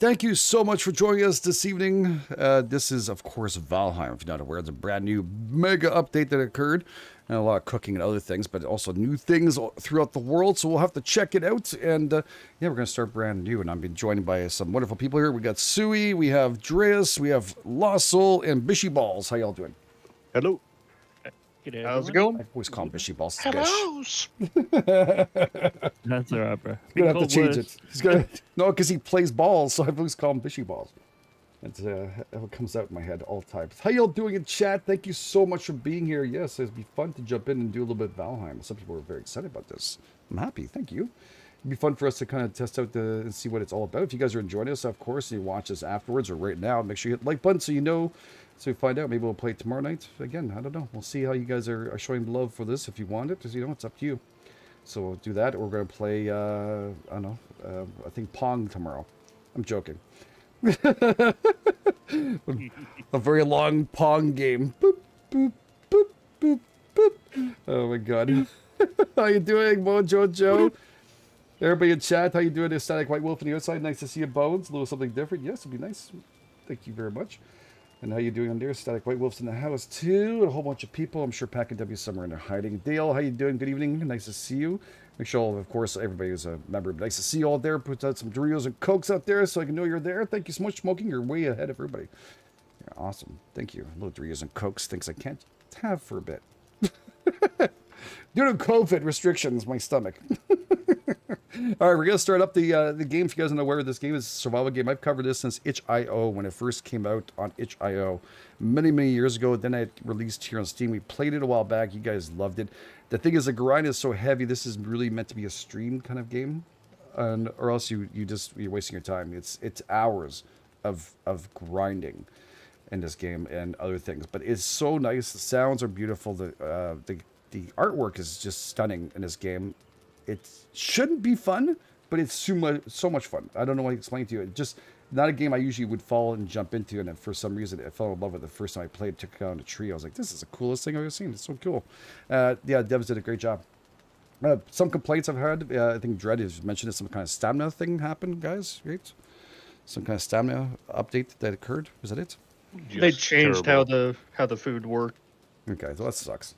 Thank you so much for joining us this evening. Uh, this is, of course, Valheim. If you're not aware, it's a brand new mega update that occurred. And a lot of cooking and other things, but also new things throughout the world. So we'll have to check it out. And uh, yeah, we're going to start brand new. And I'm being joined by some wonderful people here. We got Sui, we have Dreas, we have Lost Soul, and Bishy Balls. How y'all doing? Hello. G'day, How's it going? I always call him Bishy Balls. Hellos. That's alright, bro. He's gonna have to change words. it. He's gonna no, because he plays balls, so I've always call him Bishy Balls. It's uh, it comes out in my head all times. How y'all doing in chat? Thank you so much for being here. Yes, it'd be fun to jump in and do a little bit of Valheim. Some people are very excited about this. I'm happy. Thank you. It'd be fun for us to kind of test out the and see what it's all about. If you guys are enjoying us, of course, and you watch us afterwards or right now, make sure you hit the like button so you know. So we find out. Maybe we'll play tomorrow night again. I don't know. We'll see how you guys are, are showing love for this. If you want it, 'cause, you know, it's up to you. So we'll do that. We're going to play, uh, I don't know, uh, I think Pong tomorrow. I'm joking. a very long Pong game. Boop, boop, boop, boop, boop. Oh my god. how you doing, Mojo Joe? Everybody in chat, how you doing? Static White Wolf on the outside. Nice to see you, Bones. A little something different. Yes, it'd be nice. Thank you very much. And how you doing on there? Static White Wolf's in the house too. A whole bunch of people. I'm sure Pack and W somewhere in there hiding. Dale, how you doing? Good evening. Nice to see you. Make sure, of course, everybody is a member. Nice to see you all there. Put out some Doritos and Cokes out there so I can know you're there. Thank you so much, Smoking. You're way ahead of everybody. You're awesome. Thank you. Little Doritos and Cokes. Things I can't have for a bit. Due to COVID restrictions, my stomach. All right, we're gonna start up the uh, the game. If you guys are not aware, this game is a survival game. I've covered this since itch.io when it first came out on itch.io many many years ago. Then I released here on Steam. We played it a while back. You guys loved it. The thing is, the grind is so heavy. This is really meant to be a stream kind of game, and or else you you just you're wasting your time. It's it's hours of of grinding in this game and other things. But it's so nice. The sounds are beautiful. The uh, the the artwork is just stunning in this game. It shouldn't be fun, but it's so much so much fun. I don't know what to explain to you. It just not a game I usually would fall and jump into, and for some reason I fell in love with it the first time I played. Took it down a tree. I was like, this is the coolest thing I've ever seen. It's so cool. Uh, yeah, devs did a great job. Uh, some complaints I've had. Uh, I think Dread has mentioned that some kind of stamina thing happened, guys. Right? Some kind of stamina update that occurred. Was that it? They changed how the how the food worked. Okay, so that sucks.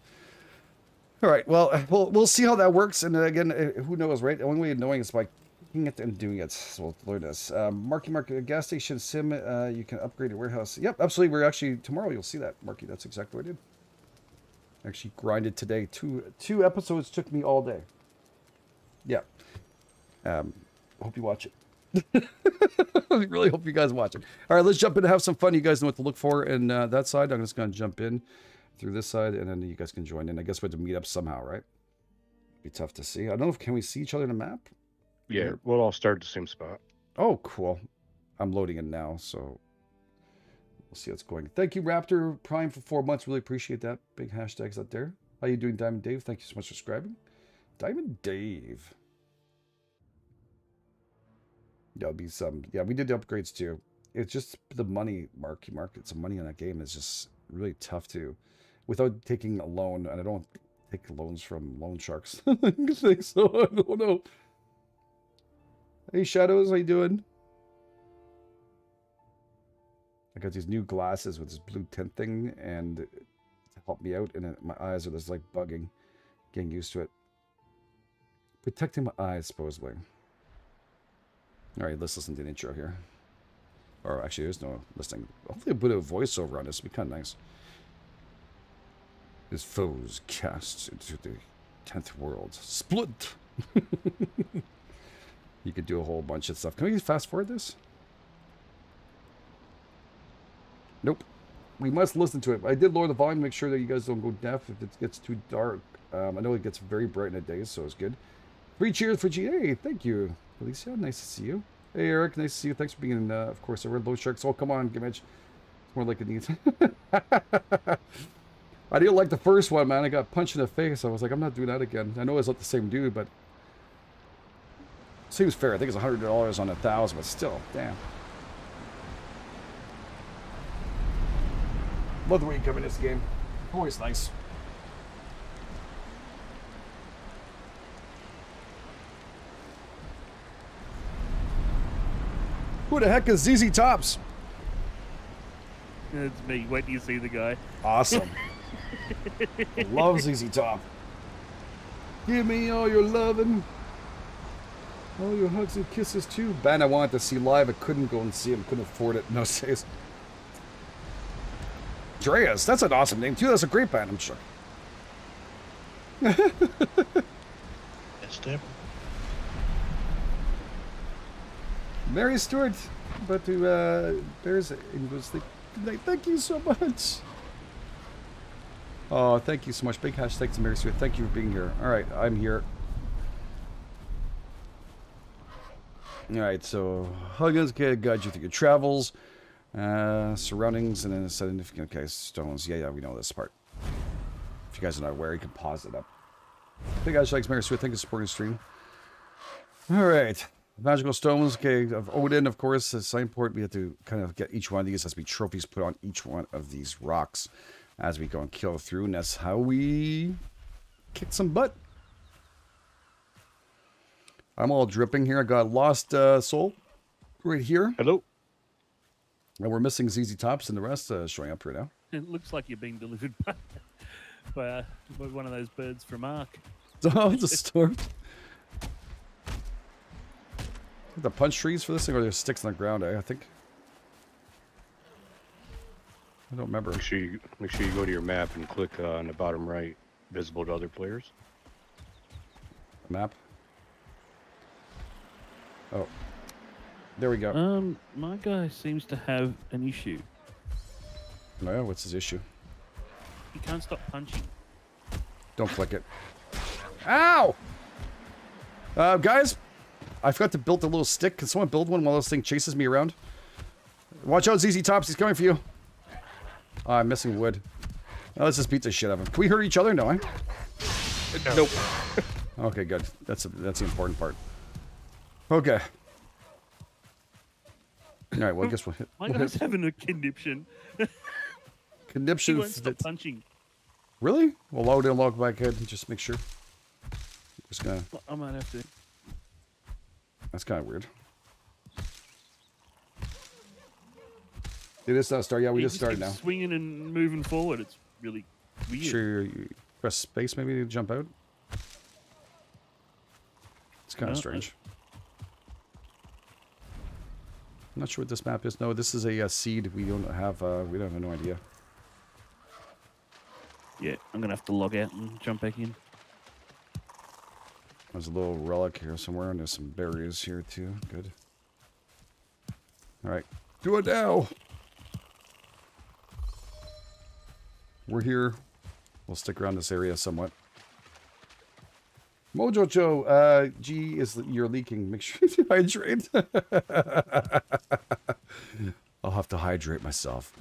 All right, well, uh, we'll we'll see how that works. And uh, again, uh, who knows, right? The only way of knowing is by clicking it and doing it. So we'll learn this. Um, Marky Mark, gas station sim. Uh, you can upgrade your warehouse. Yep, absolutely. We're actually tomorrow. You'll see that, Marky. That's exactly what I did. Actually, grinded today. Two two episodes took me all day. Yeah. Um, hope you watch it. Really hope you guys watch it. All right, let's jump in and have some fun. You guys know what to look for in uh, that side. I'm just going to jump in through this side, and then you guys can join in. I guess we have to meet up somehow, right? Be tough to see. I don't know if can we see each other in the map. Yeah, Here. we'll all start at the same spot. Oh, cool. I'm loading in now, so we'll see what's going. Thank you, Raptor Prime, for four months. Really appreciate that. Big hashtags out there. How you doing, Diamond Dave? Thank you so much for subscribing. Diamond Dave. There'll be some. Yeah, we did the upgrades too. It's just the money, Marky Market. Some money on that game is just really tough to, without taking a loan. And I don't take loans from loan sharks. I think so. I don't know. Hey, Shadows, how you doing? I got these new glasses with this blue tint thing, and to help me out, and my eyes are just like bugging, getting used to it. Protecting my eyes, supposedly. All right, let's listen to the intro here. Or actually, there's no listening. Hopefully, a bit of voiceover on this would be kind of nice. His foes cast into the tenth world. Split. you could do a whole bunch of stuff. Can we fast forward this? Nope. We must listen to it. I did lower the volume, to make sure that you guys don't go deaf if it gets too dark. Um, I know it gets very bright in the day, so it's good. Three cheers for GA. Thank you, Alicia. Nice to see you. Hey, Eric. Nice to see you. Thanks for being in, uh, of course, a Red Low Sharks. Oh, come on, Gimage. It's more like it needs. I didn't like the first one, man. I got punched in the face. I was like, I'm not doing that again. I know it's not the same dude, but seems fair. I think it's $100 on a thousand, but still, damn. Love the way you come in this game. Always nice. Who the heck is ZZ Tops? It's me. Wait till you see the guy. Awesome. Love ZZ Top. Give me all your loving. All your hugs and kisses too. Band I wanted to see live. I couldn't go and see him. Couldn't afford it. No says. Dreas. That's an awesome name too. That's a great band, I'm sure. Yes, Tim. Mary Stewart. But to uh there's English like, thank you so much. Oh, thank you so much. Big hashtag to Mary Stewart. Thank you for being here. Alright, I'm here. Alright, so Huggins can guide you through your travels, uh, surroundings, and then a significant okay, stones. Yeah, yeah, we know this part. If you guys are not aware, you can pause it up. Big hashtags Mary Stewart. Thank you for supporting the stream. Alright. Magical stones, okay, of Odin, of course, the sign port. We have to kind of get each one of these. Has to be trophies put on each one of these rocks as we go and kill through. And that's how we kick some butt. I'm all dripping here. I got Lost uh, Soul right here. Hello. And we're missing ZZ Tops and the rest uh, showing up right now. It looks like you're being delivered by, by, uh, by one of those birds from Ark. Oh, it's a storm. The punch trees for this thing, or there's sticks on the ground? I think. I don't remember. Make sure you make sure you go to your map and click uh, on the bottom right, visible to other players. Map. Oh, there we go. Um, my guy seems to have an issue. No, yeah, what's his issue? He can't stop punching. Don't click it. Ow! Uh, guys, I forgot to build a little stick. Can someone build one while this thing chases me around? Watch out, ZZ Tops. He's coming for you. Oh, I'm missing wood. Oh, let's just beat the shit out of him. Can we hurt each other? No, eh? Nope. Okay, good. That's a, that's the important part. Okay. All right. Well, I guess we'll hit. My We'll guy's hit having a conniption. He conniption. won't stop punching. Really? We'll load in, log back in, just make sure. Just gonna. I might have to. That's kind of weird. Did this not start? Yeah, we He just started now. keeps Swinging and moving forward. It's really weird. Sure, you press space maybe to jump out. It's kind No, of strange. I'm not sure what this map is. No, this is a, uh seed. We don't have. Uh, we don't have no idea. Yeah, I'm gonna have to log out and jump back in. There's a little relic here somewhere, and there's some berries here too. Good. All right, do it now. We're here. We'll stick around this area somewhat. Mojo Joe, uh, G is you're leaking. Make sure you hydrate. I'll have to hydrate myself.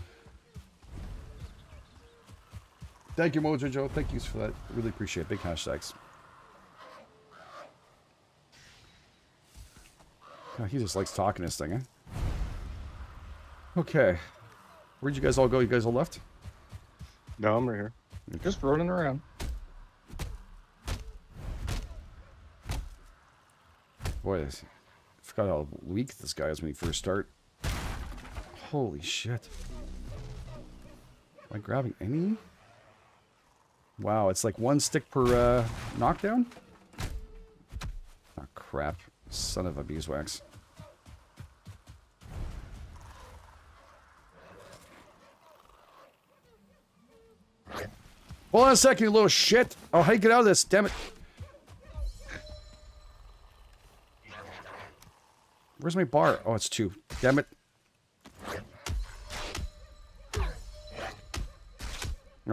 Thank you, Mojo Joe. Thank you for that. Really appreciate it. Big hashtags. He just likes talking this thing, eh? Okay. Where'd you guys all go? You guys all left? No, I'm right here. Just running around. Boy, I forgot how weak this guy is when he first start. Holy shit. Am I grabbing any? Wow, it's like one stick per uh, knockdown? Oh, crap. Son of a beeswax. Hold on a second, you little shit. Oh, how you get out of this, damn it. Where's my bar? Oh, it's two. Damn it. Oh,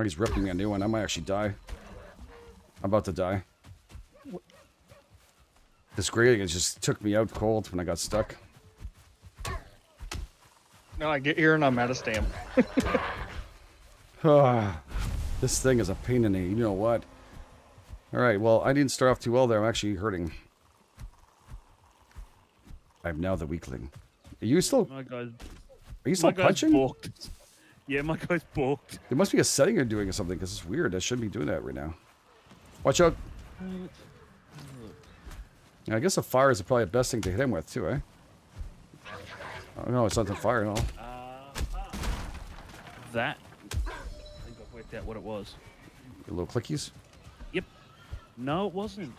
he's ripping me a new one. I might actually die. I'm about to die. This grading it just took me out cold when I got stuck. No, I get here and I'm out of stamp. Ah. This thing is a pain in the you know what. Alright, well, I didn't start off too well there. I'm actually hurting. I'm now the weakling. Are you still My guy's, are you still punching? balked. Yeah, my guy's balked. There must be a setting you're doing or something, because it's weird. I shouldn't be doing that right now. Watch out. I guess a fire is probably the best thing to hit him with, too, eh? no, it's not on fire at all. Uh, that. I think I've worked out what it was. The little clickies. Yep. No, it wasn't.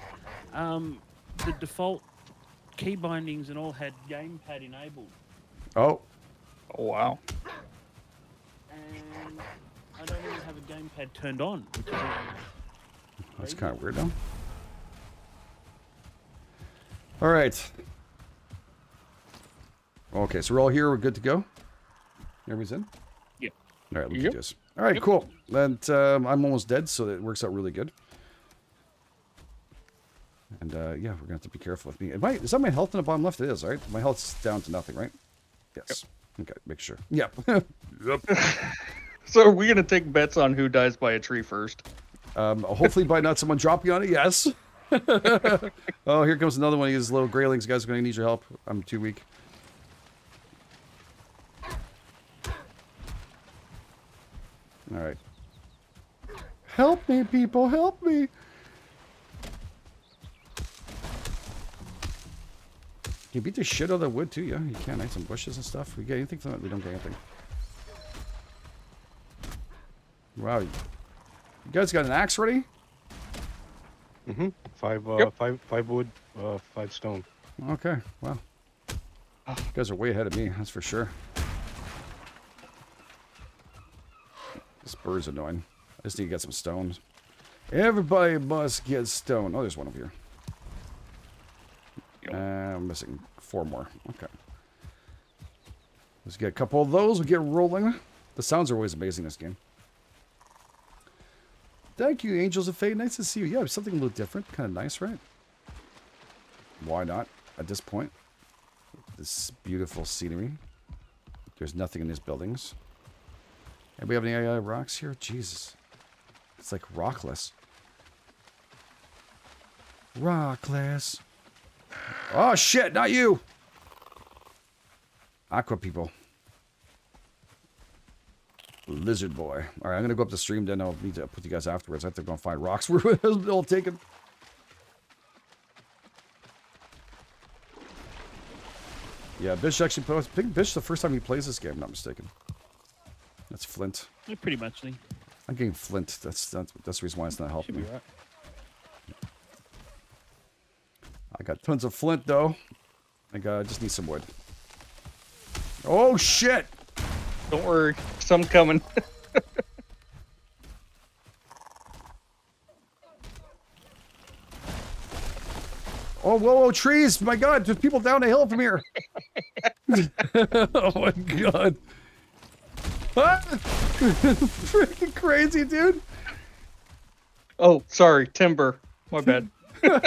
Um, the default key bindings and all had gamepad enabled, Oh, Oh wow. and I don't even have a gamepad turned on. That's kind of weird now. All right. Okay, so we're all here. We're good to go. Everybody's in. Yep. All right, look Yep. at this. All right, Yep. cool. And um, I'm almost dead, so it works out really good. And uh, yeah, we're gonna have to be careful with me. Am I, is that my health in the bottom left? It is, right? My health's down to nothing, right? Yes. Okay, make sure. Yep. yep. So are we gonna take bets on who dies by a tree first? Um, hopefully by not someone dropping on it. Yes. oh, here comes another one of these little greylings. Guys, are gonna need your help. I'm too weak. All right. Help me, people! Help me! You beat the shit out of the wood too? Yeah, you can. Nice some bushes and stuff. We get anything from it? We don't get anything. Wow. You guys got an axe ready? Mm-hmm. Five, uh, Yep. five, five wood, uh, five stone. Okay, wow. You guys are way ahead of me, that's for sure. This bird's annoying. I just need to get some stones. Everybody must get stone. Oh, there's one over here. Uh, I'm missing four more. Okay. Let's get a couple of those. We get rolling. The sounds are always amazing in this game. Thank you, Angels of Fate. Nice to see you. Yeah, something a little different. Kind of nice, right? Why not at this point? This beautiful scenery. There's nothing in these buildings. Anybody have any uh, rocks here? Jesus. It's like rockless. Rockless. Oh shit, not you! Aqua people. Lizard boy. Alright, I'm gonna go up the stream then I'll need to put you guys afterwards. I have to go and find rocks We're all taken. Yeah, Bish actually plays. I think Bish the first time he plays this game, I'm not mistaken. That's Flint. Yeah, pretty much. Thing. I'm getting Flint. That's that's, that's the reason why it's not Should helping be me. right. I got tons of Flint though. I got. I just need some wood. Oh shit! Don't worry, some coming. Oh whoa whoa trees! My God, there's people down the hill from here. oh my God! Ah! Freaking crazy, dude! oh, sorry, timber. My bad. I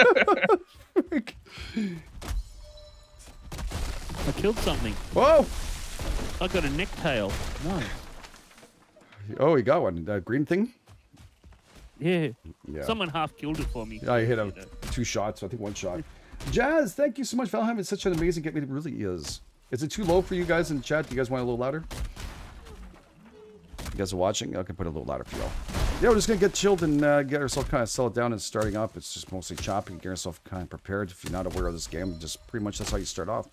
killed something. Whoa! I got a necktail. Nice. Oh, he got one. That green thing. Yeah. Yeah. Someone half killed it for me. I hit him two shots. I think one shot. Jazz, thank you so much. Valheim is such an amazing game. It really is. Is it too low for you guys in the chat? Do you guys want it a little louder? You guys are watching? I can put a little louder for y'all. Yeah, we're just gonna get chilled and uh, get ourselves kind of settled down and starting up. It's just mostly chopping, get yourself kind of prepared. If you're not aware of this game, just pretty much that's how you start off.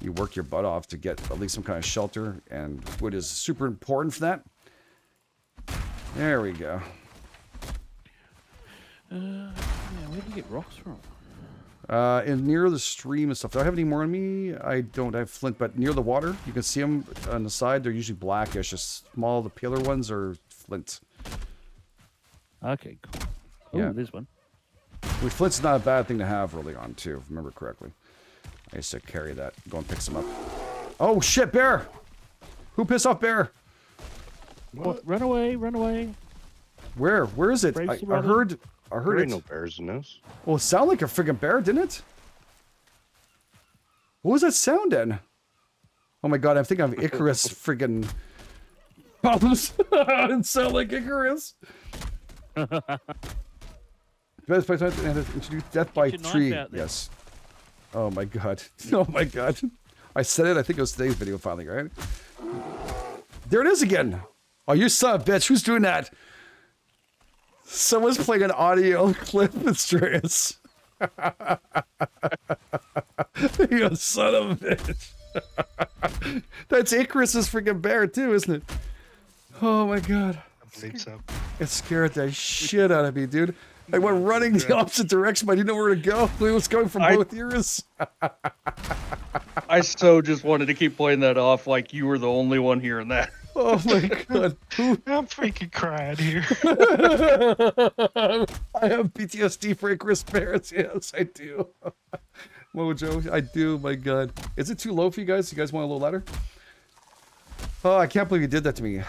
You work your butt off to get at least some kind of shelter, and wood is super important for that. There we go. Uh, yeah, where do you get rocks from? Uh, and near the stream and stuff. Do I have any more on me? I don't. I have flint, but near the water, you can see them on the side. They're usually blackish. Just small. The paler ones are flint. Okay, cool. Oh, Yeah. there's one. Which flint's not a bad thing to have early on too, if I remember correctly. I used to carry that. Go and pick some up. Oh shit, bear! Who pissed off bear? What? Run away, run away. Where? Where is it? I, I heard. I There heard ain't it. no bears in this. Well, it sounded like a friggin' bear, didn't it? What was that sound in? Oh my god, I'm thinking of Icarus friggin' problems. it sound like Icarus. Best place to introduce death by Get tree. Yes. Oh my god. Oh my god. I said it. I think it was today's video finally, right? There it is again. Oh, you son of a bitch. Who's doing that? Someone's playing an audio clip with Strauss. you son of a bitch. That's Icarus's freaking bear too, isn't it? Oh my god. I believe so. It scared the shit out of me, dude. I went running the opposite direction, but I didn't know where to go. It was going from I- both ears. I so just wanted to keep playing that off like you were the only one hearing that. Oh my god. I'm freaking crying here. I have PTSD for Icarus bears. Yes, I do. Mojo, I do. My god. Is it too low for you guys? You guys want a little ladder? Oh, I can't believe you did that to me.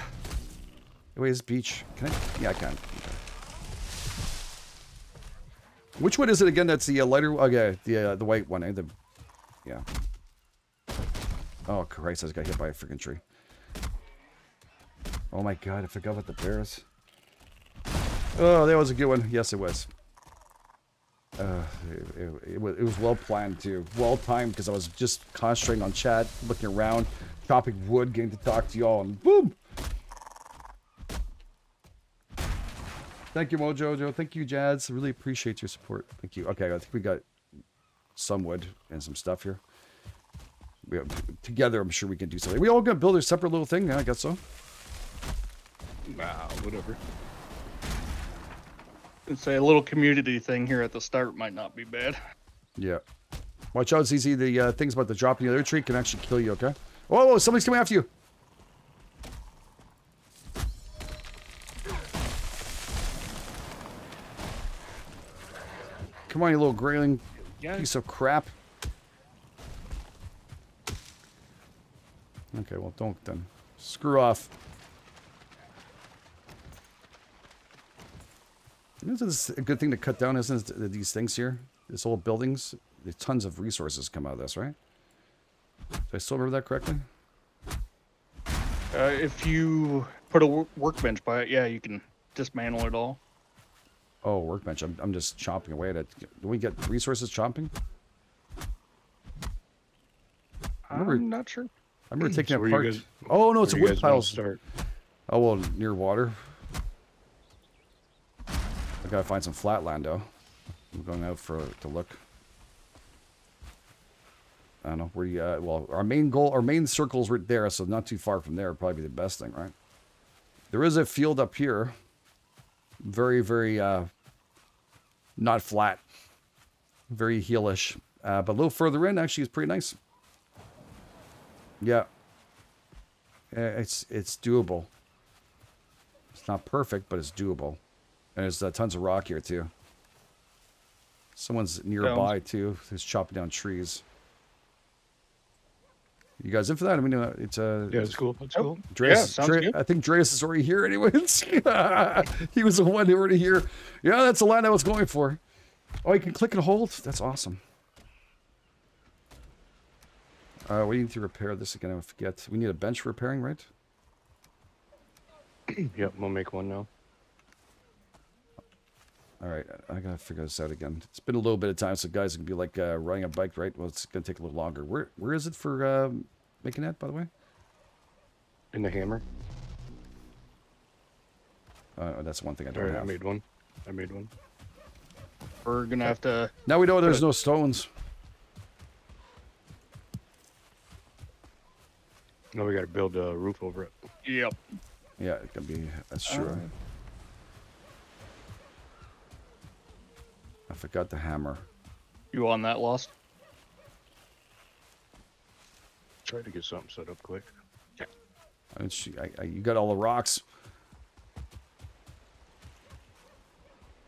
Wait, is beach? Can I? Yeah, I can. Which one is it again? That's the uh, lighter. Okay, the uh, the white one. Eh? The yeah. Oh Christ! I just got hit by a freaking tree. Oh my god! I forgot about the bears. Oh, that was a good one. Yes, it was. Uh, it, it, it was, well planned too, well timed because I was just concentrating on chat, looking around, chopping wood, getting to talk to y'all, and boom. Thank you, Mojo Joe. Thank you, Jads. Really appreciate your support. Thank you. Okay, I think we got some wood and some stuff here. We together, I'm sure we can do something. We all gonna build a separate little thing. Yeah, I guess so. Wow, whatever. And say a little community thing here at the start might not be bad. Yeah. Watch out, ZZ. The uh, things about the dropping the other tree can actually kill you, okay? Oh, somebody's coming after you. Come on, you little greyling Yeah. piece of crap. Okay, well, don't then. Screw off. Isn't this a good thing to cut down, isn't it, these things here? These old buildings? There's tons of resources come out of this, right? Did I still remember that correctly? Uh, if you put a wor- workbench by it, yeah, you can dismantle it all. Oh, workbench. I'm, I'm just chopping away at it. Do we get resources chopping? I remember, I'm not sure. I remember taking So it apart. guys- oh, no, it's a wood pile. Start. Oh, well, near water. Gotta find some flat land, though. I'm going out for to look. I don't know where you. Uh, well, our main goal, our main circle's right there, so not too far from there. would Probably be the best thing, right? There is a field up here. Very, very uh, not flat. Very heelish, uh, but a little further in, actually, is pretty nice. Yeah, uh, it's it's doable. It's not perfect, but it's doable. And there's uh, tons of rock here too. Someone's nearby too, who's chopping down trees. You guys in for that? I mean, uh, it's uh, Yeah, it's cool. It's Oh. cool. Dreas, Yeah, sounds Dre- good. I think Dreas is already here, anyways. he was the one who already here. Yeah, that's the line I was going for. Oh, you can click and hold. That's awesome. Uh, we need to repair this again. I forget. We need a bench repairing, right? Yep, we'll make one now. All right, I gotta figure this out again. It's been a little bit of time, so guys it can be like uh, riding a bike, right? Well, it's gonna take a little longer. Where where is it for um, making that, by the way? In the hammer. Uh, that's one thing I don't right, I made one. I made one. We're gonna have to. Now we know there's no stones. Now we got to build a roof over it. Yep. Yeah, it can be. That's true. I forgot the hammer. You on that lost? Try to get something set up quick. I, she- I, I, you got all the rocks.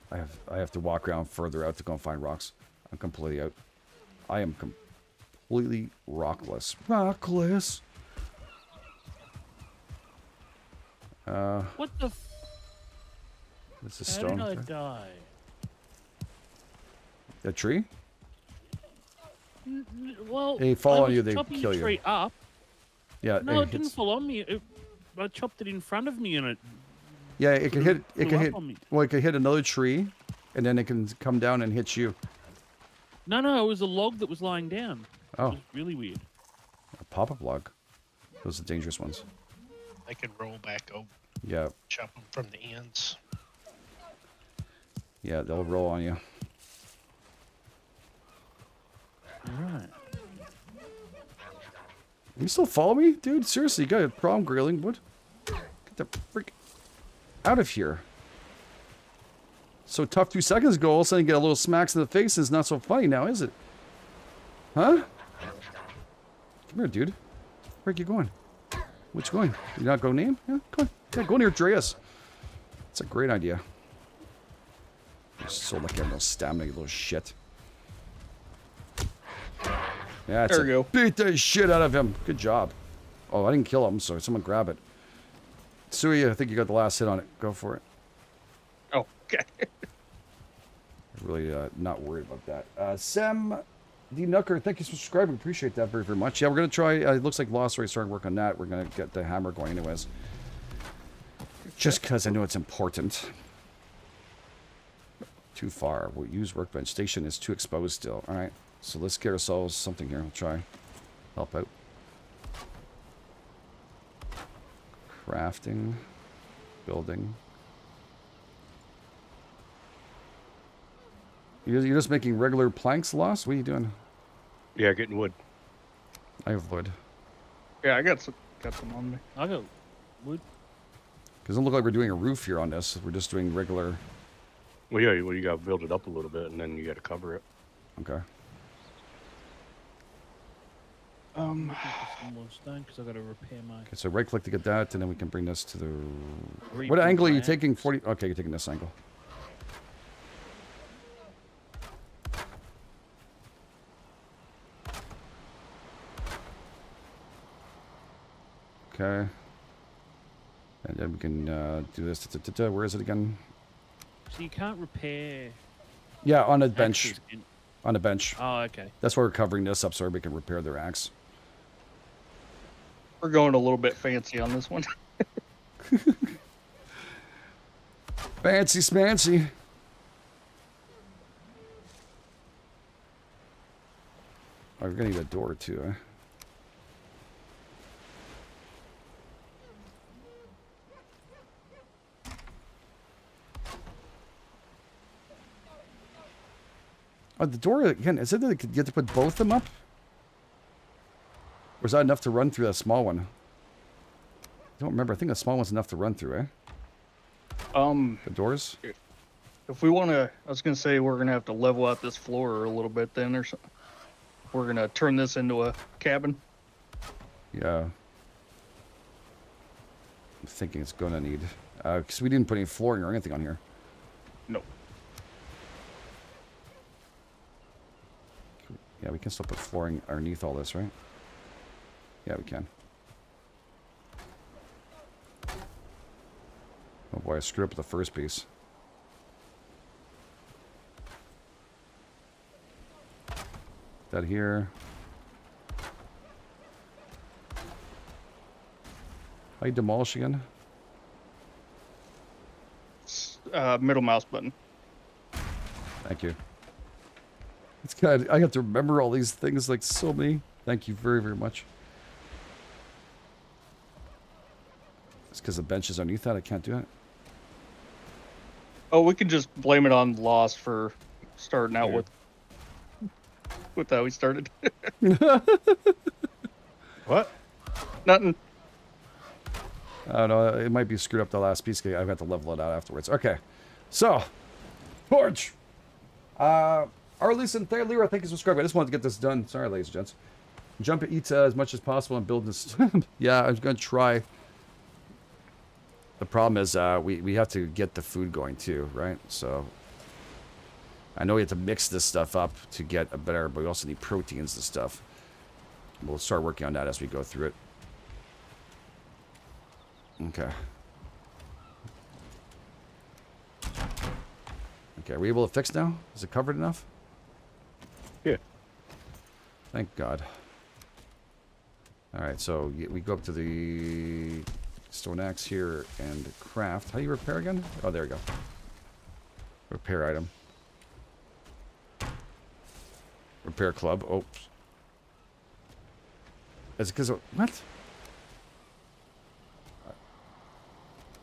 I have I have to walk around further out to go and find rocks. I'm completely out. I am completely rockless. Rockless. Uh, What the? F- this is how stone. did I die? A tree? N- n- Well, They fall on you, they chopping kill the you. tree up. Yeah. No, it hits- didn't fall on me. It, I chopped it in front of me, and it. Yeah, it can hit. It flew can hit. on me. Well, it can hit another tree, and then it can come down and hit you. No, no, it was a log that was lying down. It Oh, was really weird. a pop-up log. Those are dangerous ones. They can roll back over, Yeah, chop them from the ends. yeah, they'll roll on you. All right. You still follow me? Dude, seriously, you got a problem grilling? What? Get the freak out of here. So tough two seconds ago, all of a sudden you get a little smacks in the face and it's not so funny now, is it? Huh? Come here, dude. Where you going? Which going? You not go name? Yeah, go on. Yeah, go near Dreas. That's a great idea. You're so lucky I have no stamina, you little shit. Yeah, There we go. Beat the shit out of him. Good job. Oh, I didn't kill him, so someone grab it. Sui, I think you got the last hit on it. Go for it. Oh, okay. Really uh, not worried about that. Uh, Sam D. Nucker, thank you for subscribing. Appreciate that very, very much. Yeah, we're going to try. Uh, it looks like Lost Ray starting work on that. We're going to get the hammer going, anyways. Just because I know it's important. Too far. We'll use workbench. Station is too exposed still. All right. So let's get ourselves something here. We'll try. Help out. Crafting. Building. You're, you're just making regular planks, Lost? What are you doing? Yeah, getting wood. I have wood. Yeah, I got some got some on me. I got wood. Doesn't look like we're doing a roof here on this. We're just doing regular. Well, yeah, well, you got to build it up a little bit, and then you got to cover it. Okay. Um, Looking for some more stone because I got to repair my. Okay, so right click to get that, and then we can bring this to the. What angle are you taking? 40. Okay, you're taking this angle. Okay. And then we can uh, do this. Da, da, da, da. Where is it again? So you can't repair. Yeah, on a bench. in- On a bench. Oh, okay. That's why we're covering this up so we can repair their axe. We're going a little bit fancy on this one. Fancy smancy. Oh, we're gonna need a door too, eh? Oh, the door again. Is it that you have to put both of them up? Or is that enough to run through that small one? I don't remember. I think the small one's enough to run through, eh? Um, The doors. if we want to, I was gonna say we're gonna have to level out this floor a little bit then, or something. We're gonna turn this into a cabin. Yeah. I'm thinking it's gonna need, uh, cause we didn't put any flooring or anything on here. No. Yeah, we can still put flooring underneath all this, right? Yeah, we can. Oh boy, I screwed up the first piece. That here. How you demolish again? Uh, middle mouse button. Thank you. It's kind. I have to remember all these things like so many. Thank you very very much. Because the bench is underneath that. I can't do it. Oh, we can just blame it on loss for starting out Yeah. with with how we started. What? Nothing. I don't know. It might be screwed up the last piece. I've got to level it out afterwards. Okay. So, Torch. Uh, Arliss and Thalia, thank you for subscribing. I just wanted to get this done. Sorry, ladies and gents. Jump and eat uh, as much as possible and build this. yeah, I was going to try. The problem is uh, we, we have to get the food going too, right? So, I know we have to mix this stuff up to get a better, but we also need proteins and stuff. We'll start working on that as we go through it. Okay. Okay, are we able to fix now? Is it covered enough? Yeah. Thank God. Alright, so we go up to the stone axe here and craft. How do you repair again? Oh, there we go. Repair item. Repair club. Oops. Is it because of... What?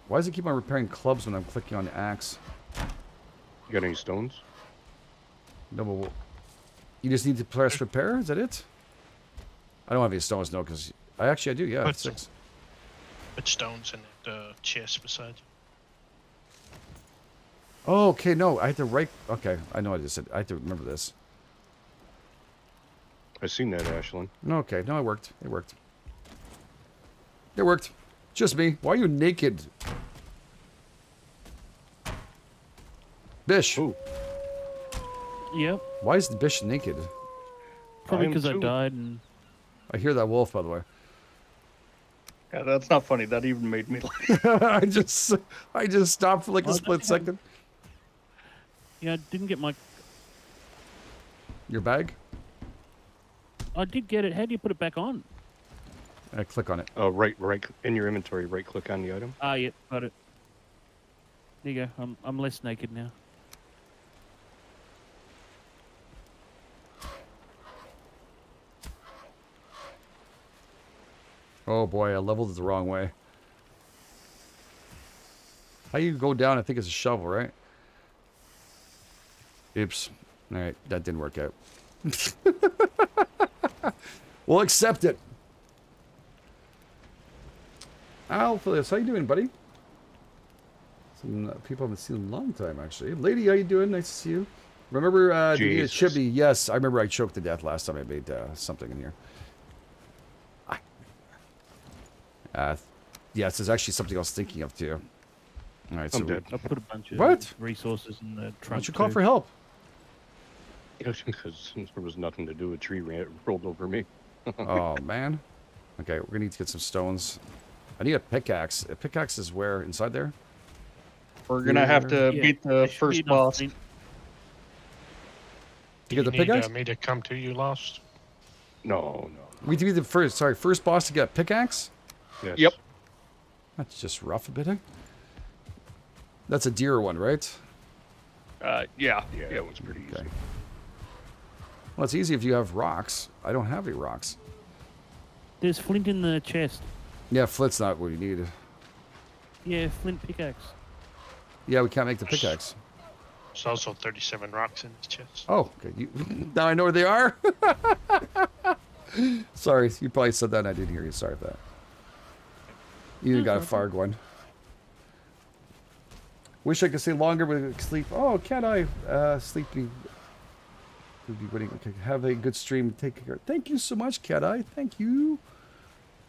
Why does it keep on repairing clubs when I'm clicking on the axe? You got any stones? No, but wh- you just need to press repair? Is that it? I don't have any stones, no, because I actually I do. Yeah, Put six. Put stones in that uh, chest beside you. Oh, okay. No, I had to right. Okay, I know. I just said I have to remember this. I seen that, Ashlyn. Okay. No, it worked. It worked. It worked. Just me. Why are you naked? Bish. Ooh. Yep. Why is the Bish naked? Probably because I died and I hear that wolf, by the way. Yeah, that's not funny. That even made me laugh. I just, I just stopped for like a Oh, split that- second. yeah, I didn't get my. Your bag? I did get it. How do you put it back on? I click on it. Uh, right, right in your inventory. Right click on the item. Ah, yeah, got it. There you go. I'm I'm less naked now. Oh boy, I leveled it the wrong way. How you go down? I think it's a shovel, right? Oops. All right, that didn't work out. we'll accept it. Alphyllis, how you doing, buddy? Some uh, people I haven't seen in a long time, actually. Lady, how you doing? Nice to see you. Remember uh, Jesus. chimney? Yes, I remember I choked to death last time I made uh, something in here. Uh, yes, there's actually something I was thinking of too. All right, so I'm we- dead. I put a bunch of What? resources in the why trunk. don't you call too. for help? Because there was nothing to do. A tree ran, rolled over me. oh man. Okay, we're gonna need to get some stones. I need a pickaxe. A pickaxe is where inside there. We're gonna have to Yeah, beat the should first enough boss. flint. To get you the need pickaxe, uh, me to come to you, Lost? No, no. we need to be the first. Sorry, first boss to get a pickaxe. Yes. Yep. That's just rough a bit. Eh? That's a deer one, right? Uh, yeah. Yeah, that was pretty Okay. easy. Well, it's easy if you have rocks. I don't have any rocks. There's flint in the chest. Yeah, flint's not what you need. Yeah, flint pickaxe. Yeah, we can't make the pickaxe. There's also 37 rocks in his chest. Oh, okay. You, now I know where they are. Sorry, you probably said that and I didn't hear you. Sorry for that. You got a problem. fire going. Wish I could stay longer with sleep. Oh, can't I? Uh, sleepy. Would be waiting. Okay, have a good stream. Take care. Thank you so much, Cat Eye. Thank you.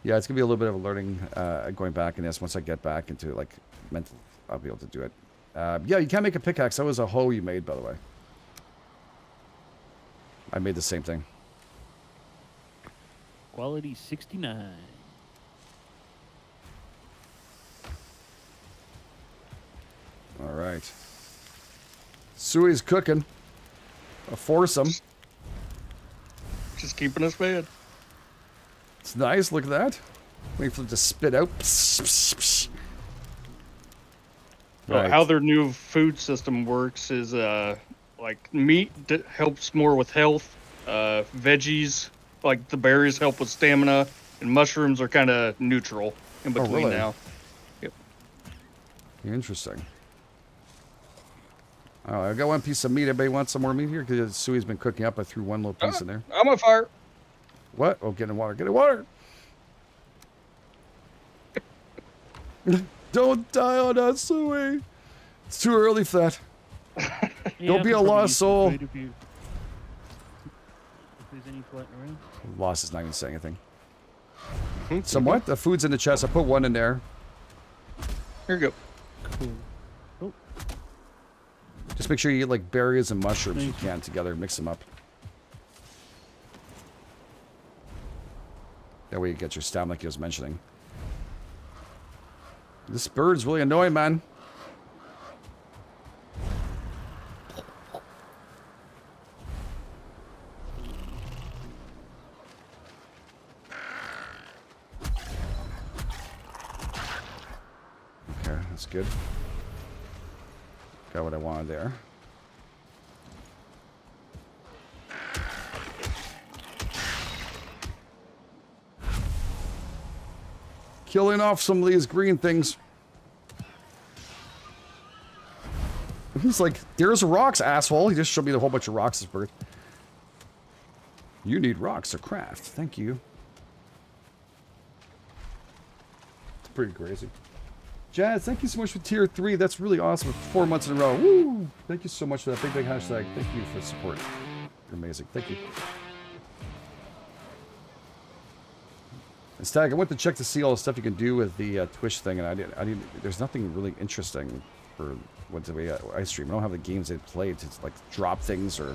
Yeah, it's gonna be a little bit of a learning uh, going back in this. Once I get back into like mental, I'll be able to do it. Uh, yeah, you can't make a pickaxe. That was a hoe you made, by the way. I made the same thing. Quality 69. All right. Suey's cooking. A foursome. Just keeping us fed. It's nice. Look at that. Waiting for it to spit out. Psst, psst, psst. Right. How their new food system works is uh, like meat d- helps more with health. Uh, veggies, like the berries, help with stamina, and mushrooms are kind of neutral in Oh, between really? now. Yep. Interesting. Oh, I got one piece of meat. Everybody want some more meat here? Because Suey's been cooking up. I threw one little piece in there. I'm on fire. What? Oh, get in water. Get in water. Don't die on us, Suey. It's too early for that. Yeah, Don't be a probably lost soul. food If, you, if there's any floating around. Loss is not going to say anything. Hmm, Somewhat. The food's in the chest. I put one in there. Here you go. Cool. Just make sure you get like berries and mushrooms if you Thank you. can together. Mix them up. That way you get your stamina like you was mentioning. This bird's really annoying, man. Okay, that's good. Got what I wanted there. Killing off some of these green things. He's like, there's rocks, asshole. He just showed me the whole bunch of rocks this bird. You need rocks to craft. Thank you. It's pretty crazy. Jazz, thank you so much for tier three. That's really awesome. Four months in a row. Woo! Thank you so much for that big, big hashtag. Thank you for the support. You're amazing. Thank you. And Stag, I went to check to see all the stuff you can do with the uh, Twitch thing, and I didn't. I didn't. There's nothing really interesting for what the way I, stream. I don't have the games they play to like drop things or.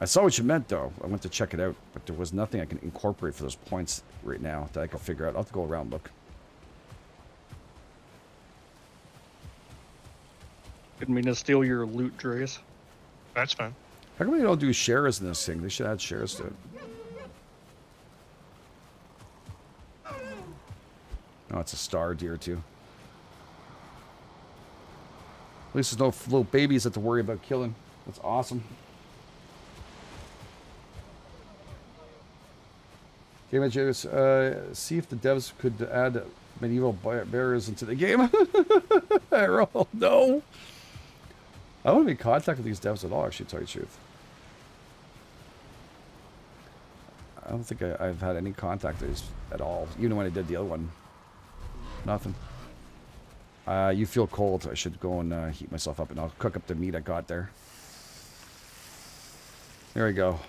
I saw what you meant though. I went to check it out, but there was nothing I can incorporate for those points right now that I can figure out. I'll have to go around look. Didn't mean to steal your loot, Dreas. That's fine. How come they don't do shares in this thing? They should add shares to it. Oh, it's a star deer too. At least there's no little babies that to worry about killing. That's awesome. Game engineers, uh, see if the devs could add medieval bi- bears into the game. Errol, no. I don't have any contact with these devs at all, actually, to tell you the truth. I don't think I, I've had any contact with these at all, even when I did the other one. Nothing. Uh, you feel cold. I should go and uh, heat myself up, and I'll cook up the meat I got there. There we go.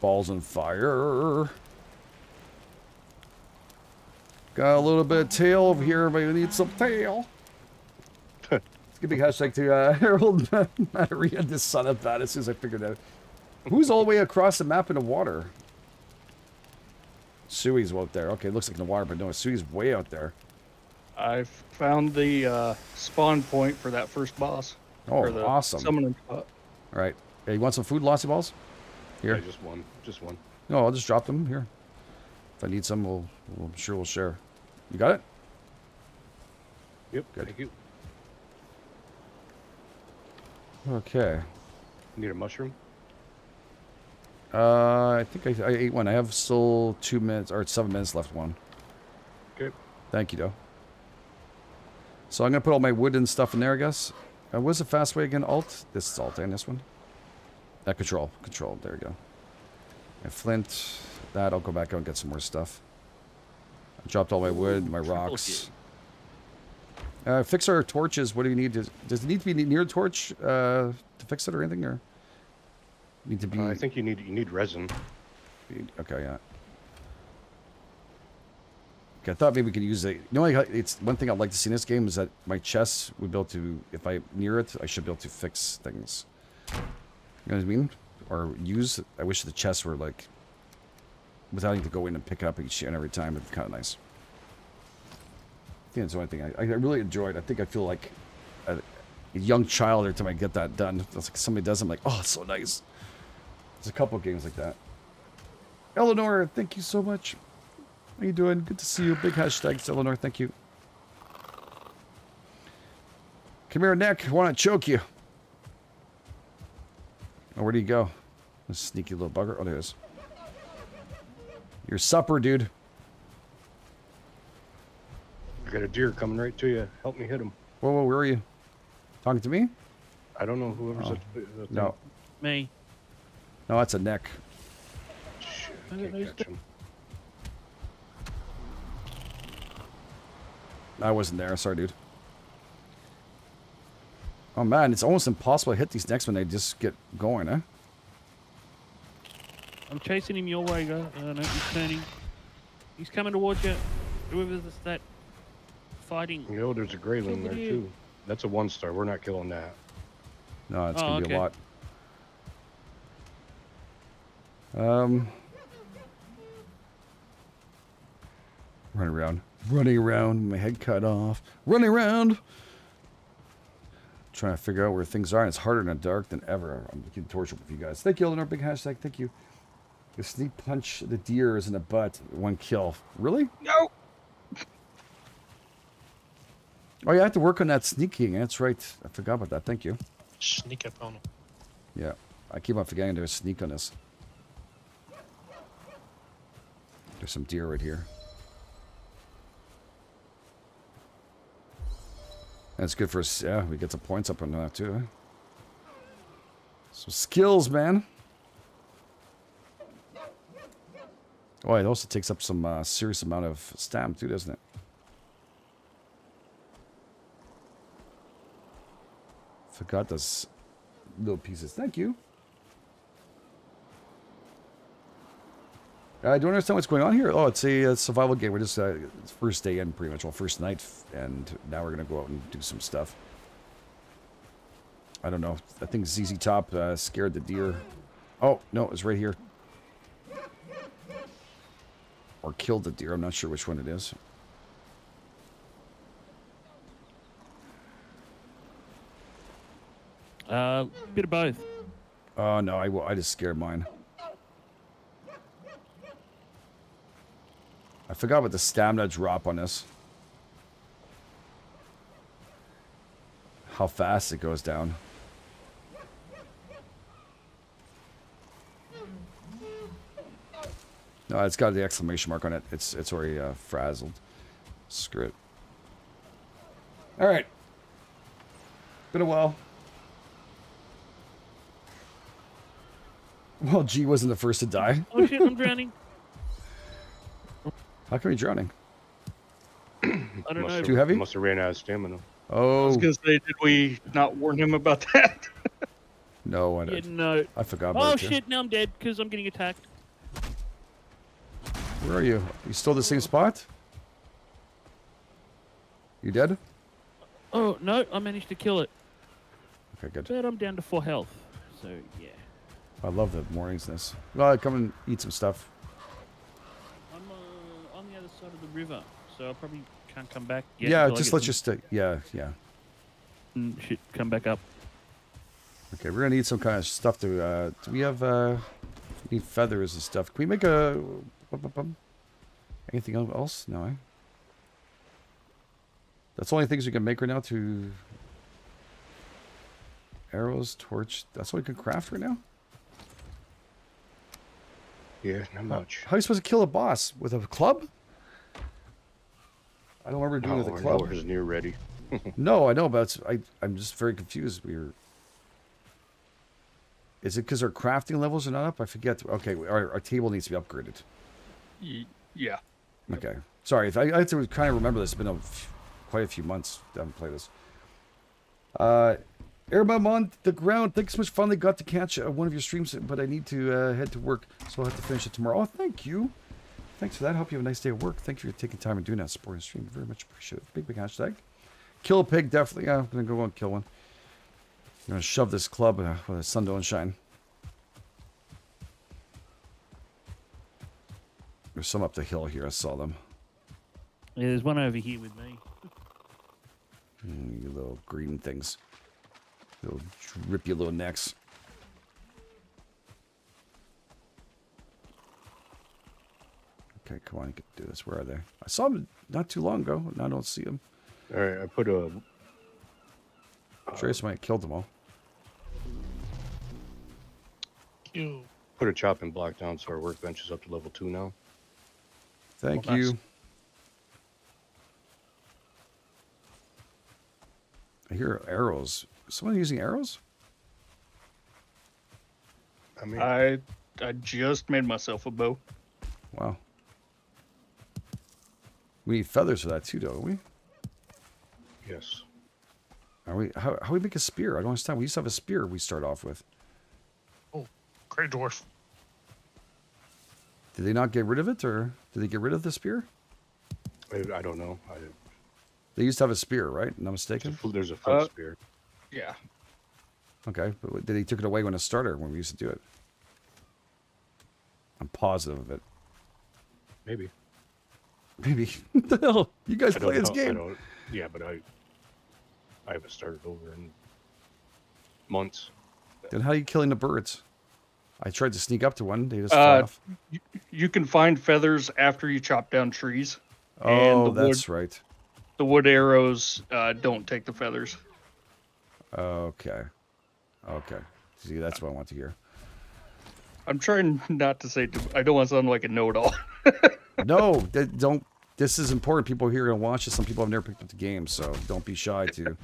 Balls on fire. Got a little bit of tail over here. Everybody needs some tail. Let's give a big hashtag to uh, Harold Maria, the son of that, as soon as I figured out. Who's all the way across the map in the water? Sui's out there. Okay, looks like in the water, but no, Sui's way out there. I found the uh, spawn point for that first boss. Oh, the awesome. Summoning spot. All right. Hey, you want some food, Lossy Balls? Here. Yeah, just one. Just one. No, I'll just drop them here. If I need some, we'll, we'll I'm sure we'll share. You got it? Yep. Good. Thank you. Okay. Need a mushroom? Uh, I think I, I ate one. I have still two minutes or seven minutes left. One. Okay. Thank you, though. So I'm gonna put all my wood and stuff in there, I guess. Uh, what's the fast way again? Alt. This is alt, and this one. Uh, control. Control. There we go. And flint. That I'll go back out and get some more stuff. I dropped all my wood, my rocks. Uh, fix our torches. What do you need? Does, does it need to be near the torch uh, to fix it or anything, or need to be? Uh, I think you need you need resin. Okay, yeah. Okay, I thought maybe we could use it. You know, it's one thing I'd like to see in this game is that my chest would be able to, if I near it, I should be able to fix things. You know what I mean? Or use. I wish the chests were like without having to go in and pick up each and every time. It'd be kind of nice. Think that's the only thing I, I really enjoyed. I think I feel like a, a young child every time I get that done. It's like somebody does. I'm like, oh, it's so nice. There's a couple games like that. Eleanor, thank you so much. How you doing? Good to see you. Big hashtags, Eleanor. Thank you. Come here, Nick. I want to choke you. Oh, where do you go? This sneaky little bugger. Oh, there it is. Your supper, dude. I got a deer coming right to you. Help me hit him. Whoa, whoa, where are you? Talking to me? I don't know whoever's Oh. at the, the thing. No. Me. No, that's a neck. Shit, I I don't know can't who's catch him. I wasn't there. Sorry, dude. Oh, man. It's almost impossible to hit these necks when they just get going, eh? I'm chasing him your way, guy. Uh, no, he's turning. He's coming towards you. Whoever's that fighting. You know, there's a greyling Over there too. That's a one star. We're not killing that. No, it's Oh, gonna be a lot. Um, running around, running around, my head cut off, running around, trying to figure out where things are. And it's harder in the dark than ever. I'm getting tortured with you guys. Thank you, Eleanor. Big hashtag. Thank you. The sneak punch the deer is in the butt. One kill. Really? No. Oh, yeah, I have to work on that sneaking. That's right. I forgot about that. Thank you. Sneak up on him. Yeah, I keep on forgetting there's sneak on this. There's some deer right here. That's good for us. Yeah, we get some points up on that too. Eh? Some skills, man. Oh, it also takes up some uh, serious amount of stam too, doesn't it? Got those little pieces. Thank you. I don't understand what's going on here. Oh, it's a, uh survival game. We're just uh, first day in, pretty much. Well, first night, and now we're gonna go out and do some stuff. I don't know. I think ZZ Top uh, scared the deer. Oh no, it's right here. Or killed the deer. I'm not sure which one it is. Uh, bit of both. Oh no, I, I just scared mine. I forgot what the stamina drop on this. How fast it goes down. No, it's got the exclamation mark on it. It's it's already uh, frazzled. Screw it. All right. Been a while. Well, G wasn't the first to die. Oh shit, I'm drowning. How come you're drowning? I don't know. Too heavy? Must have ran out of stamina. Oh. I was gonna say, did we not warn him about that? no, I, Yeah, did. no. I forgot about Oh it. too. shit, now I'm dead because I'm getting attacked. Where are you? You still the same spot? You dead? Oh no, I managed to kill it, Okay, good. but I'm down to full health. So yeah, I love the mornings this. Well, come and eat some stuff. I'm uh, on the other side of the river, so I probably can't come back. Yet yeah, just get let some- just stay. Yeah, yeah. Mm, Shit, come back up. Okay, we're gonna need some kind of stuff to. Uh, do we have? Uh, we need feathers and stuff. Can we make a? Anything else? No. Eh? That's the only things we can make right now. To arrows, torch. That's what we can craft right now. Yeah, not much. How are you supposed to kill a boss with a club? I don't remember doing it No, with a our club. nowhere's near ready. No, I know, but it's, I I'm just very confused. We're. Is it because our crafting levels are not up? I forget. Okay, our, our table needs to be upgraded. Yeah. Okay, sorry. If I, I have to kind of remember this. It's been a, f- quite a few months. I haven't played this. Uh, Airbum on the ground. Thanks so much. Finally got to catch uh, one of your streams, but I need to uh, head to work, so I'll have to finish it tomorrow. Oh, thank you. Thanks for that. Hope you have a nice day at work. Thank you for taking time and doing that. Supporting stream. Very much appreciate it. Big, big hashtag. Kill a pig, definitely. Yeah, I'm going to go and kill one. I'm going to shove this club uh, where the sun don't shine. There's some up the hill here. I saw them. Yeah, there's one over here with me. Mm, you little green things. Little rip your little necks. Okay, come on, you can do this. Where are they? I saw them not too long ago. and I don't see them. All right, I put a Trace might have killed them all. You. put a chopping block down, so our workbench is up to level two now. Thank Well, that's- you. I hear arrows. Is someone using arrows? I mean, I I just made myself a bow. Wow. We need feathers for that too, don't we? yes. Are we? How, how we make a spear? I don't understand. We used to have a spear. We start off with. Oh, great dwarf. Did they not get rid of it, or did they get rid of the spear? I, I don't know. I, They used to have a spear, right? Not there's, a, mistaken. there's a flint Uh, spear. Yeah. Okay, but did they took it away when a starter when we used to do it? I'm positive of it. Maybe. Maybe. what the hell? You guys I play this know. I game? yeah, but I I haven't started over in months. Then how are you killing the birds? I tried to sneak up to one. They just fly Uh, off. You can find feathers after you chop down trees. Oh, and the that's wood- right. The wood arrows uh, don't take the feathers. Okay. Okay. See, that's what I want to hear. I'm trying not to say. Too, I don't want to sound like a know-it-all. no, don't. This is important. People here are gonna watch this. Some people have never picked up the game, so don't be shy to.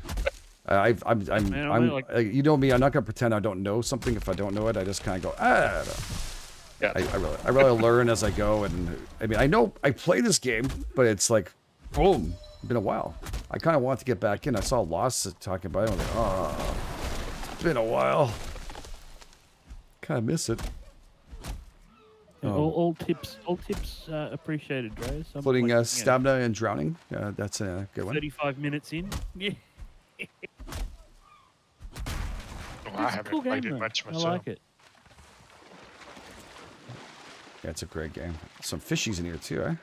I- I've, I'm, I'm, Man, I'm like- uh, you know me. I'm not gonna pretend I don't know something. If I don't know it, I just kind of go ah. I. Yeah. I, I really, I really learn as I go, and I mean, I know I play this game, but it's like, boom, been a while. I kind of want to get back in. I saw Lost talking about it. I was like, oh, been a while. Kind of miss it. Yeah, Oh. All, all tips, all tips uh, appreciated, Dre. Some Floating uh, you know, stamina and drowning. Uh, that's a good one. Thirty-five minutes in. Yeah, Well, it's I a haven't cool played game, it though. much I like it. Yeah, it's a great game. Some fishies in here too, eh?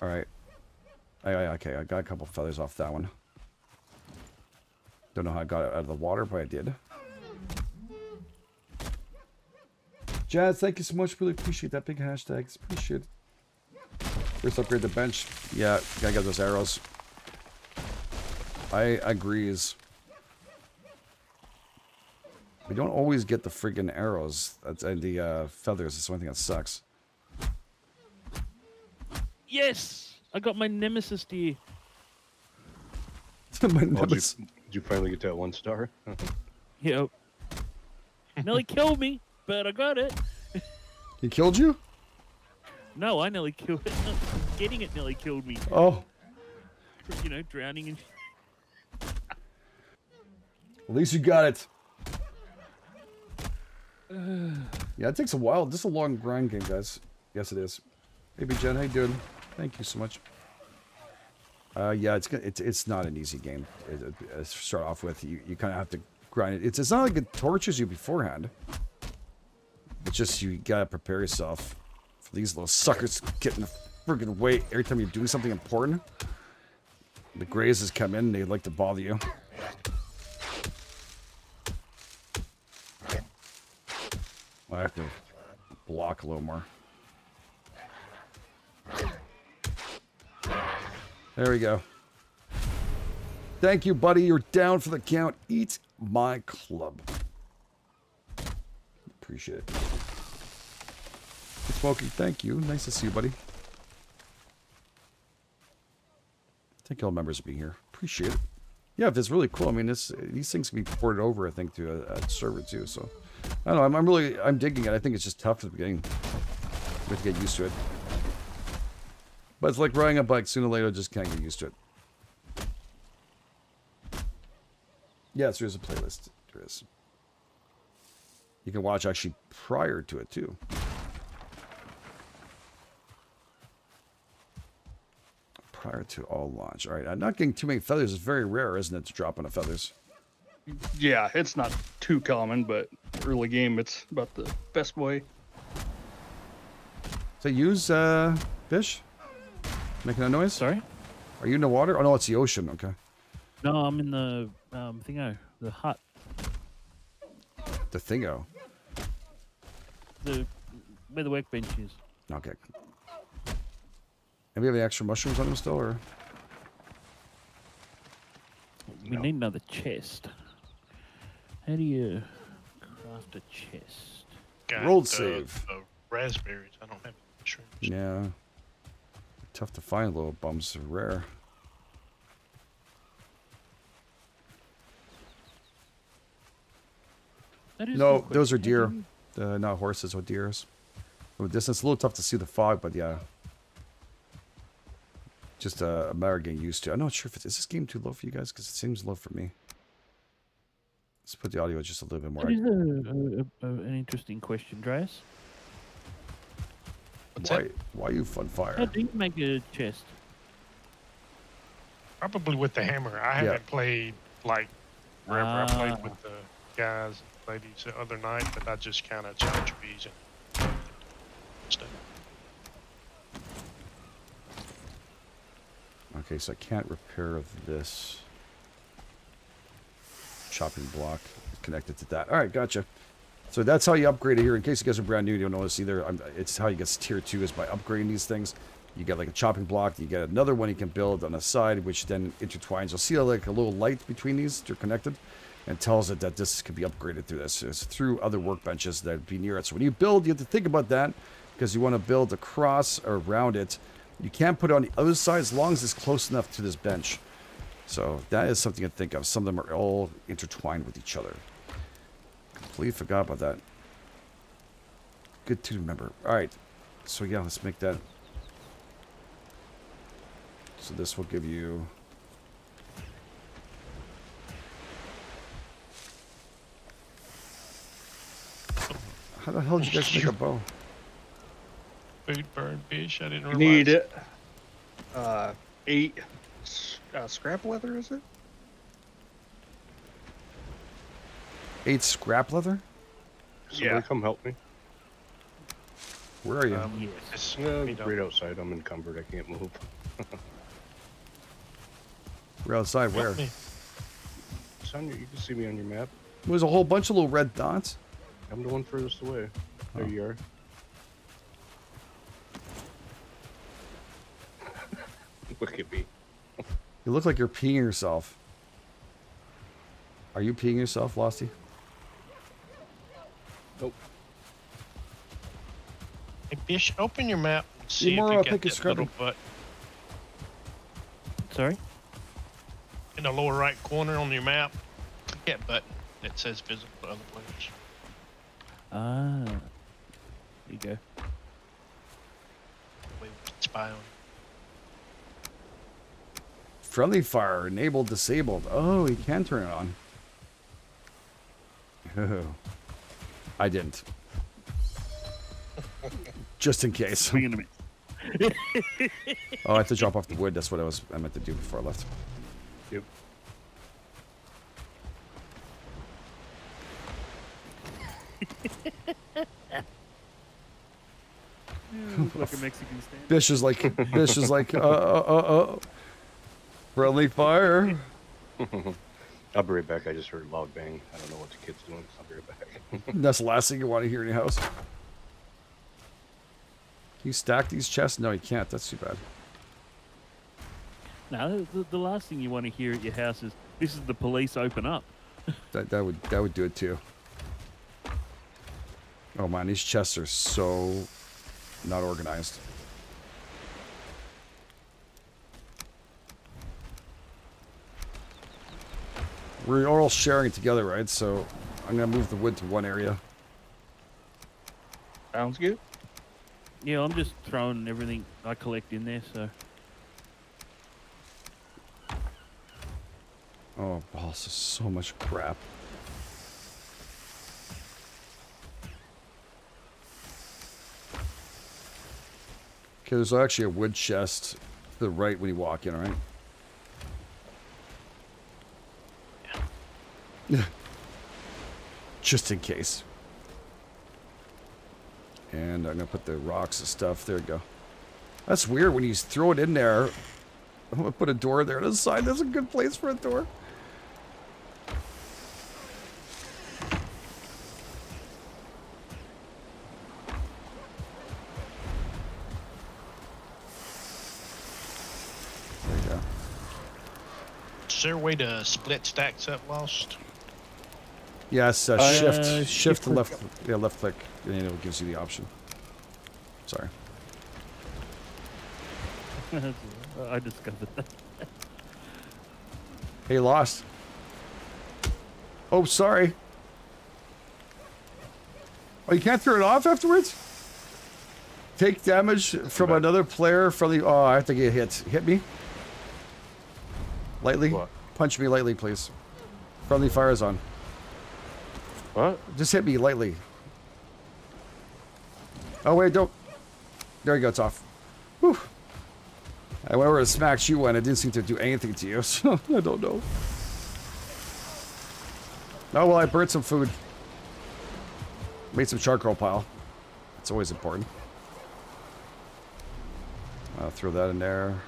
All right. I, I, okay, I got a couple feathers off that one. Don't know how I got it out of the water, but I did. Jazz, thank you so much. Really appreciate that. Big hashtags. Appreciate it. First upgrade the bench. Yeah, gotta get those arrows. I agrees. We don't always get the friggin' arrows. And the uh, feathers. That's the one thing that sucks. Yes, I got my nemesis deer. My Oh, did, you, did you finally get that one star? Yep. nearly killed me, but I got it. He killed you? No, I nearly killed it. Getting it nearly killed me. Oh, You know, drowning and. at least you got it. yeah, it takes a while. This is a long grind game, guys. Yes, it is. Hey, Big Jen, how you doing? Thank you so much. Uh, yeah, it's it's it's not an easy game. It, uh, to start off with, you, you kind of have to grind it. It's it's not like it tortures you beforehand. It's just you gotta prepare yourself for these little suckers getting the friggin' way every time you're doing something important. The grazes come in, they like to bother you. I have to block a little more. There we go. Thank you, buddy. You're down for the count. Eat my club. Appreciate it. Smoking. Thank you. Nice to see you, buddy. Thank you all members for being here. Appreciate it. Yeah, it's really cool. I mean, this these things can be ported over, I think, to a, a server too. So, I don't know. I'm, I'm really I'm digging it. I think it's just tough at the beginning. We have to get used to it. But it's like riding a bike. Sooner or later, just can't get used to it. Yes, there is a playlist. There is. You can watch actually prior to it too. Prior to all launch. All right, I'm not getting too many feathers. It's very rare, isn't it, to drop on a feathers? Yeah, it's not too common, but early game, it's about the best way. So use uh, fish. Making a noise? Sorry? Are you in the water? Oh no, it's the ocean. Okay. No, I'm in the um, thingo, the hut, The thingo. the where the workbench is. Okay. Have we have any extra mushrooms on them still, or We need another chest. How do you craft a chest? Got Rolled the- save. the raspberries. I don't have mushrooms. yeah? Tough to find little bums. They're rare. That is a No, those are deer. Uh, not horses or deers. From a distance, a little tough to see the fog, but yeah. Just uh, a matter of getting used to. I'm not sure if it's, is this game too low for you guys because it seems low for me. Let's put the audio just a little bit more. That is a, a, a, an interesting question, Dreas. What's Why? that? Why you fun How fire? do you make a chest? Probably with the hammer. I haven't played like forever. I Ah. played with the guys and ladies the other night, but I just kind of chop trees and stuff. Okay, so I can't repair this chopping block connected to that. All right, gotcha. So that's how you upgrade it here. In case you guys are brand new, you don't know this either. I'm, it's how you get to tier two is by upgrading these things. You get like a chopping block. You get another one you can build on the side, which then intertwines. You'll see like a little light between these. They're connected, and tells it that this can be upgraded through this. It's through other workbenches that be near it. So when you build, you have to think about that because you want to build across or around it. You can't put it on the other side as long as it's close enough to this bench. So that is something to think of. Some of them are all intertwined with each other. Completely forgot about that. Good to remember. Alright. So yeah, let's make that. So this will give you... How the hell did you guys make a bow? Food, bird, fish. I didn't realize. Need uh, eight uh, scrap leather, is it? Eight scrap leather? Somebody Yeah. come help me. Where are you? Um, Yes. it's Yeah, right outside. I'm encumbered. I can't move. We're outside. help Where? me. It's on your, you can see me on your map. There's a whole bunch of little red dots. I'm the one furthest away. There Oh. you are. Look at me. You look like you're peeing yourself. Are you peeing yourself, Losty? Nope. Hey, fish, open your map and see more, if you pick got a that little scrubby. butt Sorry? in the lower right corner on your map. Click that button that says visible to other players. Ah. There you go. We can spy on. Friendly fire enabled, disabled. Oh, you can turn it on. Oh. I didn't. Just in case. Swing in a minute. Oh, I have to drop off the wood. That's what I was I meant to do before I left. Yep. like a Mexican stand. Bish is like Bish is like uh uh uh, uh. friendly fire. I'll be right back. I just heard a loud bang. I don't know what the kid's doing. I'll be right back. That's the last thing you want to hear in your house. Can you stack these chests? No, you can't. That's too bad. Now, the, the last thing you want to hear at your house is, this is the police open up. That that would that would do it too. Oh man, these chests are so not organized. We're all sharing it together, right? So I'm gonna move the wood to one area. Sounds good. Yeah, I'm just throwing everything I collect in there, so. Oh, boss, is so much crap. Okay, there's actually a wood chest to the right when you walk in, alright? Yeah. Just in case. And I'm gonna put the rocks and stuff. There we go. That's weird when you throw it in there. I'm gonna put a door there to the side. That's a good place for a door. There you go. Is there a way to split stacks up lost? Yes, uh, Uh, shift, shift shift to click. left, yeah, left click, and it gives you the option. Sorry. I discovered that. Hey, lost. Oh, sorry. Oh, you can't throw it off afterwards? Take damage from another player from the. Oh, I have to get hit. Hit me. Lightly. What? Punch me lightly, please. Friendly fire is on. What? Just hit me lightly. Oh, wait, don't. There you go, it's off. Whew. I went over to smack you one. It didn't seem to do anything to you, so I don't know. Oh, well, I burnt some food. Made some charcoal pile. It's always important. I'll throw that in there.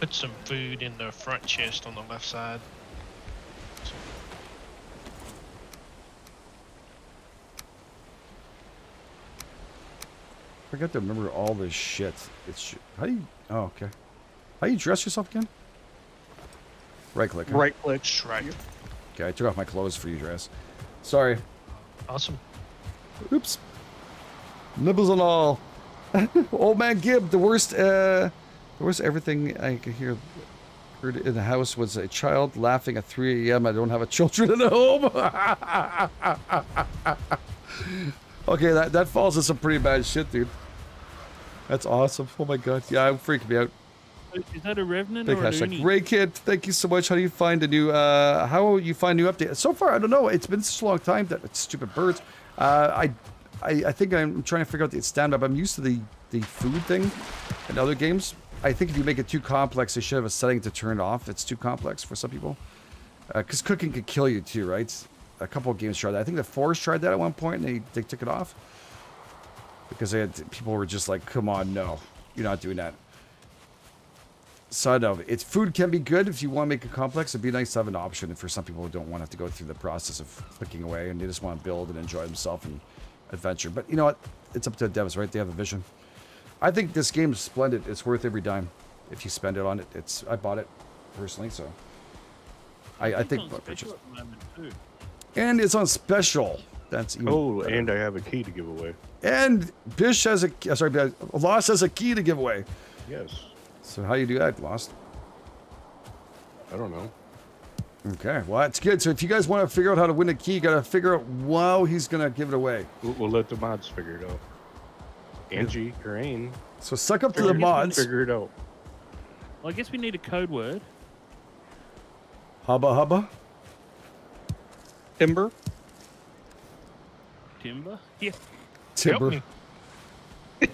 Put some food in the front chest on the left side. I forgot to remember all this shit. It's sh- how do you? Oh, okay. How do you dress yourself again? Right click. huh? Right click. That's right. Okay, I took off my clothes for you, dress. Sorry. Awesome. Oops. Nibbles and all. Old man Gib, the worst. Uh, the was everything I could hear. Heard in the house was a child laughing at 3 a.m. I don't have a children in the home. okay, that, that falls in some pretty bad shit, dude. That's awesome. Oh my god. Yeah, I'm freaking me out. Is that a Revenant Big or hashtag. Ray Kid, thank you so much. How do you find a new? Uh, how you find new update? So far, I don't know. It's been such a long time that it's stupid birds. Uh, I, I, I think I'm trying to figure out the stand up. I'm used to the the food thing in other games. I think if you make it too complex, they should have a setting to turn it off. It's too complex for some people. Uh, because cooking could kill you too, right? A couple games tried that. I think the Forest tried that at one point, and they, they took it off because they had people were just like, "Come on, no, you're not doing that." side of it. It's food can be good if you want to make it complex. It'd be nice to have an option for some people who don't want to have to go through the process of clicking away and they just want to build and enjoy themselves and adventure. But you know what? It's up to the devs, right? They have a vision. I think this game is splendid. It's worth every dime if you spend it on it. It's I bought it personally, so I, I It's think on about special purchase. at the too. And it's on special. That's even Oh, better. and I have a key to give away. and Bish has a uh, sorry, uh, Lost has a key to give away. Yes. So how you do that, Lost? I don't know. Okay, well that's good. So if you guys want to figure out how to win a key, you gotta figure out wow he's gonna give it away. We'll, we'll let the mods figure it out. Angie or Ain, So suck up to the mods. figure it out. Well, I guess we need a code word. Hubba hubba. Timber. Timber. Yeah. Timber. Help me.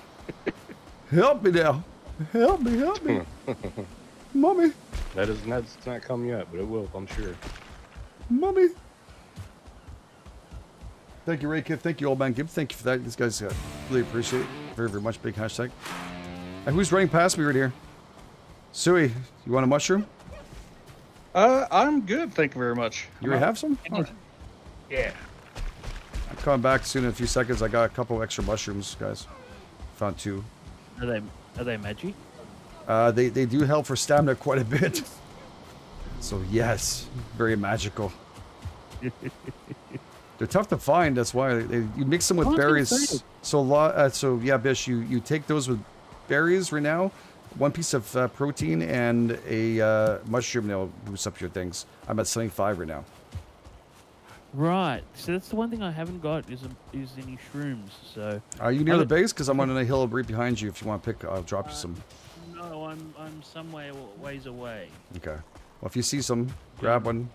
Help me now. Help me, help me. Mommy, That is that's not come yet, but it will, I'm sure. mommy. Thank you, Ray Kid. Thank you, Old Man Gib. Thank you for that. These guys uh, really appreciate it. Very, very much. Big hashtag. And who's running past me right here? Sui, you want a mushroom? Uh, I'm good. Thank you very much. You already have some? Oh, Yeah. I'm coming back soon in a few seconds. I got a couple extra mushrooms, guys. Found two. Are they are they magic? Uh, they, they do help for stamina quite a bit. So yes, very magical. They're tough to find. That's why they, you mix them with Oh, I was gonna berries. So uh, so yeah, Bish, you you take those with berries right now. One piece of uh, protein and a uh, mushroom. They'll boost up your things. I'm at 75 right now. Right. So that's the one thing I haven't got is a, is any shrooms. So Are you near the base? Because I'm on a hill right behind you. If you want to pick, I'll drop you some. no, I'm I'm some way ways away. Okay. Well, if you see some, grab one.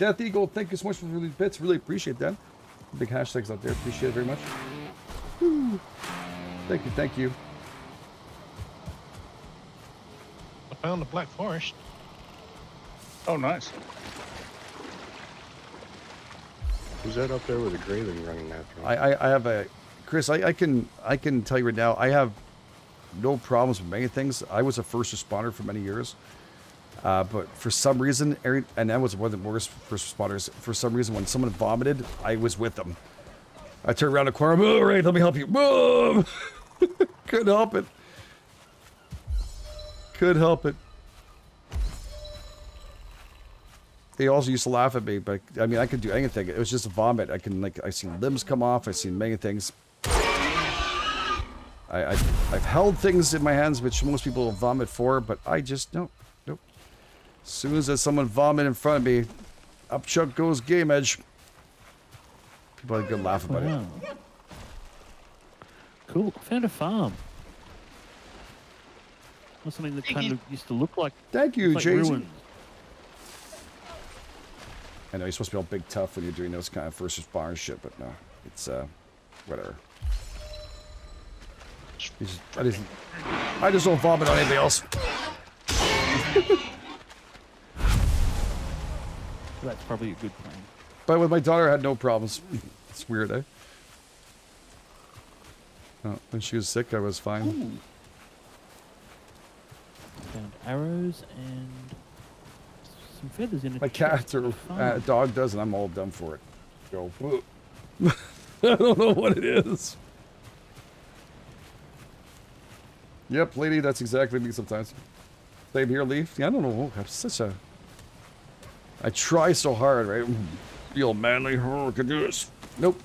Death Eagle, thank you so much for the bits. Really appreciate that. Big hashtags out there. Appreciate it very much. Woo. Thank you, thank you. I found the Black Forest. Oh, nice. Who's that up there with a Greyling running after him? I, I, I have a Chris. I, I can I can tell you right now. I have no problems with many things. I was a first responder for many years, uh, but for some reason, every- and I was one of the worst first responders. For some reason, when someone vomited, I was with them. I turned around the corner. Right, let me help you. Boom! Couldn't help it. Could help it. They also used to laugh at me, but I mean, I could do anything. It was just a vomit. I can like, I seen limbs come off. I seen many things. I, I I've held things in my hands which most people vomit for, but I just nope. As soon as there's someone vomit in front of me, up chuck goes GameEdged. People had a good laugh about it. Wow. Cool. Found a farm. Or something that kind of used to look like, Thank you, like Jay. ruins. I know you're supposed to be all big tough when you're doing those kind of first responder shit, but no, it's uh, whatever. I just, I just don't vomit on anything else. That's probably a good plan. But with my daughter, I had no problems. It's weird, eh? Oh, when she was sick, I was fine. Ooh. Found arrows and some feathers in it. My cat or uh, dog does, and I'm all done for it. Go. I don't know what it is. Yep, lady, that's exactly me sometimes. Same here, Leaf. Yeah, I don't know. I'm such a. I try so hard, right? Feel manly. Oh, can do this. Nope.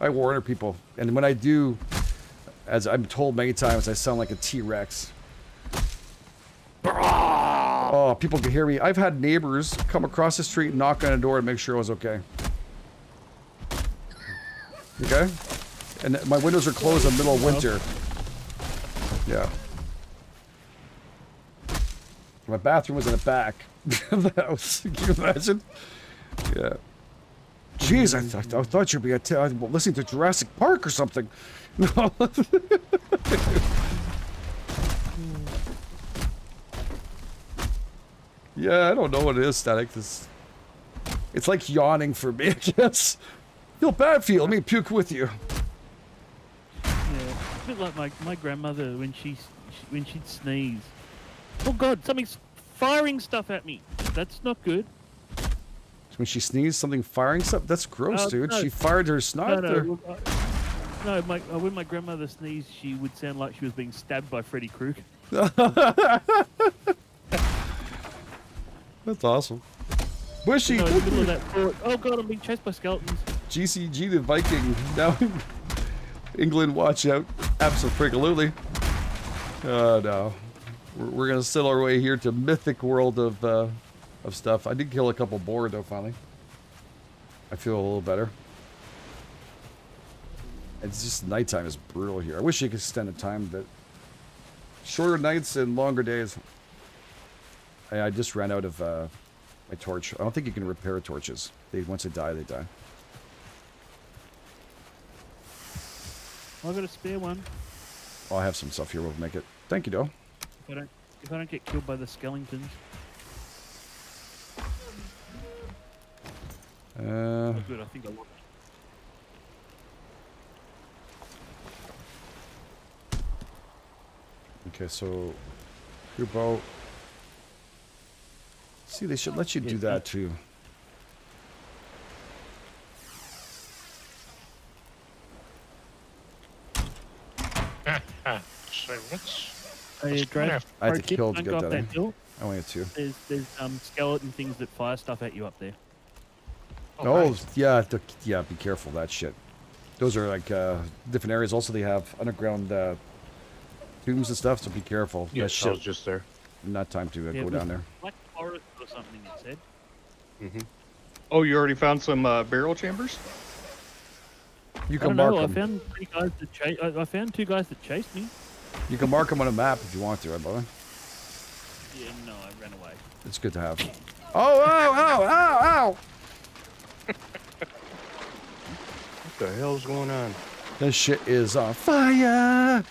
I warn people, and when I do, as I'm told many times, I sound like a T-Rex. Oh, people can hear me. I've had neighbors come across the street and knock on a door and make sure I was okay. Okay? And my windows are closed in the middle of winter. Yeah. My bathroom was in the back of the house. Can you imagine? Yeah. Jeez, I, th- I thought you'd be listening to Jurassic Park or something. No. yeah, I don't know what it is, Static. This, it's like yawning for me, I guess. Feel bad for you. Let me puke with you. Yeah, a bit like my, my grandmother when she, she when she'd sneeze. Oh God, something's firing stuff at me. That's not good. When she sneezed, something firing stuff? That's gross, Uh, dude. no. She fired her No, snot no, there. look, no. My, uh, when my grandmother sneezed, she would sound like she was being stabbed by Freddy Krueger. That's awesome. Bushy, No, in the thank middle of you. that oh God, I'm being chased by skeletons. GCG the Viking. Now, England, watch out. Absolutely. Oh, no. We're, we're going to settle our way here to mythic world of, uh, of stuff. I did kill a couple boar, though, finally. I feel a little better. It's just nighttime is brutal here. I wish you could extend the time, but shorter nights and longer days. I, I just ran out of uh, my torch. I don't think you can repair torches. They once they die, they die. I've got a spare one. Oh, I have some stuff here. We'll make it. Thank you, Doe. If I don't, if I don't get killed by the skeletons, Uh, oh, good. I think I lost. okay, so your boat. See, they should let you do that too. so what's Hey, What's Drake. I had to kill to get that up in. that hill. I only had two. There's there's um skeleton things that fire stuff at you up there. Oh, nice. yeah, the, yeah. Be careful that shit. Those are like uh, different areas. Also, they have underground uh, tombs and stuff. So be careful. that Yes, I was just there. Not time to uh, Yeah, go down there. Like forest or something. It said. hmm Oh, you already found some uh, burial chambers? You I can don't mark know. I found three guys that chased. I, I found two guys that chased me. You can mark them on a map if you want to, right, brother? Yeah, no, I ran away. It's good to have. Oh, ow, ow, ow, ow! What the hell's going on? This shit is on fire.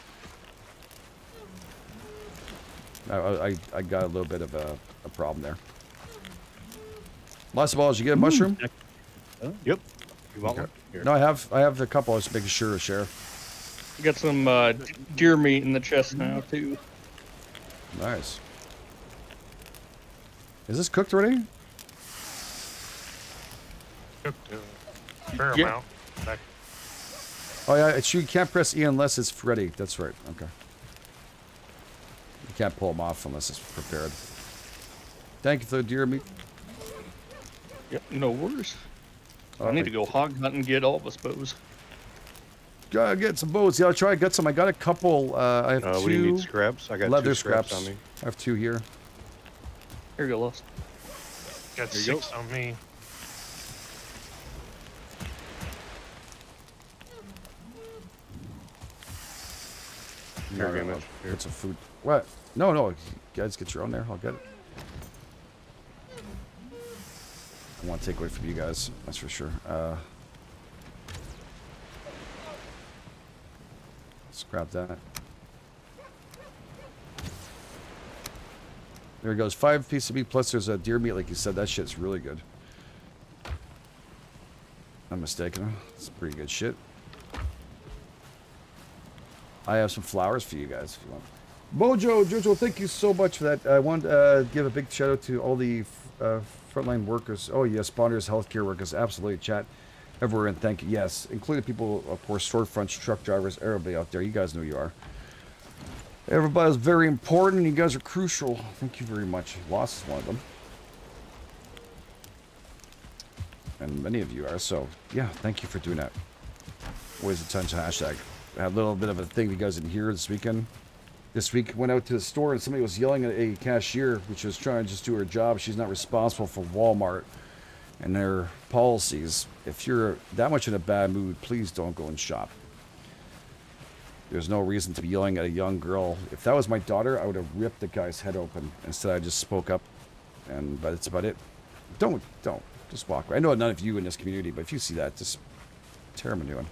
I, I, I got a little bit of a, a problem there. Last of all, did you get a mushroom? Yep. You want Okay. one? Here. No, I have I have a couple. I was making sure, Sheriff. Got some uh, d- deer meat in the chest now too. Nice. Is this cooked already? cooked a fair Yeah. amount. Back Oh yeah, it's you can't press E unless it's ready. That's right. Okay. You can't pull them off unless it's prepared. Thank you for the deer meat. Yep, no worries. Oh, I need to go hog hunt and get all of us bows. Gotta get some bows. Yeah, I'll try to get some. I got a couple. Uh, I have Uh, two what do you need? Scraps? I got leather two scraps, scraps. on me. I have two here. Here you go, Lost. got There you go. six on me. Here, No, no, Game I'll Here. Get some food. What? No, no. You guys get your own there. I'll get it. I want to take away from you guys. That's for sure. Uh, scrap that. There it goes. Five piece of meat plus there's a deer meat, like you said. That shit's really good. I'm mistaken. It's pretty good shit. I have some flowers for you guys if you want. Mojo, Jojo, thank you so much for that. I want to uh, give a big shout out to all the uh, frontline workers. Oh, yes, spawners, healthcare workers, absolutely. Chat everywhere, and thank you. Yes, including people, of course, storefronts, truck drivers, everybody out there. You guys know you are. Everybody's very important. You guys are crucial. Thank you very much. Lost is one of them. And many of you are. So, yeah, thank you for doing that. Always attention hashtag. I had a little bit of a thing you guys didn't hear this weekend. This week went out to the store and somebody was yelling at a cashier, which was trying to just do her job. She's not responsible for Walmart and their policies. If you're that much in a bad mood, please don't go and shop. There's no reason to be yelling at a young girl. If that was my daughter, I would have ripped the guy's head open. Instead, I just spoke up, and but that's about it. Don't, don't. Just walk away. I know none of you in this community, but if you see that, just tear him a new one.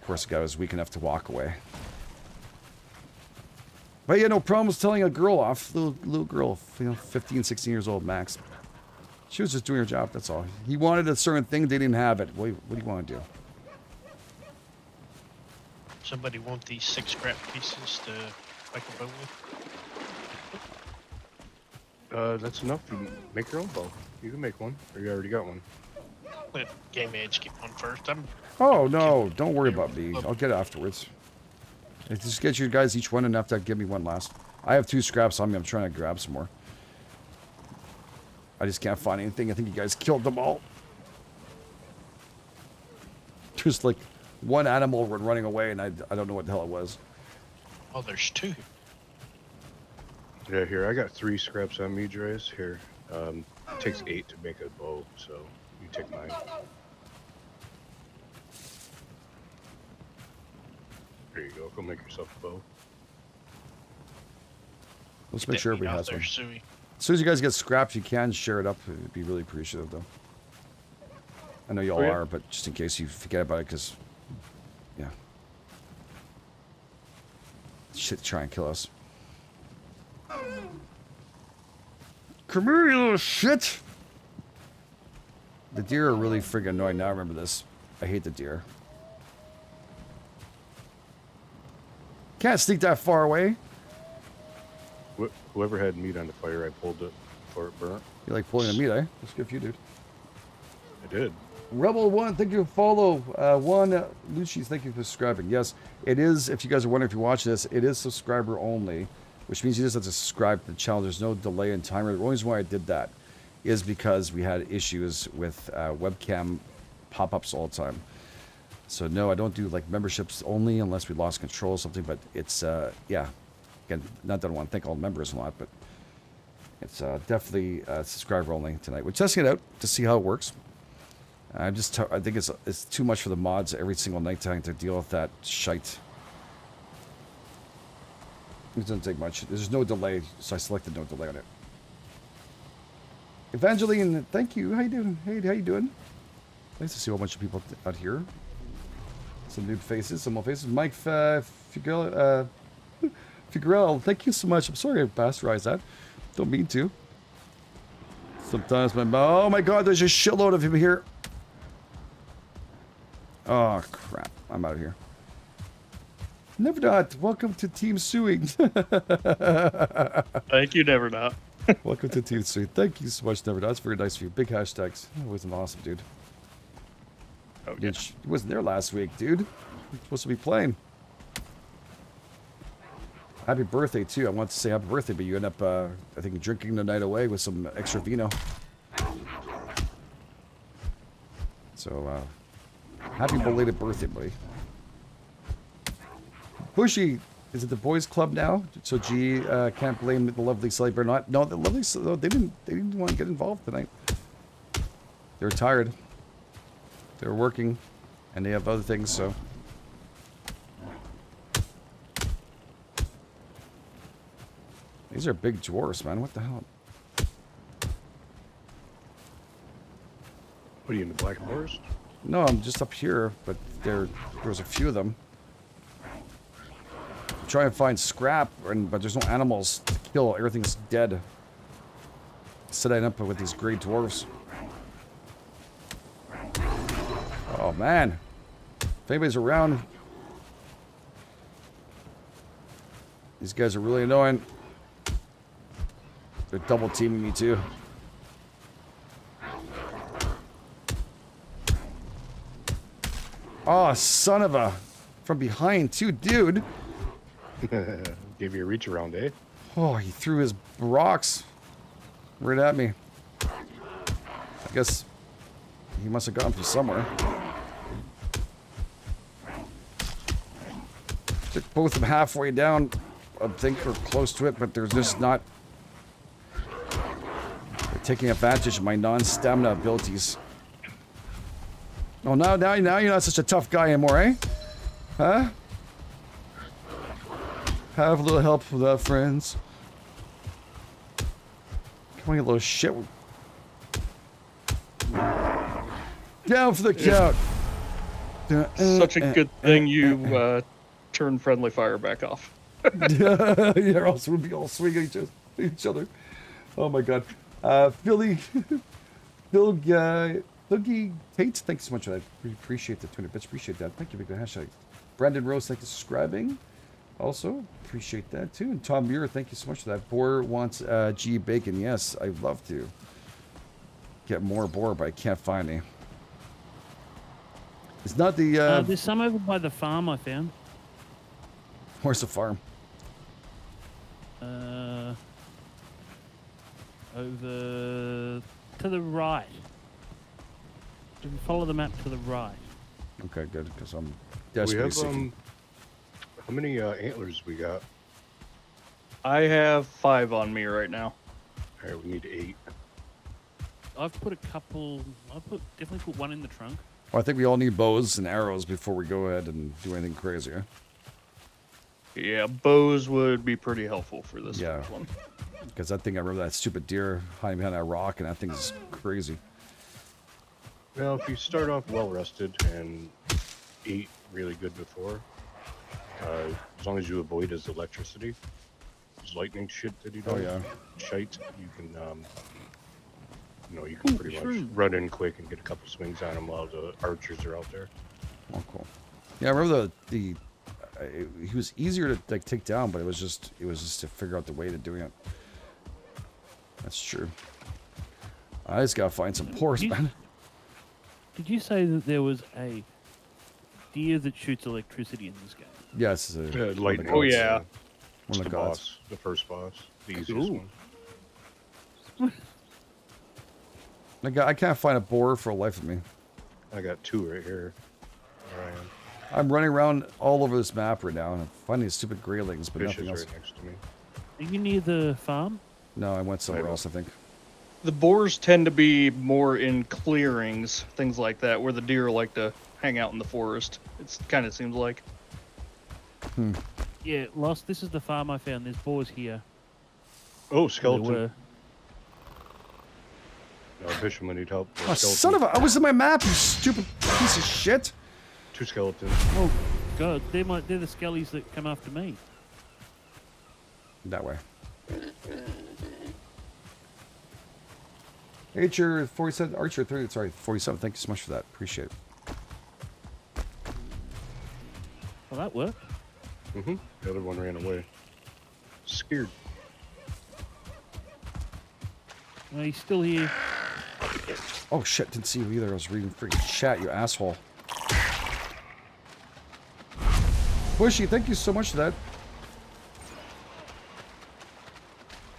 Of course, the guy was weak enough to walk away. But yeah, no problems telling a girl off. Little little girl, you know, 15, 16 years old max. She was just doing her job, that's all. He wanted a certain thing, they didn't have it. What, what do you want to do? Somebody want these six scrap pieces to make a bow with? Uh, that's enough. You make your own bow. You can make one, or you already got one. Let GameEdged get one first. I'm Oh, no, don't worry about me. I'll get it afterwards. Just get you guys each one enough to give me one last. I have two scraps on me. I'm trying to grab some more. I just can't find anything. I think you guys killed them all. Just like one animal went running away, and I, I don't know what the hell it was. oh, there's two. Yeah, here I got three scraps on me, Dreas. Here, um, it takes eight to make a bow, so you take mine. There you go. Go make yourself a bow. Let's make sure everybody out has there, one. Suey. As soon as you guys get scraps, you can share it up. It'd be really appreciative, though. I know you all Oh, yeah. are, but just in case you forget about it, because, yeah. Shit, try and kill us. Come here, you little shit! The deer are really friggin' annoying. Now I remember this. I hate the deer. Can't sneak that far away. Wh- whoever had meat on the fire, I pulled it before it burnt. You like pulling the meat, eh? That's good for you, dude. I did. Rebel One, thank you for follow. Uh, one, uh, Luci's, thank you for subscribing. Yes, it is. If you guys are wondering if you watch this, it is subscriber only, which means you just have to subscribe to the channel. There's no delay in timer. The only reason why I did that is because we had issues with uh, webcam pop-ups all the time. So no, I don't do like memberships only unless we lost control or something. But it's uh, yeah, again, not that I want to thank all the members a lot, but it's uh, definitely uh, subscriber only tonight. We're testing it out to see how it works. I'm just, I think it's it's too much for the mods every single night time to deal with that shite. It doesn't take much. There's no delay, so I selected no delay on it. Evangeline, thank you. How you doing? Hey, how you doing? Nice to see a whole bunch of people out here. Some new faces, some more faces. Mike uh, uh, Figueroa, thank you so much. I'm sorry I bastardized that. Don't mean to. Sometimes my oh my god, there's a shitload of him here. Oh crap, I'm out of here. Never not. Welcome to Team Suing. Thank you, never not. Welcome to Team Suing. Thank you so much, Never not. That's very nice of you. Big hashtags. That was an awesome dude. Oh, sh- He wasn't there last week, dude. Supposed to be playing. Happy birthday too. I want to say happy birthday, but you end up, uh, I think, drinking the night away with some extra vino. So, uh, happy belated birthday, buddy. Bushy, is it the boys' club now? So G uh, can't blame the lovely Sliper. Not no, the lovely. No, They didn't. They didn't want to get involved tonight. They were tired. They were working, and they have other things. So. These are big dwarfs, man. What the hell? What are you in the Black Forest? No, I'm just up here, but there there's a few of them. I'm trying to find scrap, and but there's no animals to kill. Everything's dead. Setting up with these great dwarves. Oh man, if anybody's around, these guys are really annoying. They're double teaming me too. Oh, son of a... From behind, too, dude. Gave you a reach around, eh? Oh, he threw his rocks right at me. I guess he must have gotten from somewhere. Took both of them halfway down, I think, or close to it, but they're just not... Taking advantage of my non-stamina abilities. Oh, now, now, now you're not such a tough guy anymore, eh? Huh? Have a little help without friends. Come on, you little shit. Down for the count. Such a good thing you uh, turn friendly fire back off. yeah, or else we'd be all swinging each other. Oh my god. Uh, Philly, Phil Guy, Philgy Tate, thanks so much for that. We appreciate the 20 bits. Appreciate that. Thank you, big hashtag. Brandon Rose, thank you for subscribing. Also, appreciate that too. And Tom Muir, thank you so much for that. Boar wants uh, G bacon. Yes, I'd love to get more boar, but I can't find any. It's not the Uh, uh, there's some over by the farm I found. Where's the farm. Over to the right. If you follow the map to the right. Okay, good, because I'm We have seeking. um. How many uh, antlers we got? I have five on me right now. All right, we need eight. I've put a couple. I've put definitely put one in the trunk. Well, I think we all need bows and arrows before we go ahead and do anything crazy. Huh? Yeah, bows would be pretty helpful for this Yeah. one. Because I think I remember that stupid deer hiding behind that rock, and that thing's crazy. Now, if you start off well rested and eat really good before, uh, as long as you avoid his electricity, his lightning shit that he does, Oh yeah. shite, you can, um, you know, you can Ooh, pretty true. much run in quick and get a couple swings on him while the archers are out there. Oh, cool. Yeah, I remember the the. It, he was easier to like take down, but it was just it was just to figure out the way to doing it. That's true. I just gotta find some pores, man. Did you say that there was a deer that shoots electricity in this game? Yes, yeah, Uh, lightning. Oh, yeah. one of the the gods. boss, the first boss, the easiest Ooh. one. I, got, I can't find a boar for the life of me. I got two right here. Where I am. I'm running around all over this map right now, and I'm finding these stupid greylings, but Fish nothing is else. right next to me. Are you near the farm? No, I went somewhere Right. else. I think. The boars tend to be more in clearings, things like that, where the deer like to hang out in the forest. It kind of seems like. Hmm. Yeah, Lost. This is the farm I found. There's boars here. Oh, There skeleton. were. No, fisherman need help. Oh, son of a! I was in my map, you stupid piece of shit. Two skeletons. Oh God, they're my, they're the skellies that come after me. That way. Archer 47, Archer 30, sorry, 47. Thank you so much for that. Appreciate it. Well, that worked. Mm-hmm. The other one ran away. Scared. Well, he's still here. Oh shit, didn't see you either. I was reading freaking chat, you asshole. Bushy, thank you so much for that.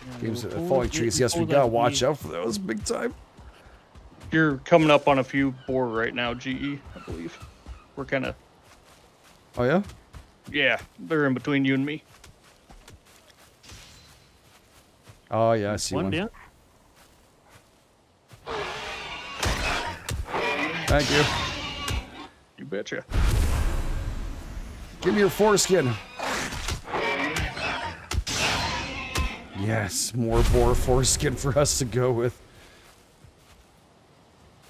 Yeah, Games there of were falling trees. Yes, we boars gotta watch here. out for those big time. You're coming up on a few boar right now, GE, I believe. We're kind of, Oh yeah? yeah, they're in between you and me. Oh yeah, I see One one. down. Thank you. You betcha. Give me your foreskin. Yes, more boar foreskin for us to go with.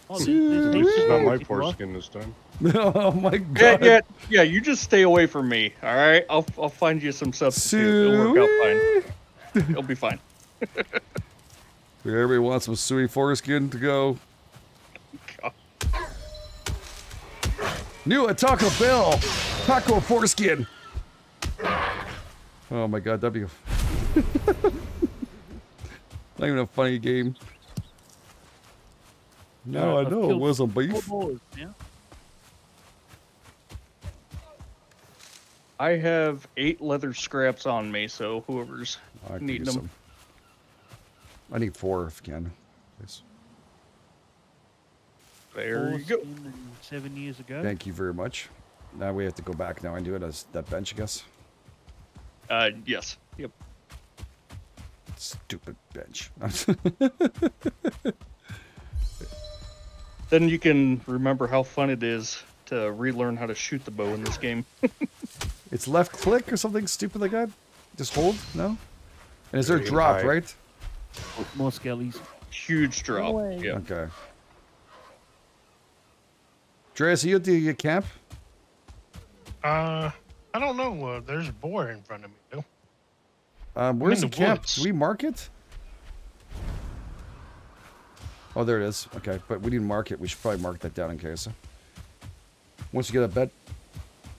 Oh, there's, there's heaps It's of not my if you want. foreskin this time. oh my god. yeah, yeah. yeah, You just stay away from me, all right? I'll I'll find you some substitute. It'll work out fine. It'll be fine. Everybody wants some suey foreskin to go. God. New at Taco Bell. Taco foreskin. Oh my god, that'd be a... not even a funny game. No, Alright, I I've know it wasn't Four beef. boars now. I have eight leather scraps on me, so whoever's oh, I needing them. some. I need four if you can. Please. There you go. Seven years ago. Thank you very much. Now we have to go back now and do it as that bench, I guess. Uh, yes. Yep. Stupid bench. Then you can remember how fun it is to relearn how to shoot the bow in this game. It's left click or something stupid like that? Just hold? No? And is there a drop, high. right? More skellies. Huge drop. Yeah. Okay. Dreas, are you at the camp? Uh, I don't know. Uh, there's a boar in front of me. Though. Um, where's the, the camp? woods. Do we mark it? Oh, there it is. Okay, but we didn't mark it. We should probably mark that down in case. Once you get a bet,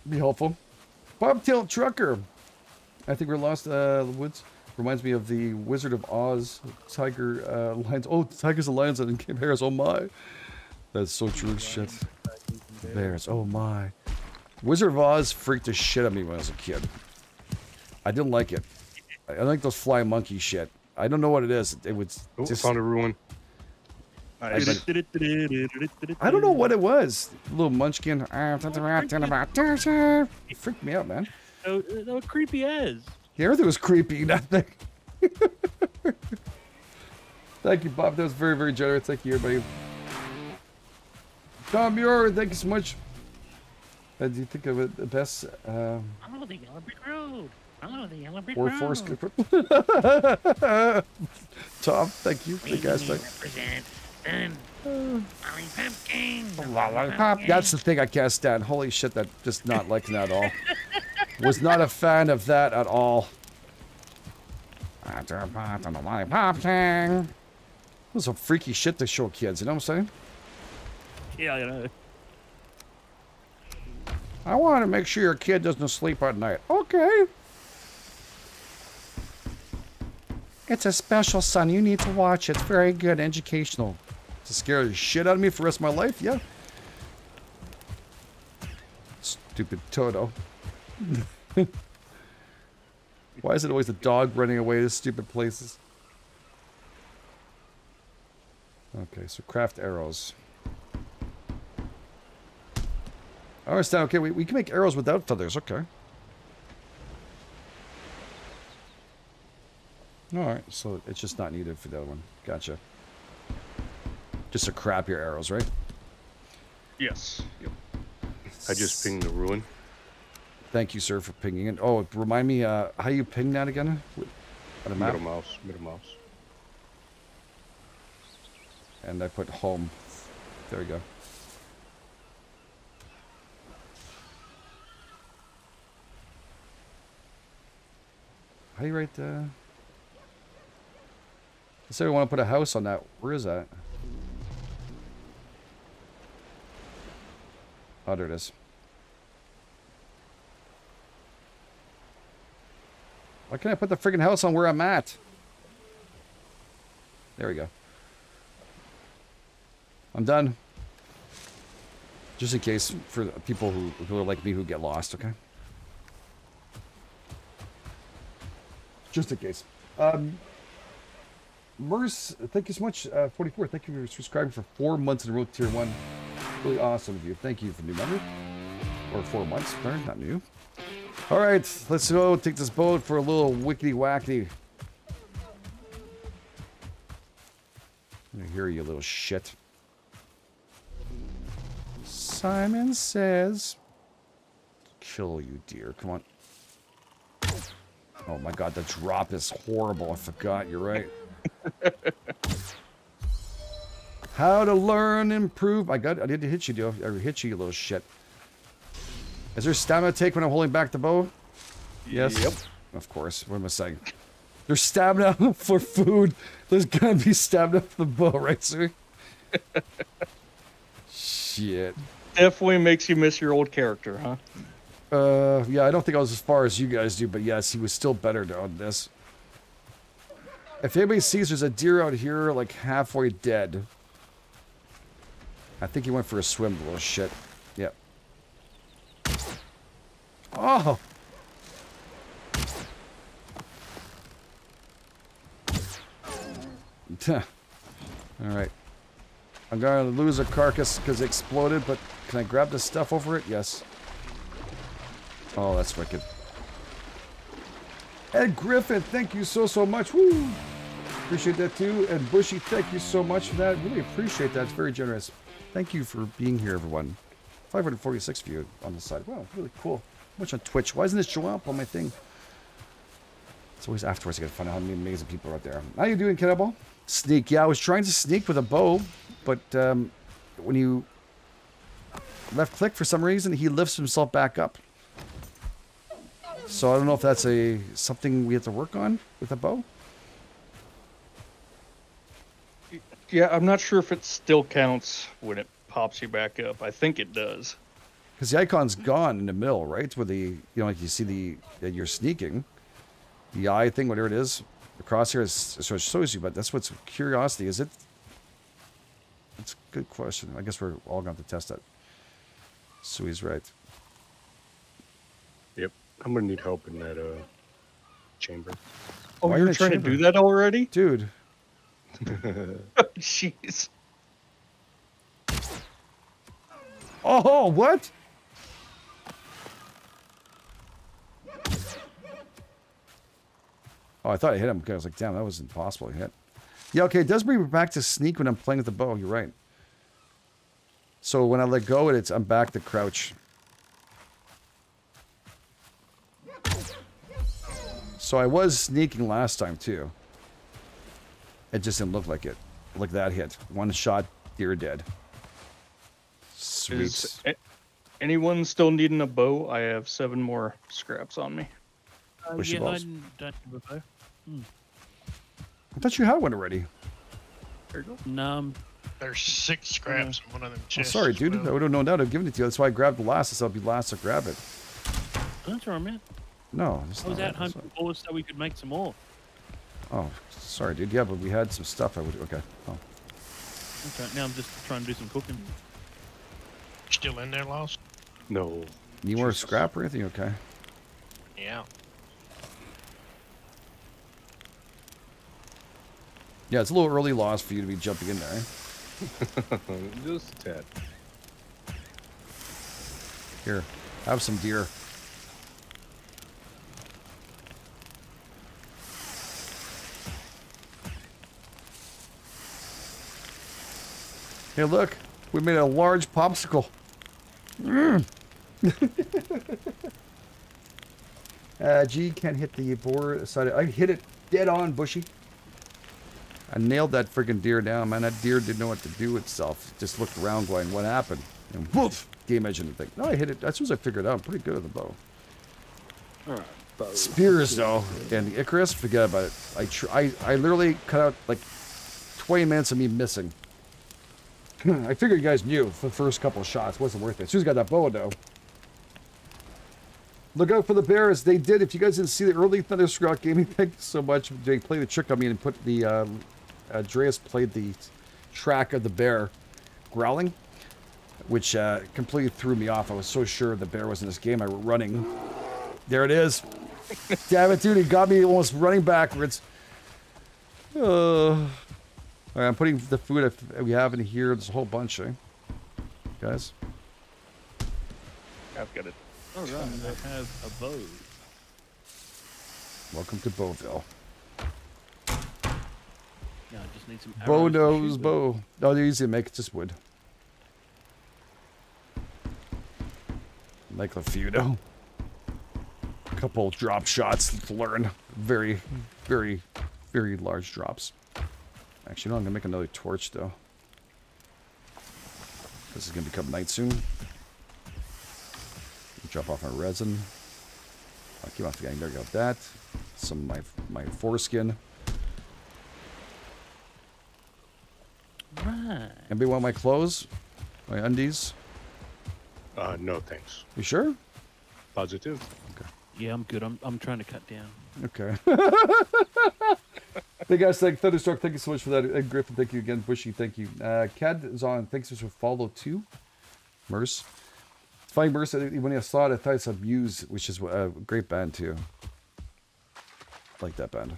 be helpful. Bobtail Trucker. I think we're lost. Uh, the woods reminds me of the Wizard of Oz tiger uh, lions. Oh, tigers and lions and Camp Harris. Oh my, that's so true. Shit. Bears. Oh my. Wizard of Oz freaked the shit out of me when I was a kid. I didn't like it. I I like those flying monkey shit. I don't know what it is. It was Oh, just. found a ruin. Nice. I don't know what it was. Little munchkin. Ah, it freaked me out, man. They were, they were creepy as. Yeah, everything was creepy. Nothing. thank you, Bob. That was very, very generous. Thank you, everybody. Tom Muir, thank you so much. Uh, do you think of it the best? Um, Oh, the yellow brick road. Oh, the yellow brick or road. Forrest Tom, thank you. The guys, thank represent then lollipop king. Lollipop. That's the thing I can't stand. Holy shit, that just not liking that at all. Was not a fan of that at all. Lollipop king. It was some freaky shit to show kids, you know what I'm saying? Yeah, you know. I want to make sure your kid doesn't sleep at night. Okay. It's a special, son. You need to watch it. It's very good, educational. To scare the shit out of me for the rest of my life? Yeah. Stupid Toto. Why is it always the dog running away to stupid places? Okay, so craft arrows. I understand. Okay, we, we can make arrows without feathers. Okay. All right, so it's just not needed for the other one. Gotcha. Just to crap your arrows, right? Yes. Yep. I just pinged the ruin. Thank you, sir, for pinging it. Oh, remind me uh, how you ping that again? On a map? Middle mouse. Middle mouse. And I put home. There we go. How do you write the... I said we want to put a house on that. Where is that? Oh, there it is. Why can't I put the friggin' house on where I'm at? There we go. I'm done. Just in case for people who, who are like me who get lost, okay? Just in case. Um, Merce, thank you so much. Uh, 44, thank you for subscribing for four months in a row, tier one. Really awesome of you. Thank you for new member. Or four months, sorry, not new. All right, let's go take this boat for a little wickety wackety. I hear you, little shit. Simon says, kill you, dear. Come on. Oh my god, the drop is horrible. I forgot. You're right. How to learn, improve. I got. I did hit you, dude. I hit you, you little shit. Is there stamina take when I'm holding back the bow? Yes. Yep. Of course. What am I saying? There's stamina for food. There's gonna be stamina for the bow, right, sir? Shit. Definitely makes you miss your old character, huh? Uh, yeah, I don't think I was as far as you guys do, but yes, he was still better on this. If anybody sees there's a deer out here, like halfway dead, I think he went for a swim, little shit. Yep. Oh! Alright. I'm gonna lose a carcass because it exploded, but can I grab the stuff over it? Yes. Oh, that's wicked. Ed Griffin, thank you so, so much. Woo! Appreciate that too. And Bushy, thank you so much for that. Really appreciate that. It's very generous. Thank you for being here, everyone. 546 view on the side. Wow, really cool. Much on Twitch. Why doesn't this show up on my thing? It's always afterwards I gotta find out how many amazing people are out there. How you doing, Cannibal? Sneak. Yeah, I was trying to sneak with a bow, but um, when you left click for some reason, he lifts himself back up. So I don't know if that's a something we have to work on with a bow. Yeah, I'm not sure if it still counts when it pops you back up. I think it does. Because the icon's gone in the middle, right? Where the you know, like you see the that you're sneaking, the eye thing, whatever it is, the crosshair is so it shows you. But that's what's curiosity. Is it? That's a good question. I guess we're all going to test that. So he's right. I'm gonna need help in that uh chamber. Oh, Why you're trying chamber? to do that already? dude. Jeez. Oh, what? Oh, I thought I hit him because I was like, damn, that was impossible to hit. Yeah, okay, it does bring me back to sneak when I'm playing with the bow. You're right. So when I let go, it, it's I'm back to crouch. So I was sneaking last time too. It just didn't look like it. Look that hit. One shot, deer dead. Sweet. Is anyone still needing a bow? I have seven more scraps on me. Uh, Bushy yeah, I balls. n- don't have a bow. I thought you had one already. There you go. No, um, There's six scraps in one of them Oh, chests. sorry, dude. well. I would have known that. I'd given it to you. That's why I grabbed the last. So I'll be last to grab it. that's all right, man. No, it's I was not out right. That's hunting for so we could make some more. Oh, sorry, dude. Yeah, but we had some stuff. I would. Okay. Oh, Okay, now I'm just trying to do some cooking. Still in there, Lost? No. need more Jesus. scrap or anything? Okay. Yeah. Yeah, it's a little early loss for you to be jumping in there. eh? Just a tad. Here, have some deer. Hey, look, we made a large popsicle. Mm. uh, G can't hit the board side. I hit it dead on, Bushy. I nailed that freaking deer down, man. That deer didn't know what to do itself. It just looked around going, what happened? And woof, game engine thing. No, I hit it. As soon as I figured it out, I'm pretty good at the bow. Spears, though, and Icarus, forget about it. I, I, I literally cut out like 20 minutes of me missing. I figured you guys knew for the first couple of shots. wasn't worth it. As soon got that bow, though. Look out for the bears. They did. If you guys didn't see the early Thunderstruck gaming, thank you so much. They played the trick on me and put the. Uh, Andreas played the track of the bear growling, which uh, completely threw me off. I was so sure the bear was in this game. I were running. There it is. Damn it, dude. He got me almost running backwards. Uh, all right, I'm putting the food we have in here. There's a whole bunch, eh? Guys. I've got it. All right, I have a bow. Welcome to Bowville. Yeah, I just need some Bow arrows to nose shoot with. bow. No, they're easy to make. It's just wood. Like a few, though. Couple drop shots to learn. Very, very, very large drops. Actually, no, I'm gonna make another torch though. This is gonna become night soon. Drop off my resin. I'll keep on forgetting. There you go. That. Some of my my foreskin. Right. Anybody want my clothes? My undies? Uh, no thanks. You sure? Positive. Okay. Yeah, I'm good. I'm, I'm trying to cut down. Okay. hey guys, thank Thunderstruck. Thank you so much for that. And Griffin, thank you again. Bushy, thank you. Uh, Cad is on. Thanks for follow too. Merce. Funny, Merce. uh, When I saw it, I thought it's a Muse, which is a great band too. like that band.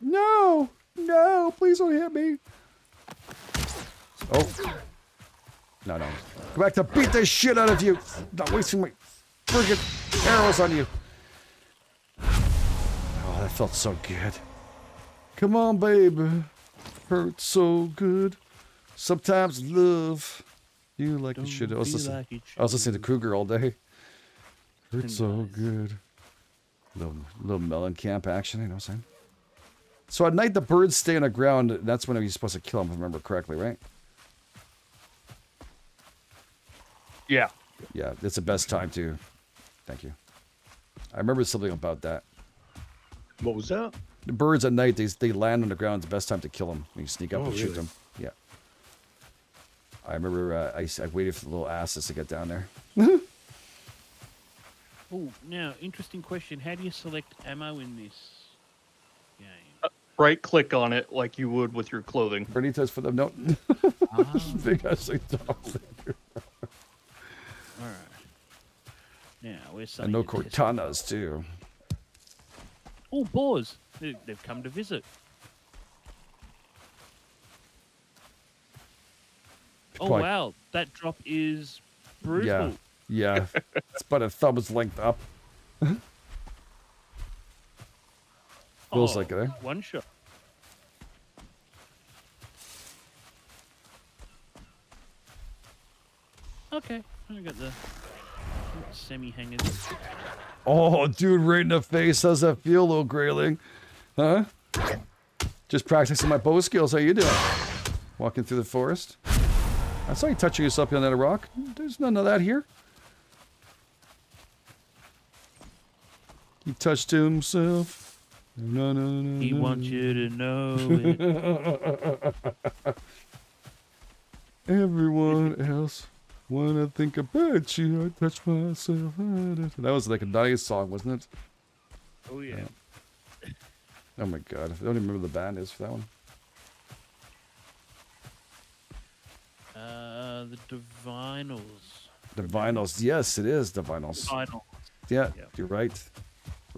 No, no, please don't hit me. Oh. No, no. Go back to beat the shit out of you. Not wasting my friggin' arrows on you. Oh, that felt so good. Come on, babe. hurts so good. Sometimes love you like Don't you should. I was, listening, like it I was listening to. Cougar all day. Hurts so Nice. good. Little little Mellencamp action, you know what I'm saying? So at night the birds stay on the ground. That's when you're supposed to kill them, if I remember correctly, right? Yeah. Yeah, it's the best time to. Thank you. I remember something about that. What was that? The birds at night, they, they land on the ground. It's the best time to kill them. You sneak up Oh, and shoot them. Yeah. I remember uh, I, s- I waited for the little asses to get down there. Oh, now interesting question. How do you select ammo in this game? Right click on it like you would with your clothing. Bernie says for them, no. Ah, Big ass like dog. all right. Now where's And something? no to? Cortanas, too. Oh, boars! They, they've come to visit. Oh Probably- wow, that drop is brutal. Yeah. Yeah. it's about a thumb's length up. Feels like it, eh? One shot. Okay, I got the semi hangers. Oh, dude, right in the face. How's that feel, little greyling? Huh? Just practicing my bow skills. How you doing? Walking through the forest. I saw you touching yourself on that rock. There's none of that here. He touched himself. No, no, no. no He wants you to know. Everyone else wanna think about you. I touch myself. That was like a nice song, wasn't it? Oh yeah. Oh my god, I don't even remember the band is for that one. Uh, the Divinyls. The vinyls, yes, it is the vinyls. Divinyl. Yeah, Yeah. you're right.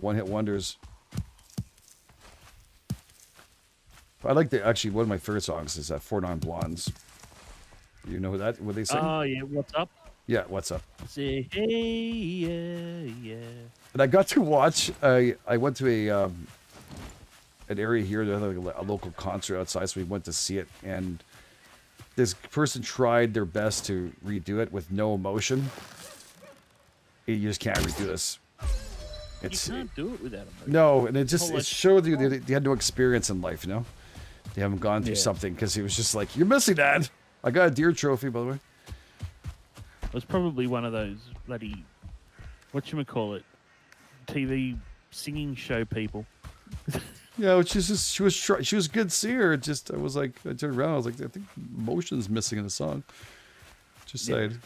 One hit wonders. I like the actually one of my favorite songs is uh, Four Non Blondes. You know that what they say? Oh yeah. What's up? yeah, what's up? Say hey yeah yeah. And I got to watch. I I went to a um, an area here, like a local concert outside, so we went to see it. And this person tried their best to redo it with no emotion. You just can't redo this. It's you can't do it without a no, and it just it showed you they, they had no experience in life. You know, they haven't gone through Yeah. something because he was just like, "You're missing that." I got a deer trophy, by the way. It was probably one of those bloody, what you call it, TV singing show people. Yeah, which is just she was try, she was a good singer. Just I was like I turned around, I was like I think emotion's missing in the song. Just Yeah. saying.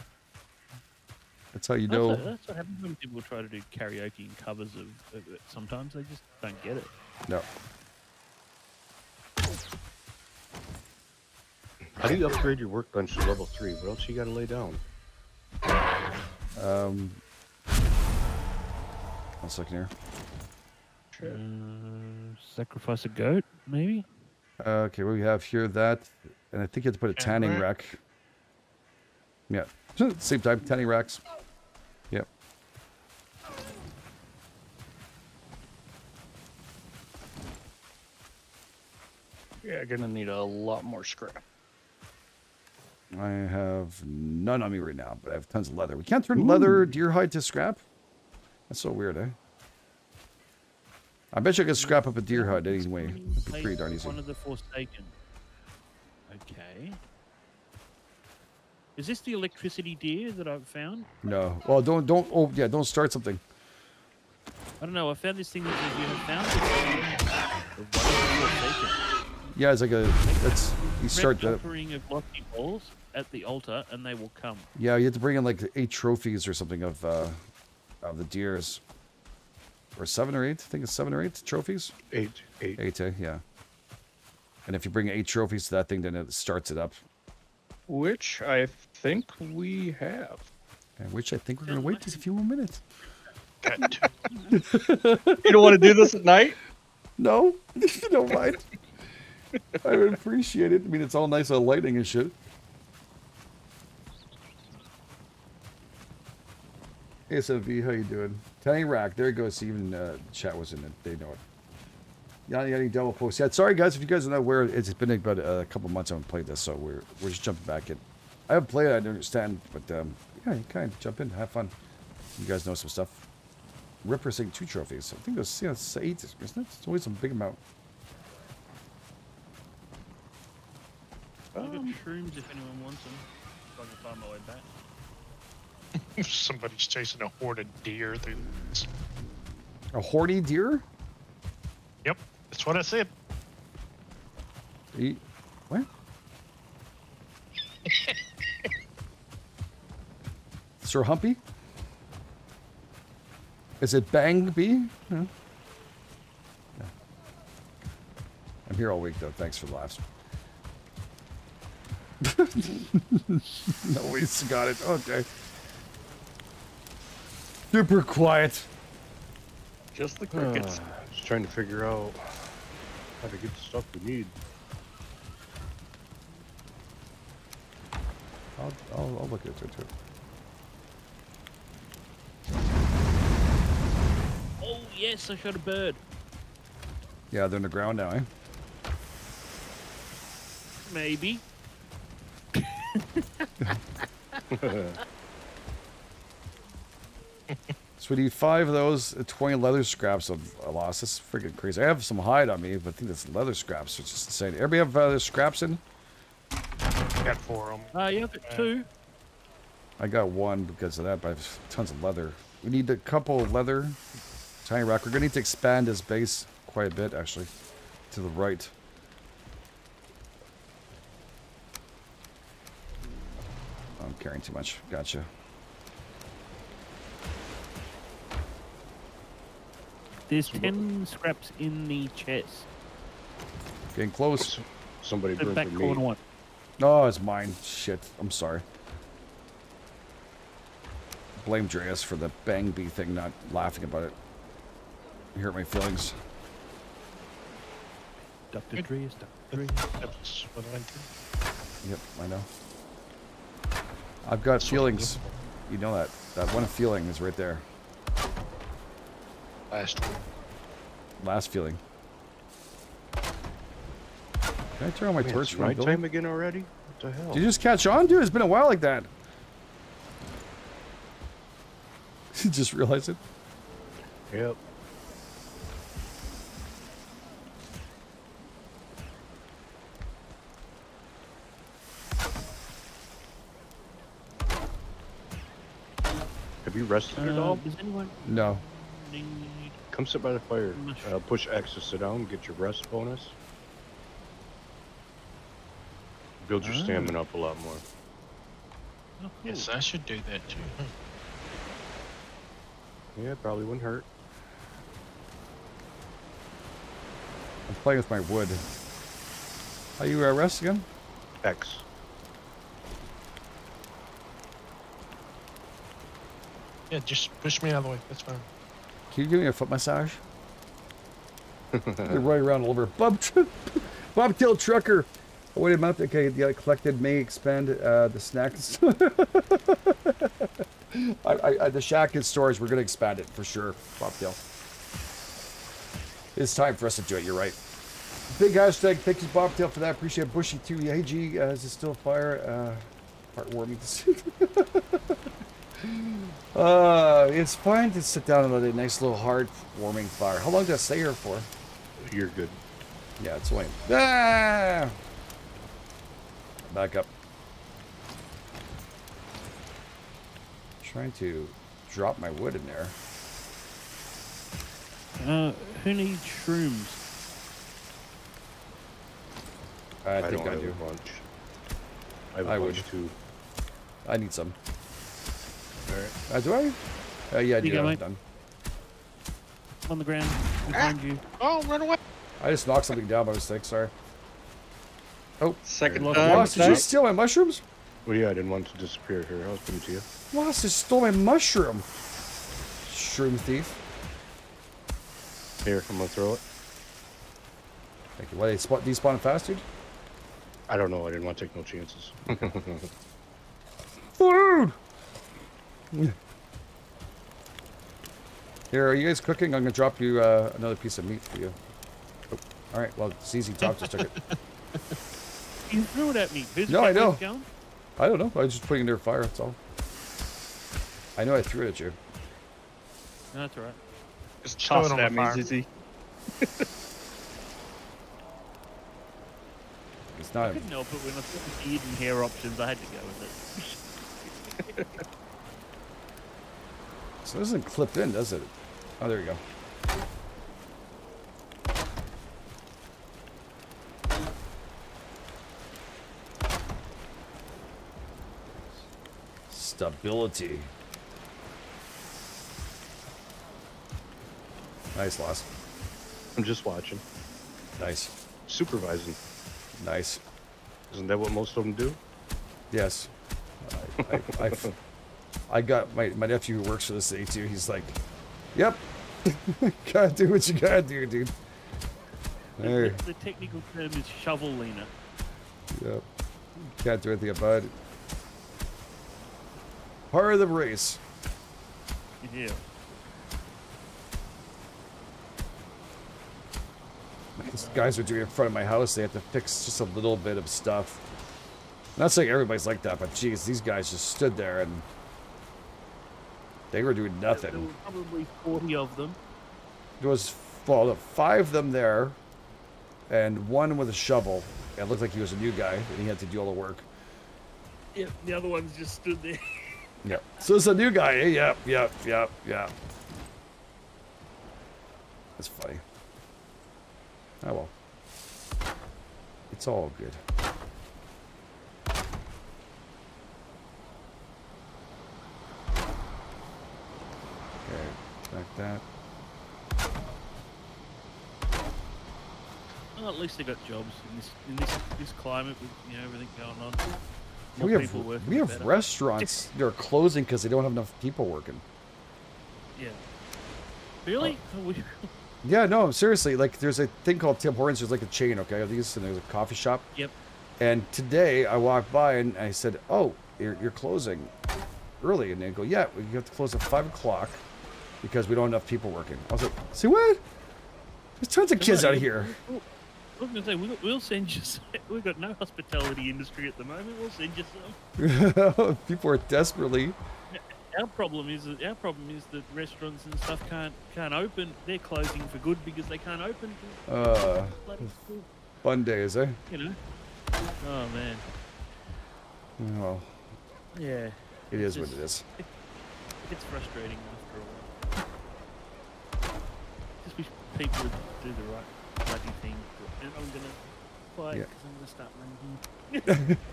That's how you That's, know. what, that's what happens when people try to do karaoke and covers of, of it. Sometimes they just don't get it. No. How do you upgrade your workbench to level three? What else you gotta lay down? Um. One second here. Uh, sacrifice a goat, maybe. Uh, okay, what we have here that, and I think you have to put a tanning Tanning rack. Yeah, same time tanning racks. Yep. Yeah, gonna need a lot more scrap. I have none on me right now, but I have tons of leather. We can't turn leather deer hide to scrap. That's so weird, eh? I bet you I could scrap up a deer hide anyway. That'd be pretty darn easy. One of the Forsaken. Okay. Is this the electricity deer that I've found? No. Well, don't don't. Oh, yeah. Don't start something. I don't know. I found this thing that you have found it. The one of the Forsaken. Yeah, it's like a. That's you start Red that. offering of lofty balls at the altar, and they will come. Yeah, you have to bring in like eight trophies or something of uh, of the deers, or seven or eight. I think it's seven or eight trophies. Eight, eight. Eight, eh? yeah. And if you bring eight trophies to that thing, then it starts it up. Which I think we have. And which I think we're gonna wait just a few more minutes. You don't want to do this at night? No, you don't mind. I would appreciate it. I mean, it's all nice on lighting and shit. ASMV, how you doing? Tiny Rack, there you go. See, even uh, chat was in it. They know it. Yanni any double posts. Yeah, sorry guys, if you guys are not aware, it's been about a couple months I haven't played this, so we're we're just jumping back in. I haven't played it, I don't understand, but um, yeah, you kind of jump in, have fun. You guys know some stuff. Ripper saying two trophies. I think it's eight, isn't it? It's always a big amount. I've got Um, shrooms if anyone wants them. If I can find my way back. Somebody's chasing a horde of deer through this. A horny deer? Yep, that's what I said. Eat. What? Sir Humpy? Is it Bang B? No. No. I'm here all week though. Thanks for the laughs. Nobody's got it. Okay. Super quiet. just the crickets. Just trying to figure out how to get the stuff we need. I'll, I'll, I'll look into it too. Oh yes, I shot a bird. Yeah, they're in the ground now, eh? Maybe. So we need five of those, uh, 20 leather scraps of a loss. That's freaking crazy. I have some hide on me, but I think that's leather scraps. It's just insane. Everybody have uh, scraps in? I Got four of them. Uh, yeah, I've got two. I got one because of that, but I have tons of leather. We need a couple of leather. Tiny rock. We're going to need to expand this base quite a bit, actually. To the right. Carrying too much. Gotcha. There's ten scraps in the chest. Getting close. Somebody The burned back for corner me. one. Oh, it's mine. Shit. I'm sorry. Blame Dreas for the bang bee thing, not laughing about it. You hurt my feelings. Dr. Dreas, Dr. Dreas. That's what I did. Yep, I know. I've got feelings. You know that. That one feeling is right there. Last one. Last feeling. Can I turn on my Man, torch it's for my nighttime building? again already? What the hell? Did you just catch on, dude? It's been a while like that. You just realized it. Yep. Have you rested at Uh, all? does anyone No. need... Come sit by the fire. Mush- Uh, push X to sit down, get your rest bonus. Build your Ah. stamina up a lot more. Oh, cool. Yes, I should do that too. Yeah, probably wouldn't hurt. I'm playing with my wood. How you uh, rest again? X. Yeah, just push me out of the way. That's fine. Can you give me a foot massage? You're running around all over. Bob, Bobtail Trucker. Oh, wait a month. Okay, yeah, collected may expand uh, the snacks. I, I, I, the shack in storage. We're gonna expand it for sure, Bobtail. It's time for us to do it. You're right. Big hashtag. Thank you, Bobtail, for that. Appreciate. Bushy too. Hey, G, uh, is it still fire? Uh, heartwarming to see. uh, it's fine to sit down and let a nice little hard warming fire. How long does that stay here for? You're good. Yeah, it's only. Ah! Back up. Trying to drop my wood in there. Uh, who needs shrooms? I, I, think don't I have do. a bunch. I have a I bunch would. too. I need some. Alright. Uh, do I? Uh, yeah, I do. I'm done. On the ground, behind you. Oh, run away! I just knocked something down by mistake. Sorry. Oh, Second Lost time. Lost, did you steal my mushrooms? Well, yeah, I didn't want to disappear here. I was coming to you. Lost just stole my mushroom. Shroom thief. Here, I'm gonna throw it. Thank you. What, they spot despawn fast, dude? I don't know. I didn't want to take no chances. Food! Here, are you guys cooking? I'm gonna drop you uh, another piece of meat for you. All right. Well, ZZ Top just took it. You threw it at me. Who's No, I know. I don't know. I was just putting it near fire. That's all. I know I threw it at you. No, that's all right. Just Just toss it it at me, fire. Zizzy. It's I not. couldn't help it when I saw the beard and hair options. I had to go with it. So it doesn't clip in, does it? Oh, there you go. Stability. Nice, loss. I'm just watching, Nice. supervising. Nice. Isn't that what most of them do? Yes. I, I, I got my, my nephew who works for the city too. He's like, yep. gotta do what you gotta do, dude. The, the technical term is shovel leaner. Yep. Can't do anything about it. Part of the race. Yeah. These guys are doing it in front of my house. They have to fix just a little bit of stuff. Not saying everybody's like that, but geez, these guys just stood there and they were doing nothing. There were probably 40 of them. There was well, five of them there, and one with a shovel. It looked like he was a new guy, and he had to do all the work. Yep, the other ones just stood there. Yep. So it's a new guy. eh? Yep, yep, yep, yep. That's funny. Oh well. It's all good. Okay, like that. Well, at least they got jobs in this in this this climate with you know everything going on. More we have we have better. restaurants that are closing because they don't have enough people working. Yeah. Really? Uh, oh, Yeah, no, seriously. Like, there's a thing called Tim Hortons. There's like a chain, okay, of these, and there's a coffee shop. Yep. And today I walked by and I said, "Oh, you're, you're closing early," and they go, "Yeah, we have to close at five o'clock because we don't have enough people working." I was like, "See what? There's tons of kids out here." I was gonna say we'll, we'll send you. Some, we've got no hospitality industry at the moment. We'll send you some. people are desperately. Our problem is that our problem is that restaurants and stuff can't can't open. They're closing for good because they can't open. Uh, fun days, eh? You know. Oh man. Well, Yeah. it is It's what it is. It's frustrating after a while. Just wish people would do the right bloody thing. And I'm gonna quiet Yeah. I'm gonna start running.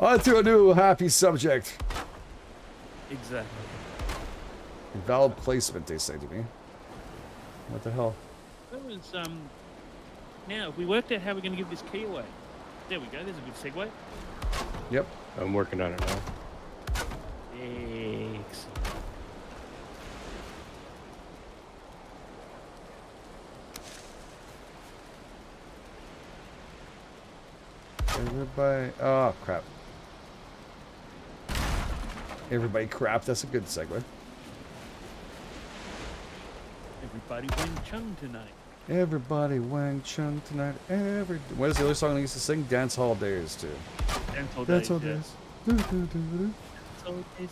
On to a new happy subject. Exactly. Invalid placement, they say to me. What the hell? That was um. Now we worked out how we're gonna give this key away. There we go. There's a good segue. Yep. I'm working on it now. Excellent. Everybody. Oh, crap. Everybody crap. That's a good segue. Everybody Wing Chun tonight. Everybody Wang Chung tonight. Every. What is the other song they used to sing? Dance Hall Days, too. Dance all Dance days, Hall yeah. Do, do, do, do. Dance all days,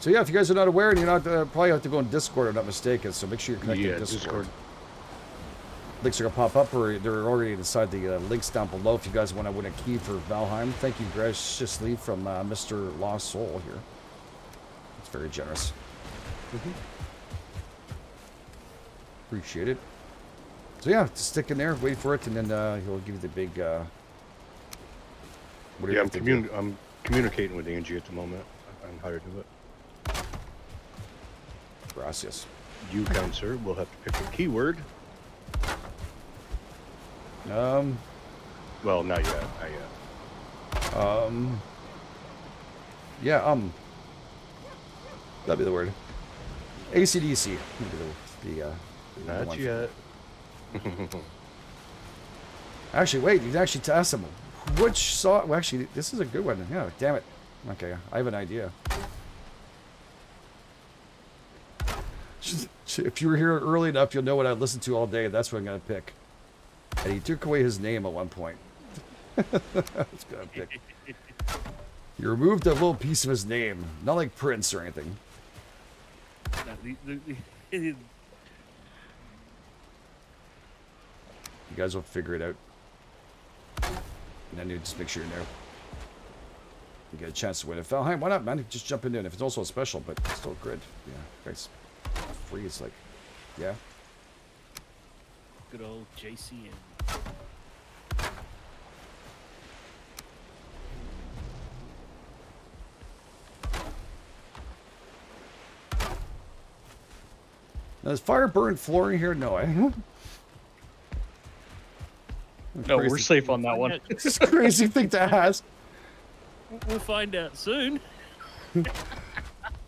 So, yeah, if you guys are not aware and you're not, uh, probably have to go on Discord, I'm not mistaken. So make sure you're connected Yeah, to Discord. Discord. Links are going to pop up, or they're already inside the uh, links down below if you guys want to win a key for Valheim. Thank you graciously from uh, Mr. Lost Soul here. It's very generous. Appreciate it. So yeah, just stick in there, wait for it, and then uh, he'll give you the big. Uh, what do you Yeah, I'm, do? I'm communicating with Angie at the moment. I'm hired to it. Gracias. You, sir, will have to pick a keyword. Um, Well, not yet. Not yet. um, yeah, um, that'd be the word. ACDC. Maybe the, the, uh, the Not one. yet. Actually, wait, you actually to ask them which saw. Well, actually, this is a good one. Yeah, damn it. Okay, I have an idea. If you were here early enough, you'll know what I listened to all day. That's what I'm gonna pick. And he took away his name at one point. That's gonna pick. You removed a little piece of his name, not like Prince or anything. You guys will figure it out. And then you just make sure you know. You get a chance to win. If oh, Valheim, why not, man? Just jump in. There. If it's also a special, but still grid. Yeah, guys. Free is like, yeah. good old JCN. Now, is fire burned flooring here? No, eh? No, we're safe on that one. It's just a crazy thing to ask. We'll find out soon.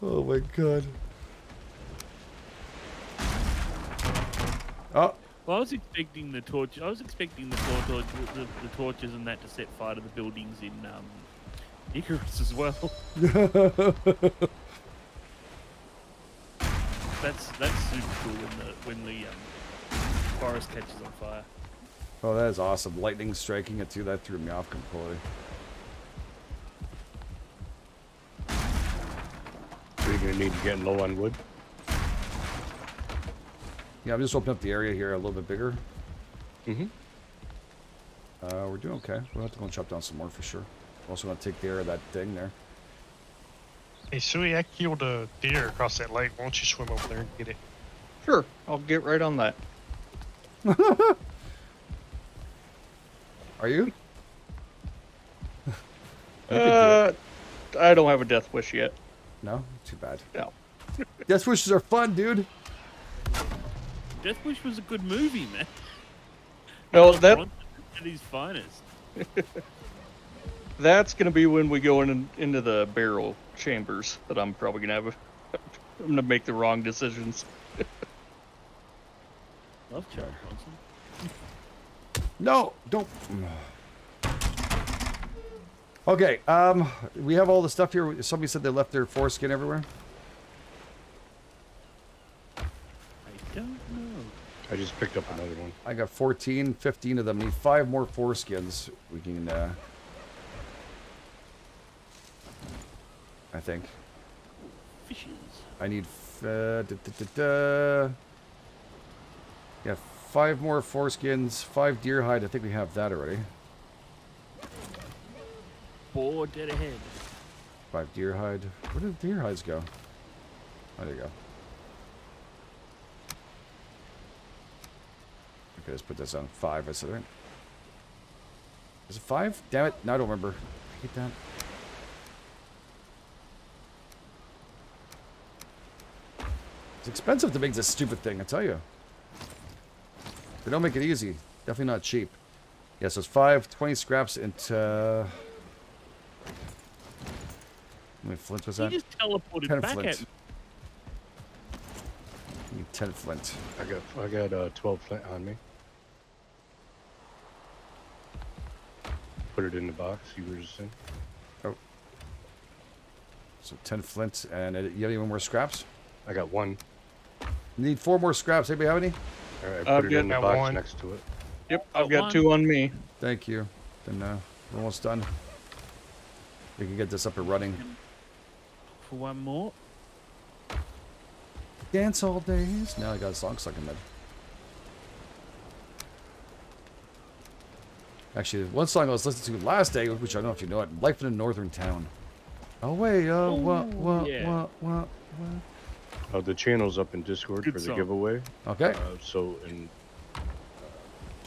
Oh my god. Oh, Well, I was expecting the torch. I was expecting the, tor- torch, the, the torches and that to set fire to the buildings in um, Icarus as well. that's that's super cool when the when the um, forest catches on fire. oh, that is awesome. Lightning striking it too. That threw me off completely. Are you gonna need to get low on wood? Yeah, I'm just opening up the area here a little bit bigger. Mm-hmm. Uh, we're doing okay. We'll have to go and chop down some more for sure. Also want to take care of that thing there. Hey, Sui, I killed a deer across that lake. Why don't you swim over there and get it? Sure, I'll get right on that. Are you? Uh, I don't have a death wish yet. No? Too bad. No. Death wishes are fun, dude. Death Wish was a good movie, man. No, that Bronson At his finest. that's gonna be when we go in into the burial chambers that I'm probably gonna have. A, I'm gonna make the wrong decisions. Love Charles Bronson. No, don't. Okay, um, we have all the stuff here. Somebody said they left their foreskin everywhere. I don't know. I just picked up another one. I got 14, 15 of them. Need five more foreskins. We can, uh, I think. Fishes. I need, uh, da, da, da, da. yeah, five more foreskins, five deer hide. I think we have that already. Four dead ahead. Five deer hide. Where did the deer hides go? Oh, there you go. Okay, let's put this on five. I said. Is it five? Damn it! No, I don't remember. I hate that. It's expensive to make this stupid thing. I tell you. They don't make it easy. Definitely not cheap. Yeah, so it's five, 20 scraps into. How many flint was He that? just teleported 10 back flint. at me. 10 flint. I got I got uh, 12 flint on me. Put it in the box you were just in. Oh. So 10 flints and uh, you have any more scraps? I got one. Need four more scraps. Anybody have any? All right, I put it in the box one. next to it. Yep, I've got one. two on me. Thank you. Then uh, we're almost done. We can get this up and running. For one more. Dance all days. Now I got a song stuck in mid. Actually, one song I was listening to last day, which I don't know if you know it, Life in a Northern Town. Oh wait, uh, what, Ooh, what, yeah. what, what, what? Uh, the channel's up in Discord Good for the giveaway. Okay. Uh, so, and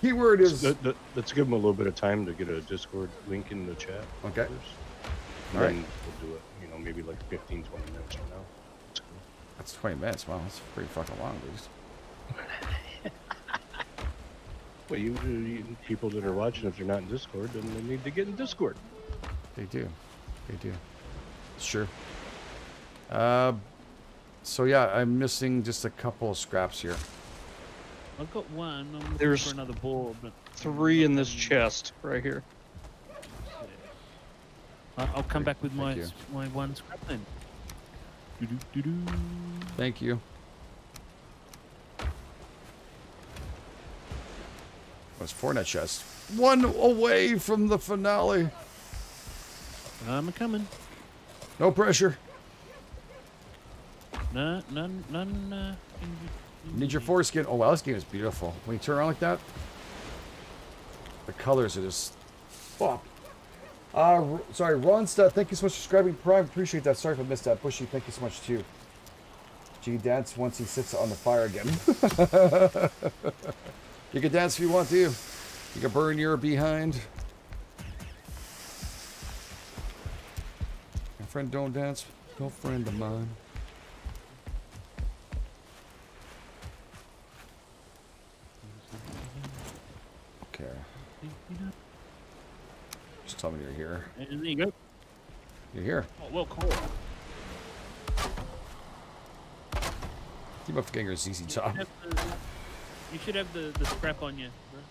Keyword is th- th- let's give them a little bit of time to get a Discord link in the chat. okay. First. And All right. then we'll do it. You know, maybe like 15, 20 minutes from now. That's cool. That's 20 minutes. Wow, that's pretty fucking long, at least. Well, you, you people that are watching, if they're not in Discord, then they need to get in Discord. They do. They do. Sure. Uh, so yeah, I'm missing just a couple of scraps here. I've got one. I'm looking There's- for another board, but Three in this chest right here. I- I'll come back with Thank my you. my one scrap then. Thank you. What's four net chest? One away from the finale. I'm coming. No pressure. No, none, none. Uh, Need your foreskin. Oh wow, this game is beautiful. When you turn around like that, the colors are just. Oh. Uh, sorry, Ronsta, thank you so much for subscribing Prime. Appreciate that. Sorry if I missed that. Bushy, thank you so much too. G dance once he sits on the fire again. you can dance if you want to. You can burn your behind. My friend don't dance. No friend of mine. Okay. Just tell me you're here. There you go. You're here. Oh, well, cool. Keep up ZZ You top. Should have the, you should have the, the scrap on you. Bro.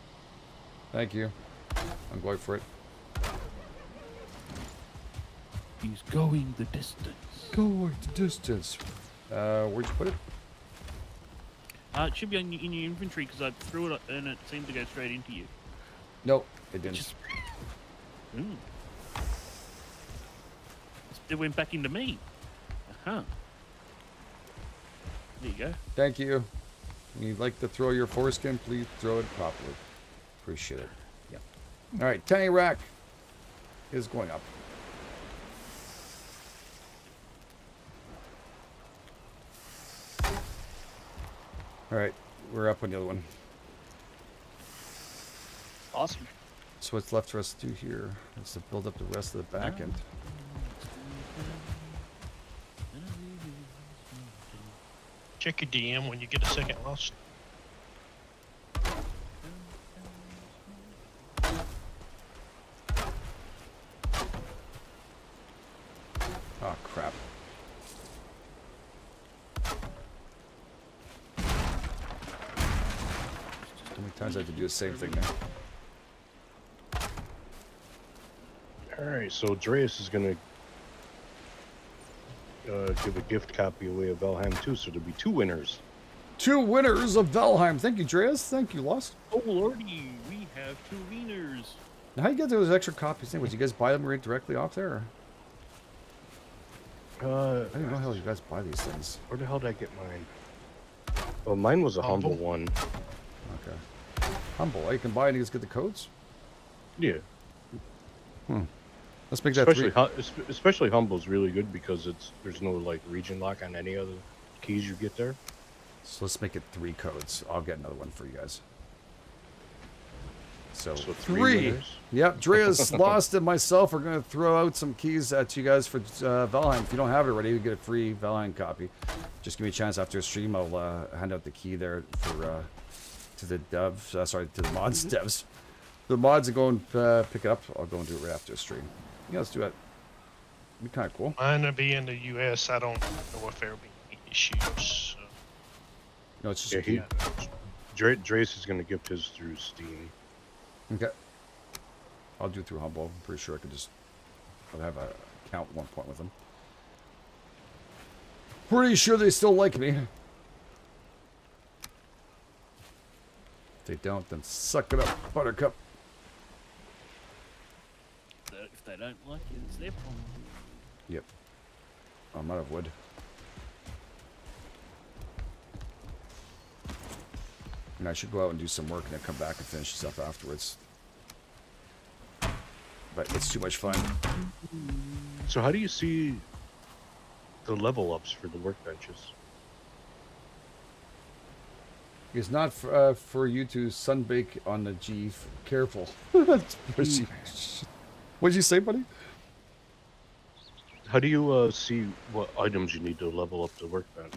Thank you. I'm going for it. He's going the distance. Going the distance. Uh, where'd you put it? Uh, it should be on, y- in your inventory because I threw it and it seemed to go straight into you. Nope, it didn't. Just. Mm. It went back into me. Uh huh. There you go. Thank you. When you'd like to throw your foreskin, please throw it properly. Appreciate it. Yeah. All right, tiny rack is going up. All right, we're up on the other one. Awesome. So what's left for us to do here is to build up the rest of the back end. Check your DM when you get a second lost. Oh crap. How many times I have to do the same thing now? Alright, so Dreas is gonna uh, give a gift copy away of Valheim 2, so there'll be two winners. Two winners of Valheim. Thank you, Dreas. Thank you, Lost. Oh lordy, we have two winners. Now, how you get those extra copies? Anyways, you guys buy them right directly off there? Uh, I don't know how you guys buy these things. where the hell did I get mine? Oh, mine was a humble, Humble? one. Okay. Humble. eh? You can buy and you just get the codes. Yeah. Let's make that Especially, three. hu- espe- especially humble's really good because it's there's no like region lock on any other keys you get there. So let's make it three codes. I'll get another one for you guys. So, So three three. Yep, Drea's Lost and myself are going to throw out some keys at you guys for uh, Valheim. If you don't have it already, you get a free Valheim copy. Just give me a chance after a stream. I'll uh, hand out the key there for uh, to the devs. Uh, sorry, to the mods devs. The mods are going to uh, pick it up. I'll go and do it right after the stream. Yeah, let's do that. Be kind of cool. Mine will be in the US. I don't know if there'll be any issues. So. No, it's just Yeah, a he, key. Dra- Drace is gonna gift his through Steam. Okay. I'll do it through Humble. I'm pretty sure I could just I'll have a count one point with them. Pretty sure they still like me. If they don't, then suck it up, Buttercup. So if they don't like it, it's their problem. Yep. I'm out of wood. And I should go out and do some work and then come back and finish this up afterwards. But it's too much fun. So how do you see the level ups for the workbenches? It's not for, uh, for you to sunbake on the G. Careful. That's pushy. What'd you say, buddy? How do you uh, see what items you need to level up the workbench?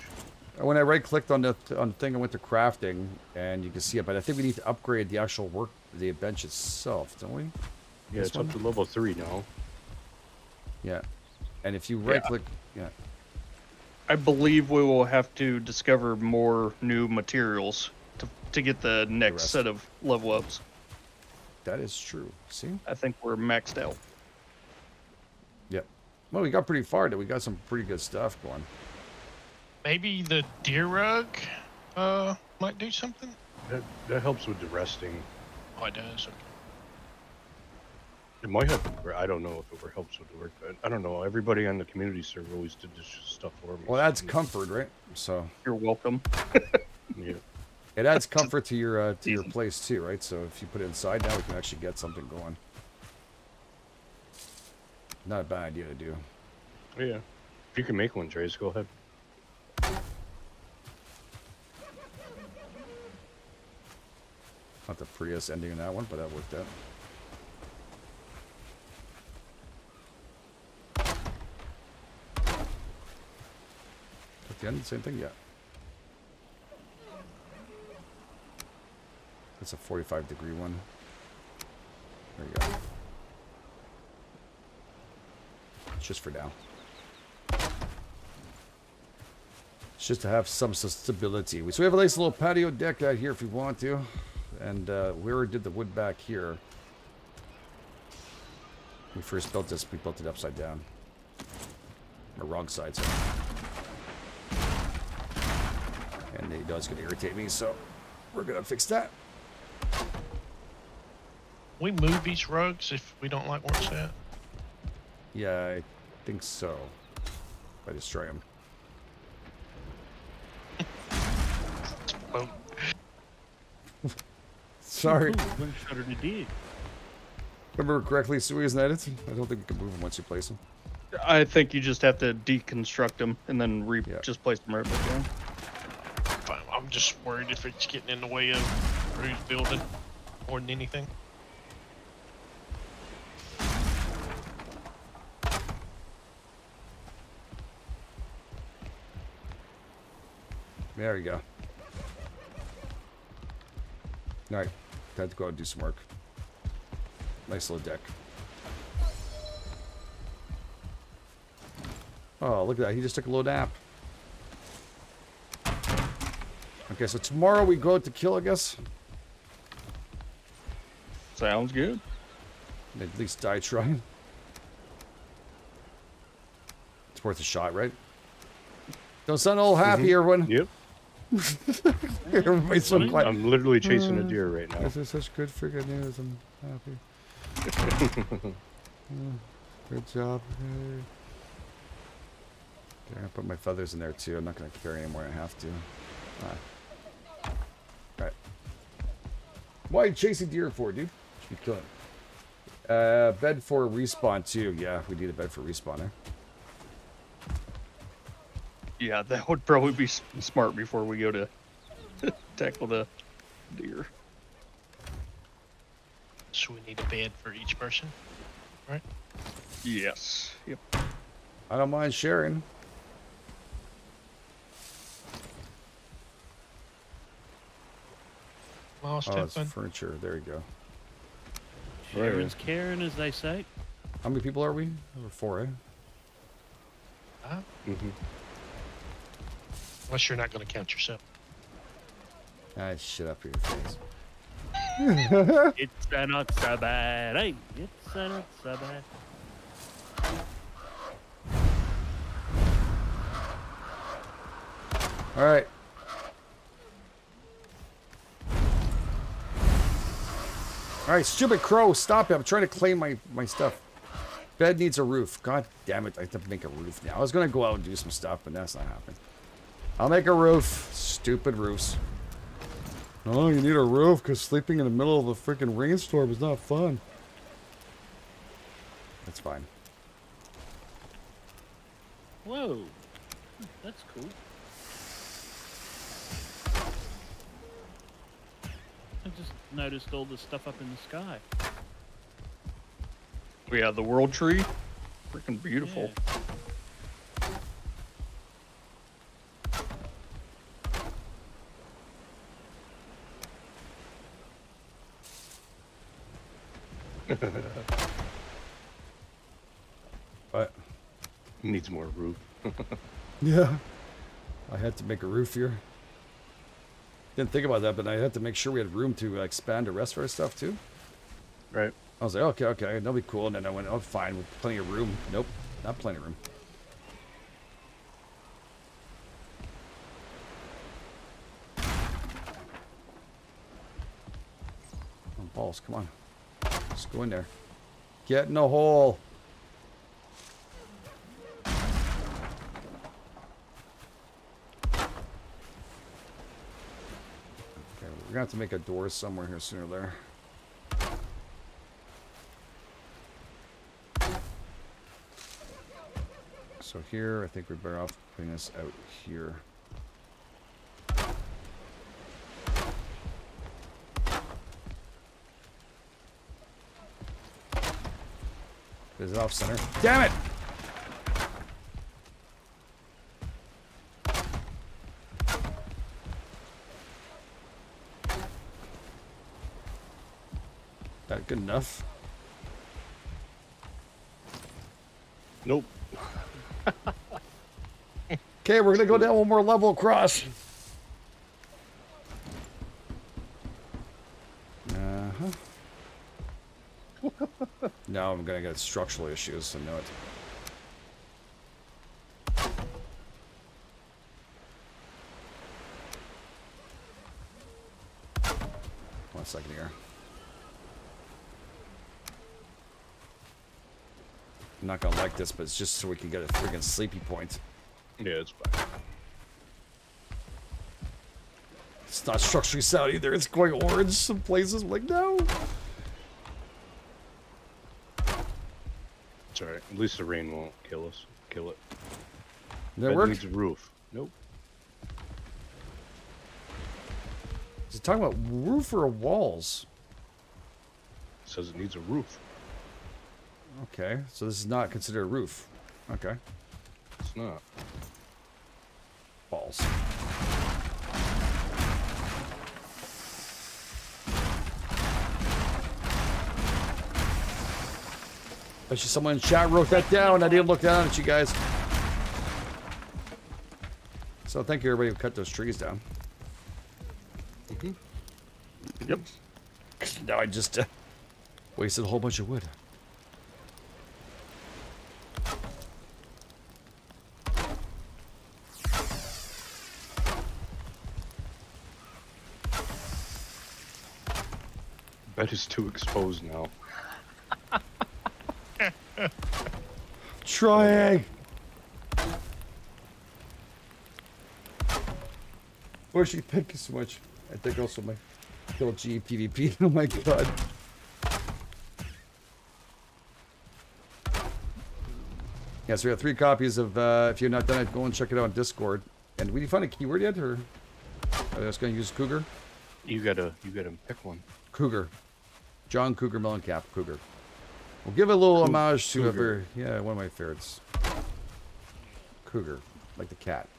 When I right clicked on the on the thing, I went to crafting, and you can see it. But I think we need to upgrade the actual work, the bench itself, don't we? Yeah, This it's one? up to level three now. Yeah. And if you right click, yeah. I believe we will have to discover more new materials to to get the next rest. set of level ups. That is true. See? I think we're maxed out. Yep. Well, we got pretty far. Though. We got some pretty good stuff going. Maybe the deer rug uh, might do something? That, that helps with the resting. Oh, it does. Okay. It might help. I don't know if it helps with the work. But I don't know. Everybody on the community server always did this stuff for me. Well, that's comfort, right? So You're welcome. Yeah. It adds comfort to your uh, to your place too, right? So if you put it inside now, we can actually get something going. Not a bad idea to do. Yeah. If you can make one, Trace, go ahead. Not the Prius ending in that one, but that worked out. At the end, same thing, yeah. That's a 45 degree one. There you go. It's just for now. It's just to have some stability. So we have a nice little patio deck out here if you want to. And uh, we already did the wood back here. We first built this, we built it upside down. Or wrong side, sorry. And it does going to irritate me, so we're going to fix that. We move these rugs if we don't like where it's at. Yeah, I think so. If I destroy them. Sorry. Cool, one shot at a deer. Remember correctly, Sui, isn't that it? I don't think we can move them once you place them. I think you just have to deconstruct them and then re- Yeah. just place them right back down. I'm just worried if it's getting in the way of who's building more than anything. There we go. Alright, time to go out and do some work. Nice little deck. Oh, look at that. He just took a little nap. Okay, so tomorrow we go out to kill, I guess. Sounds good. At least die trying. It's worth a shot, right? Don't sound all happy, everyone. Yep. Everybody's so quiet. I'm literally chasing a deer right now. This is such good freaking news. I'm happy. Mm, good job. Hey. Okay, I put my feathers in there too. I'm not going to carry any more I have to. Ah. Alright. Why are you chasing deer for, dude? Should be. Uh, bed for respawn too. Yeah, we need a bed for respawn. Eh? Yeah, that would probably be smart before we go to tackle the deer. So we need a bed for each person. Right? Yes. Yep. I don't mind sharing. Lost Oh, it's furniture. There you go. Sharon's Karen, as they say. How many people are we? We're four, eh? Huh? hmm Unless you're not going to count yourself. Ah, shit up your face. It's uh, not so bad. Hey, it's uh, not so bad. All right. All right, stupid crow, stop it. I'm trying to claim my, my stuff. Bed needs a roof. God damn it, I have to make a roof now. I was going to go out and do some stuff, but that's not happening. I'll make a roof. Stupid roofs. Oh, you need a roof because sleeping in the middle of a freaking rainstorm is not fun. That's fine. Whoa. That's cool. I just noticed all the stuff up in the sky. Oh, we have the world tree. Freaking beautiful. Yeah. But, Needs more roof. yeah. I had to make a roof here. Didn't think about that, but I had to make sure we had room to expand the rest of our stuff too. Right. I was like, okay, okay, that'll be cool. And then I went, oh, fine, with plenty of room. Nope, not plenty of room. Oh, balls, come on. Just go in there. Get in the hole. Okay, we're gonna have to make a door somewhere here sooner or later. So here, I think we're better off putting this out here. Is it off center? Damn it! That good enough? Nope. Okay, we're gonna go down one more level across. Uh-huh. now I'm gonna get structural issues, I know it. One second here. I'm not gonna like this, but it's just so we can get a friggin' sleepy point. Yeah, it's fine. It's not structurally sound either. It's going orange some places. I'm like, no. It's alright. At least the rain won't kill us. Kill it. That worked? needs a roof. Nope. Is it talking about roof or walls? says it needs a roof. Okay, so this is not considered a roof. Okay, It's not. balls. Bet you someone in chat wrote that down. I didn't look down at you guys. So thank you everybody who cut those trees down. Yep. Now I just uh, wasted a whole bunch of wood. Bed is too exposed now. Trying. Why is she picking so much? I think also my kill G PvP. Oh my god. Yeah, so we have three copies of. Uh, if you're not done it, go and check it out on Discord. And we did you find a keyword yet, or I was going to use Cougar? You gotta, you gotta pick one. Cougar. John Cougar Mellencamp Cougar. We'll give a little Cou- homage to a Cougar. very, yeah, one of my favorites. Cougar, like the cat.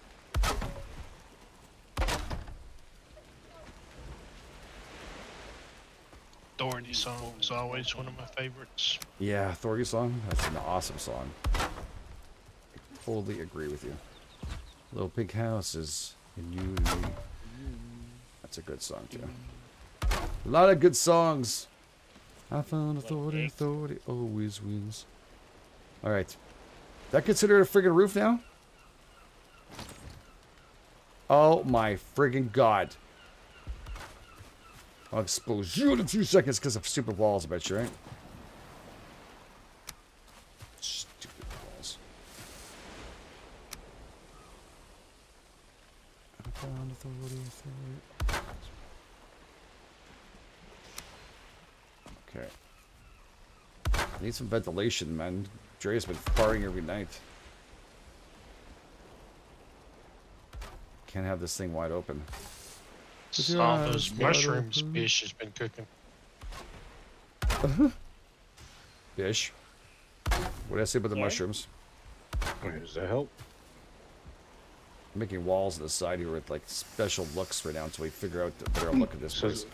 Thorny song is always one of my favorites. Yeah, Thorgy song. That's an awesome song. I Totally agree with you. Little Pig House is in you and me. That's a good song too. A lot of good songs. I found authority, authority always wins. All right, that considered a friggin' roof now? Oh my friggin' god! I'll expose you in a few seconds because of stupid walls, I bet you, right? Stupid walls. I found authority, authority. Okay. I need some ventilation, man. Dre's been farting every night. Can't have this thing wide open. With All eyes those mushrooms open. Bish has been cooking. Bish. What did I say about the Sorry? mushrooms? Okay, does that help? I'm making walls on the side here with like special looks right now until we figure out the better look at this place.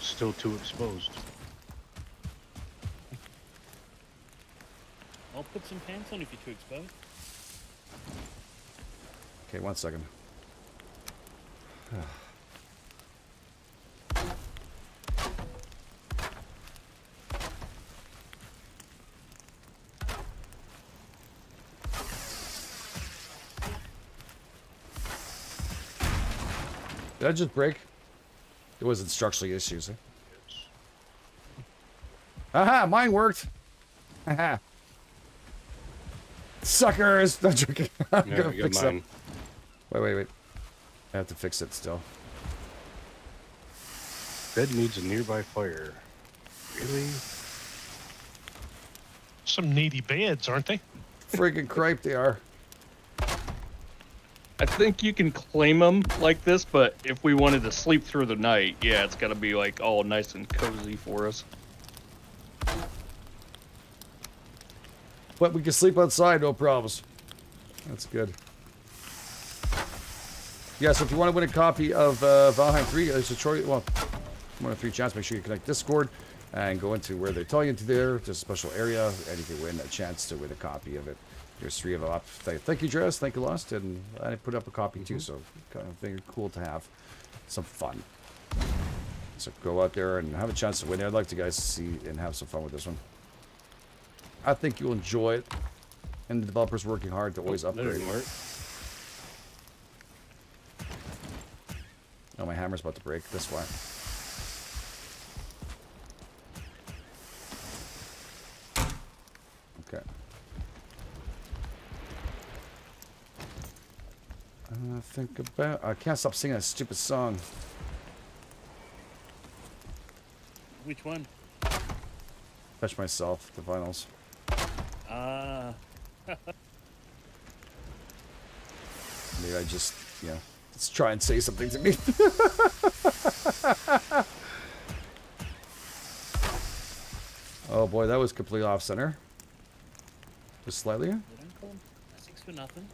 Still too exposed. put some pants on if you're too exposed. Okay, one second. Did I just break? It wasn't structurally issues, eh? Aha, mine worked! Haha. Suckers! Don't joking. I'm yeah, gonna I got fix mine. it. Wait, wait, wait. I have to fix it still. Bed needs a nearby fire. Really? Some needy beds, aren't they? Freaking cripe they are. I think you can claim them like this, but if we wanted to sleep through the night, yeah, it's got to be like all nice and cozy for us. But we can sleep outside, no problems. That's good. Yeah, so if you want to win a copy of uh, Valheim 3, there's a choice. Well, one of three chance. Make sure you connect Discord and go into where they tell you to there. There's a special area, and you can win a chance to win a copy of it. There's three of them up. Thank, thank you, Dress. Thank you, Lost. And I put up a copy too, so kind of thing cool to have. Some fun. So go out there and have a chance to win. I'd like to guys see and have some fun with this one. I think you'll enjoy it. And the developer's working hard to always Oh, upgrade. Oh, my hammer's about to break. This why. Okay. Uh, think about. I can't stop singing that stupid song. Which one? Touch myself. Divinyls. Maybe I just, you know, let's try and say something to me. oh boy, that was completely off center. Just slightly. They don't call 'em classics for nothing.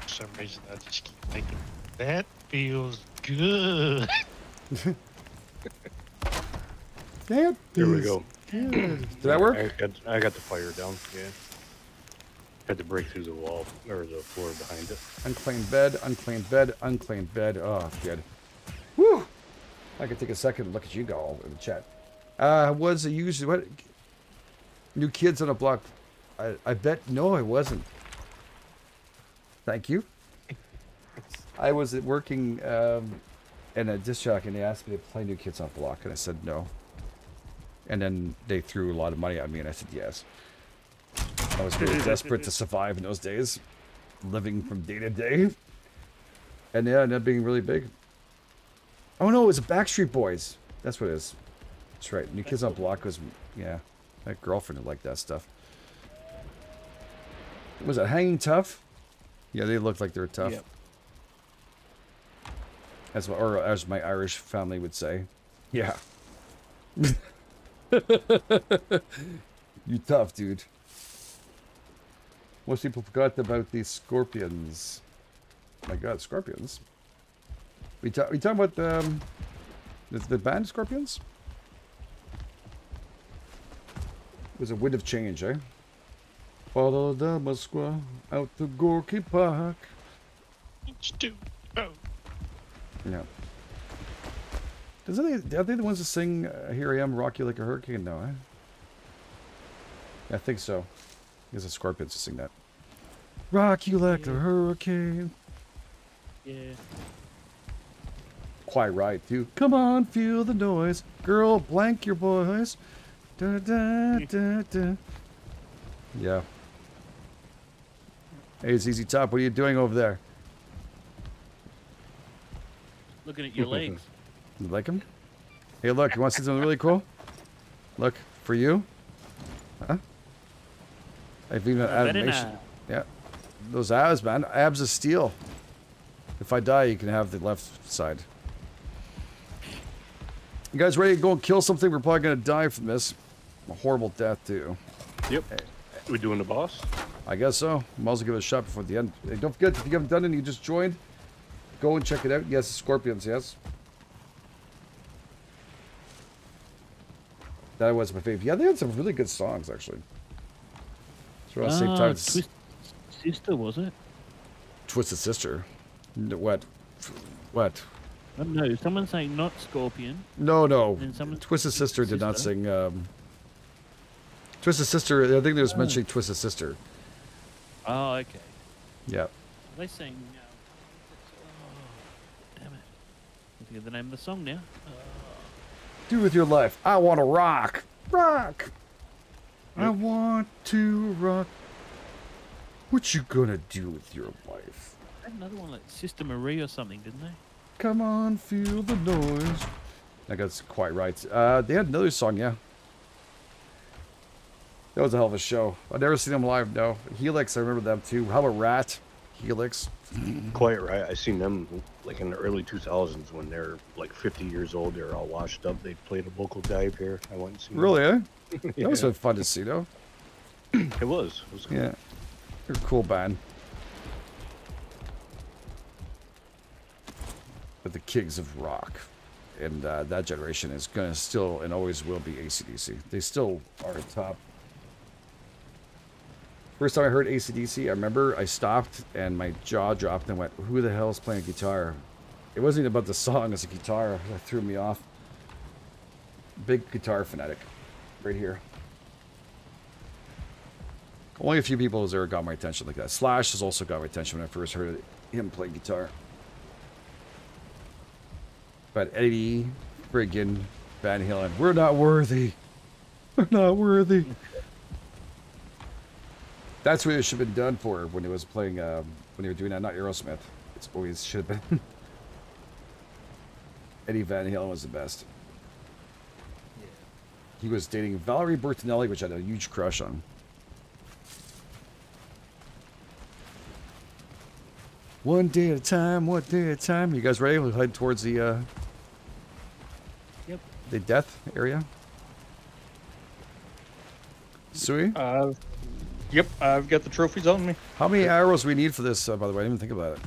For some reason, I just keep thinking, that feels good. That Here we go. Good. Did that work? I got, I got the fire down. Yeah. Had to break through the wall or the floor behind it. Unclaimed bed, unclaimed bed, unclaimed bed. Oh, good. Whew. I could take a second and look at you all in the chat. Uh, was it usually what? New kids on a block. I, I bet no, I wasn't. Thank you. I was working um, in a disc jockey and they asked me to play New Kids on a Block and I said no. And then they threw a lot of money at me and I said yes. I was really desperate to survive in those days, living from day to day. And yeah, ended up being really big. Oh no, it was Backstreet Boys. That's what it is. That's right. New Kids on Block was, yeah. My girlfriend would like that stuff. Was it Hanging Tough? Yeah, they looked like they were tough. Yep. As well, or as my Irish family would say. Yeah. you tough, dude. Most people forgot about the scorpions. My God, scorpions. We talk. We talking about um, the, the band Scorpions. It was a wind of change, eh? Follow the Moskva out to Gorky Park. Stu- oh, Yeah. Doesn't they, are they the ones that sing uh, "Here I Am, Rock You Like a Hurricane"? No, eh? I think so. There's a Scorpions to sing that. Rock you like a hurricane. Yeah. Quite right, too. Come on, feel the noise, girl. Blank your boys. Da da da da. Yeah. Hey, it's ZZ Top. What are you doing over there? Looking at your legs. You like him? Hey, look. You want to see something really cool? Look for you. Huh? I've even animation. nice. Yeah. Those abs, man. Abs of steel. If I die, you can have the left side. You guys ready to go and kill something? We're probably gonna die from this. A horrible death too. Yep. We doing the boss? I guess so. Might as well give it a shot before the end. Hey, don't forget, if you haven't done it and you just joined, go and check it out. Yes, Scorpions, yes. That was my favorite. Yeah, they had some really good songs actually. It's around the same ah, time. Twisted Sister was it? Twisted Sister. What? What? No, someone saying not Scorpion. No, no. Twisted Sister did not sing. Um, Twisted Sister. I think they was oh. mentioning Twisted Sister. Oh, okay. Yeah. They sing. Uh, oh, damn it! I think of the name of the song now. Uh, do with your life. I want to rock. Rock. I want to rock. What you gonna do with your life? They had another one like Sister Marie or something, didn't they? Come on, feel the noise. That guy's quite right. Uh, they had another song, yeah. That was a hell of a show. I've never seen them live, no. Helix, I remember them too. How about Ratt? Helix. Quiet Riot. I seen them like in the early 2000s when they're like 50 years old. They're all washed up. They played a vocal dive here. I went and seen. them. Really, eh? That was so fun to see, though. it was. It was cool. Yeah. They're a cool band. But the kings of rock. And uh, that generation is going to still and always will be ACDC. They still are top. First time I heard ACDC, I remember I stopped and my jaw dropped and went, who the hell is playing guitar? It wasn't even about the song, it's a guitar. That threw me off. Big guitar fanatic. Right here. Only a few people has ever got my attention like that. Slash has also got my attention when I first heard him play guitar. But Eddie, friggin' Van Halen, we're not worthy. We're not worthy. That's what it should have been done for when it was playing, um, when they were doing that, not Aerosmith. It's always should have been. Eddie Van Halen was the best. Yeah. He was dating Valerie Bertinelli, which I had a huge crush on. One day at a time, one day at a time. You guys ready? We'll head towards the uh, Yep. the death area. Sui, Uh, yep, I've got the trophies on me. how many arrows we need for this? Uh, by the way, I didn't even think about it.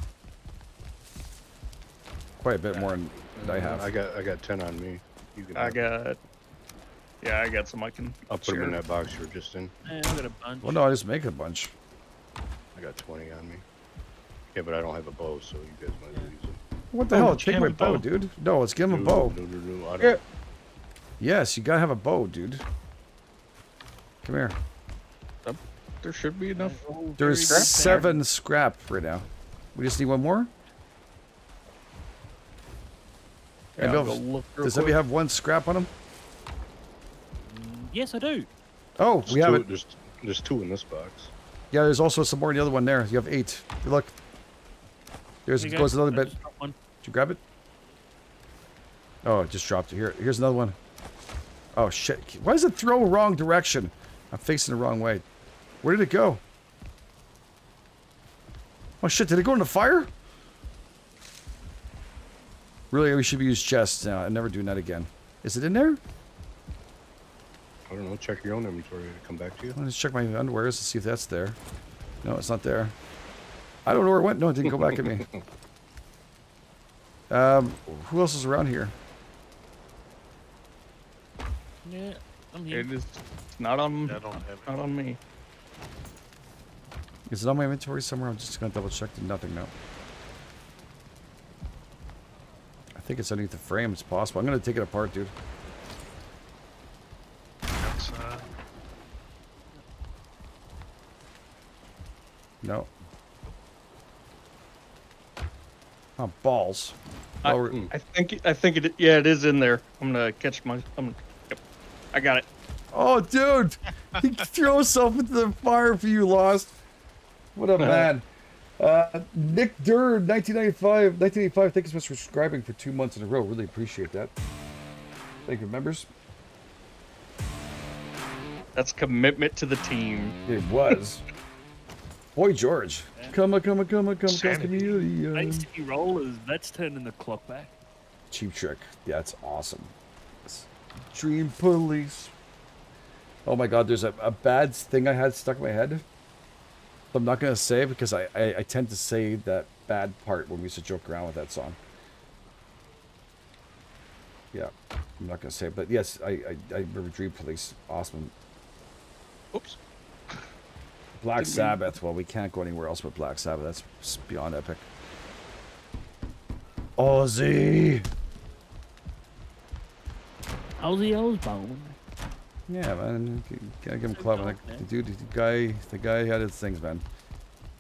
Quite a bit more than than I have. I got I got 10 on me. You can. I got. Yeah, I got some I can. I'll put them in that box you were just in. Eh, I've got a bunch. well, no, I just make a bunch. I got 20 on me. Yeah, but I don't have a bow, so you guys might use it. What the Oh, hell? you Take my a bow, bow. dude. No, let's give him a bow. No, no, no. I Yeah. Yes, you gotta have a bow, dude. Come here. There should be enough. There's very good. seven scrap right now. We just need one more. Yeah, And Bill, look Does quick. somebody have one scrap on him? Mm, yes, I do. Oh, There's we have two, it. There's, there's two in this box. Yeah, there's also some more in the other one there. You have eight. Good luck. There's Here you goes go. another I bit. just one. Did you grab it? Oh, it just dropped it. Here, here's another one. Oh shit! Why does it throw wrong direction? I'm facing the wrong way. Where did it go? Oh shit! Did it go in the fire? Really, we should use chests now. I'm never doing that again. Is it in there? I don't know. Check your own inventory to come back to you. Let's check my underwears to see if that's there. No, it's not there. I don't know where it went. No, it didn't go back at me. Um, who else is around here? Yeah, I'm here. It is not on. I don't have Not on me. Is it on my inventory somewhere? I'm just gonna double check. To nothing, no. I think it's underneath the frame. It's possible. I'm gonna take it apart, dude. outside. Uh, no. Oh, balls. I, Oh, I think I think it. Yeah, it is in there. I'm gonna catch my. I'm. Yep, I got it. Oh, dude! he threw himself into the fire for you, Lost. What a man. Uh, Nick Durr, 1995, 1985. Thank you so much for subscribing for two months in a row. Really appreciate that. Thank you, members. That's commitment to the team. It was. Boy, George. Come on, come on, come on, come on, Sanity. community. Eight uh, City Rollers, that's turning the clock back. Cheap trick. Yeah, it's awesome. Dream Police. Oh my god, there's a, a bad thing I had stuck in my head. I'm not going to say because I, I, I tend to say that bad part when we used to joke around with that song. Yeah, I'm not going to say it, but yes, I, I, I remember Dream Police. Awesome. Oops. Black Didn't mean- Sabbath. Well, we can't go anywhere else but Black Sabbath. That's beyond epic. Ozzy. Ozzy Osbourne. Yeah, man. Gotta give him club. Like, dude, the guy, the guy had his things, man.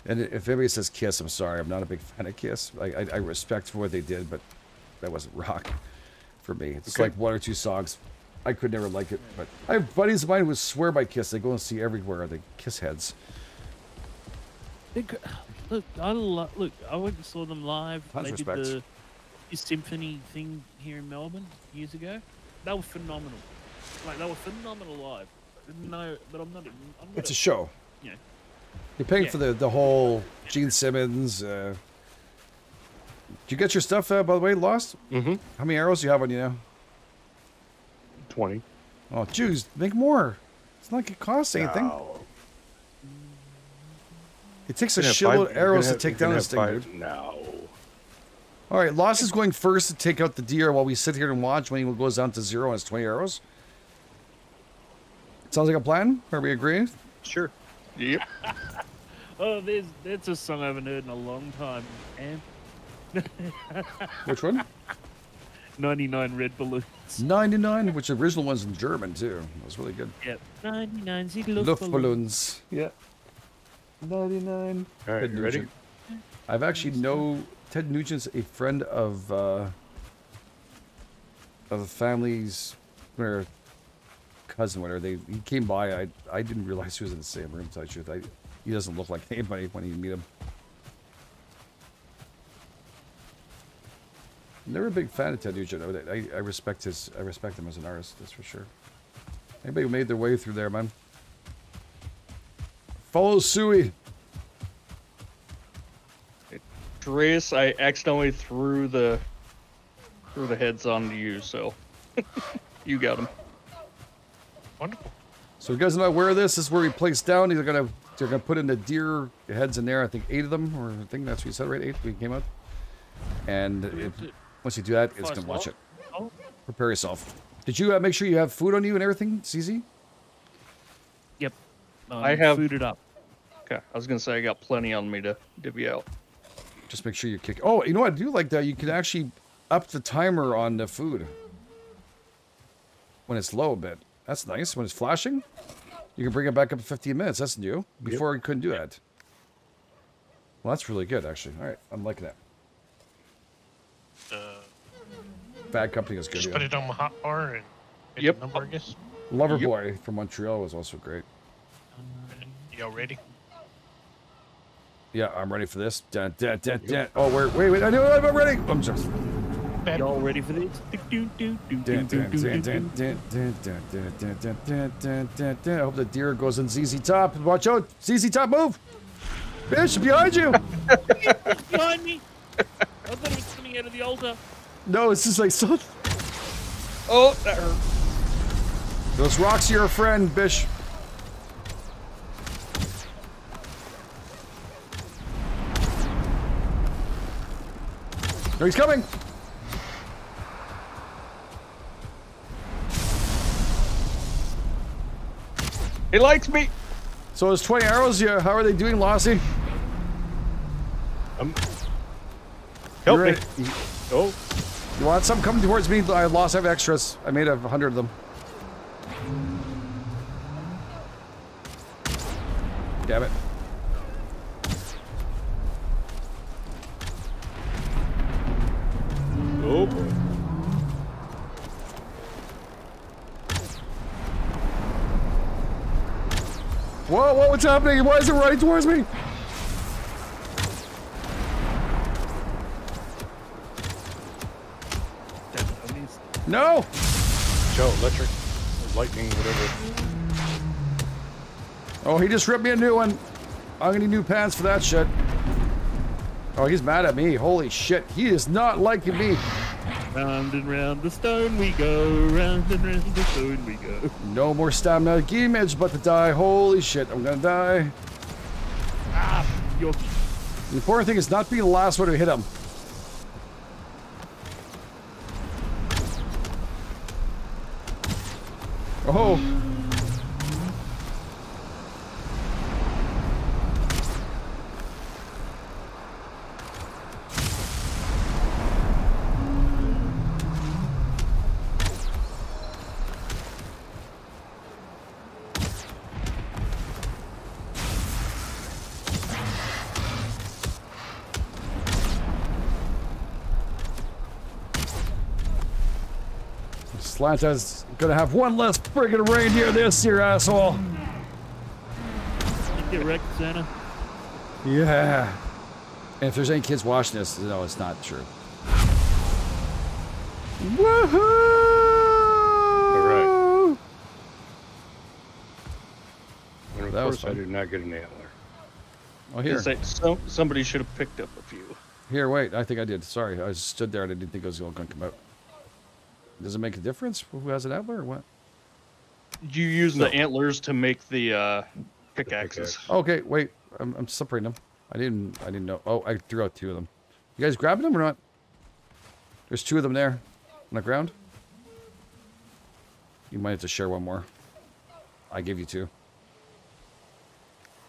And if anybody says Kiss, I'm sorry. I'm not a big fan of Kiss. I, I, I respect for what they did, but that wasn't rock for me. It's Okay. like one or two songs. I could never like it, but I have buddies of mine who swear by Kiss. They go and see everywhere. The Kiss heads. Look, I lo- look. I went and saw them live. Tons they did respect. the, the symphony thing here in Melbourne years ago. They were phenomenal. Like they were phenomenal live. No, but I'm not. a- I'm not It's a, a show. Yeah. You're paying Yeah. for the the whole Gene Simmons. Uh... Did you get your stuff uh, by the way? Lost? Mm-hmm. How many arrows do you have on you now? 20. Oh, jeez, make more. It's not like it costs anything. No. It takes a You're gonna have shitload of arrows gonna to take down gonna this thing, dude. five- No. All right, Lost is going first to take out the deer while we sit here and watch when he goes down to zero and it's 20 arrows. Sounds like a plan. Are we agreeing? Sure. Yep. Oh, there's that's a song I haven't heard in a long time. And Which one? 99 red balloons. 99, which the original one's in German too. That was really good. Yep. 99 sie Luftballons. Yeah. 99. All right, Ted you ready? I've actually know Ted Nugent's a friend of uh, of the family's or cousin, whatever. They he came by. I I didn't realize he was in the same room. To tell I, he doesn't look like anybody when you meet him. Never a big fan of Ted Nugent. I, I, respect his. I respect him as an artist. That's for sure. Anybody who made their way through there, man. Follow Suey. Darius, I accidentally threw the threw the heads onto you, so you got them. Wonderful. So you guys are not aware of this. This is where we place down. They're gonna they're gonna put in the deer heads in there. I think eight of them, or I think that's what you said, right? Eight. We came out. And it, once you do that, it's gonna watch it. Oh, Prepare yourself. Did you uh, make sure you have food on you and everything, CZ? yep. Um, I have- fooded up. Okay, I was gonna say I got plenty on me to divvy out. Just make sure you kick. Oh, you know what? I do like that. You can actually up the timer on the food when it's low a bit. That's nice. When it's flashing, you can bring it back up to 15 minutes. That's new. Before you couldn't do that. Well, that's really good, actually. All right, I'm liking that. Uh, Bad company is good. just yeah. put it on my hot bar and hit Yep. the number, I guess. Loverboy from Montreal was also great. Y'all ready? Yeah, I'm ready for this. Dun, dun, dun, dun. Oh, wait, wait, wait. I know I'm ready. I'm just bad. Y'all ready for this? I hope the deer goes in ZZ Top. Watch out! ZZ Top, move! Bitch, behind you! behind me! I thought it was coming out of the altar. No, it's just like so. Oh, that hurt. Those rocks are your friend, Bish. No, he's coming! He likes me. So it's 20 arrows. Yeah, how are they doing, Lassie? Um, help You me. ready? Oh, You want some coming towards me? I lost. I have extras. I made a hundred of them. Damn it. oh boy. Whoa, whoa, what's happening? Why is it running towards me? Damn it, I missed. No! Joe, electric, lightning, whatever. Oh, he just ripped me a new one. I'm gonna need new pants for that shit. Oh, he's mad at me. Holy shit. He is not liking me. Round and round the stone we go, round and round the stone we go. No more stamina. Game but to die. Holy shit, I'm gonna die. Ah, Yorkie. The important thing is not being the last one to hit him. Oh. Slanta's gonna have one less friggin' reindeer this year, asshole. You get wrecked, Santa. Yeah. And if there's any kids watching this, no, it's not true. Woohoo! And of That was course, I did not get an antler. Oh, here. Say, so, somebody should have picked up a few. Here, wait. I think I did. Sorry. I stood there and I didn't think it was going to come out. Does it make a difference who has an antler or what? You use No. the antlers to make the uh, pickaxes. pickaxe. Okay, wait. I'm, I'm separating them. I didn't. I didn't know. Oh, I threw out two of them. You guys grabbing them or not? There's two of them there on the ground. You might have to share one more. I give you two.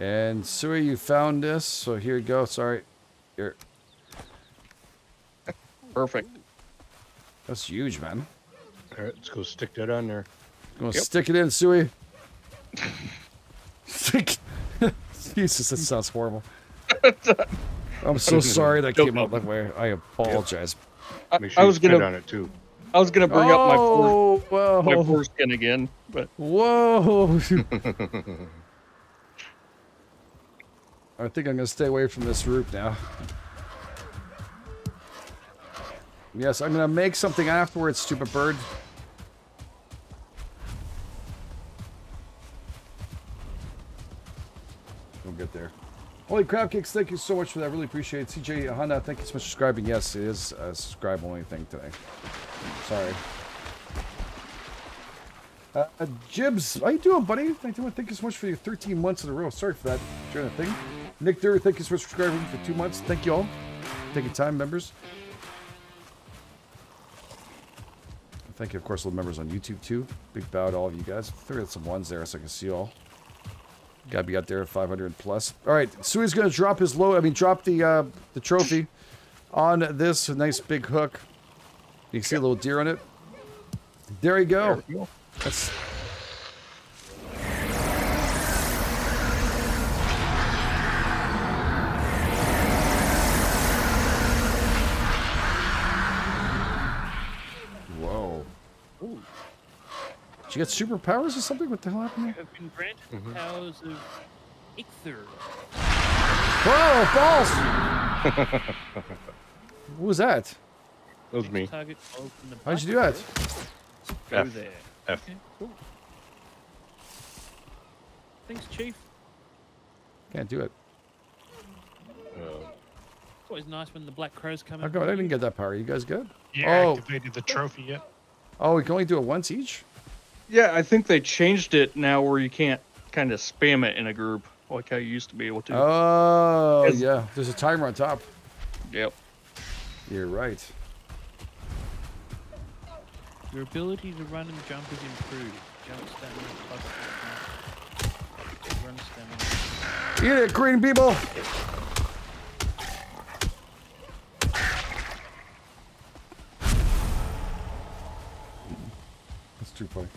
And Sui, you found this, so here you go. Sorry. Here. Perfect. That's huge, man. All right, let's go stick that on there. Gonna Yep. stick it in, Sui. Stick. Jesus, that sounds horrible. I'm so sorry that came out that way. I apologize. I, sure I was gonna, on it too. I was gonna bring up my oh, fore, oh, my foreskin again, but whoa! I think I'm gonna stay away from this roof now. Yes, I'm gonna make something afterwards, stupid bird. We'll get there. Holy Crab kicks, thank you so much for that. Really appreciate it. CJ Hana, thank you so much for subscribing. Yes, it is a subscribe only thing today. Sorry. Uh, uh, Jibs, how you doing, buddy? How you? Thank you so much for your 13 months in a row. Sorry for that. The thing. Nick Durr, thank you so much for subscribing for two months. Thank you all. Taking time, members. Thank you, of course, all the members on YouTube too. Big bow to all of you guys. Throw some ones there so I can see all. Gotta be out there at 500 plus. All right, Sui's gonna drop his load. I mean, drop the uh, the trophy on this nice big hook. You can see a little deer on it. There you go. That's. You get superpowers or something? What the hell happened there? Have been granted the powers of Eikthyr. Whoa, balls! what was that? That was me. Target of the How'd you do that? Go F. there. F. Okay, cool. Thanks, Chief. Can't do it. Uh, It's always nice when the Black Crowes come How in. I didn't get that power? You guys good? You Oh. activated the trophy yet? Oh, we can only do it once each? Yeah, I think they changed it now where you can't kind of spam it in a group like how you used to be able to. Oh, Yes. yeah. There's a timer on top. Yep. You're right. Your ability to run and jump is improved. Jump stamina plus run stamina. Eat it, green people! That's too funny.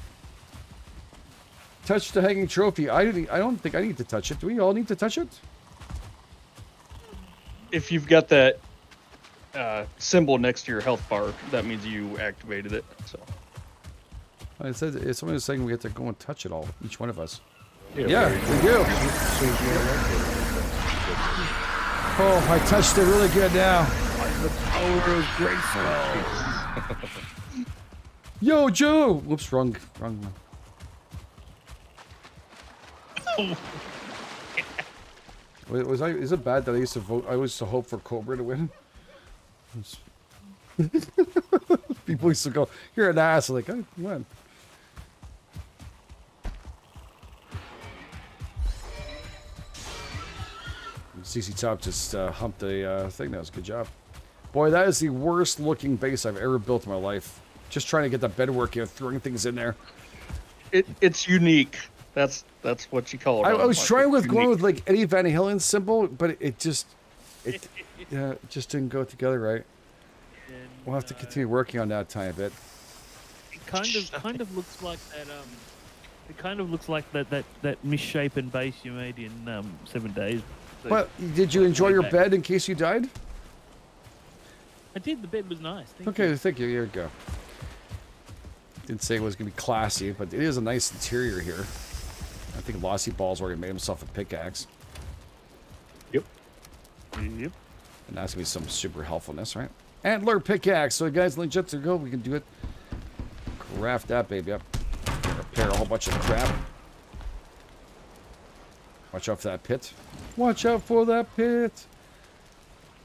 Touch the hanging trophy. I, didn't- I don't think I need to touch it. Do we all need to touch it? If you've got that uh, symbol next to your health bar, that means you activated it. So It said it's someone was saying we have to go and touch it all, each one of us. yeah, Yeah, we do. As soon as you unlock Oh, I touched it really good now. The Power of Grayskull. Yo, Joe! Whoops, wrong, wrong one. Wa- Was I? Is it bad that I used to vote? I used to hope for Cobra to win. People used to go, "You're an ass." Like, oh, come. ZZ Top just uh, humped a uh, thing. That was a good job. Boy, that is the worst looking base I've ever built in my life. Just trying to get the bed working, throwing things in there. it it's unique. That's that's what you call it. I, I was the trying market, with going with like Eddie Van Halen's symbol, but it just, it, yeah, it just didn't go together right. And, We'll have to uh, continue working on that tiny bit. It kind of kind of looks like that. Um, it kind of looks like that that that misshapen base you made in um seven days. So But did you enjoy your back. bed in case you died? I did. The bed was nice. Thank Okay, You. thank you. Here you go. Didn't say it was gonna be classy, but it is a nice interior here. I think Lossy Ball's already made himself a pickaxe, Yep. Yep. and that's gonna be some super helpfulness, right? Antler pickaxe. So guys, legit to go. We can do it. Craft that baby up. Repair a whole bunch of crap. Watch out for that pit. Watch out for that pit.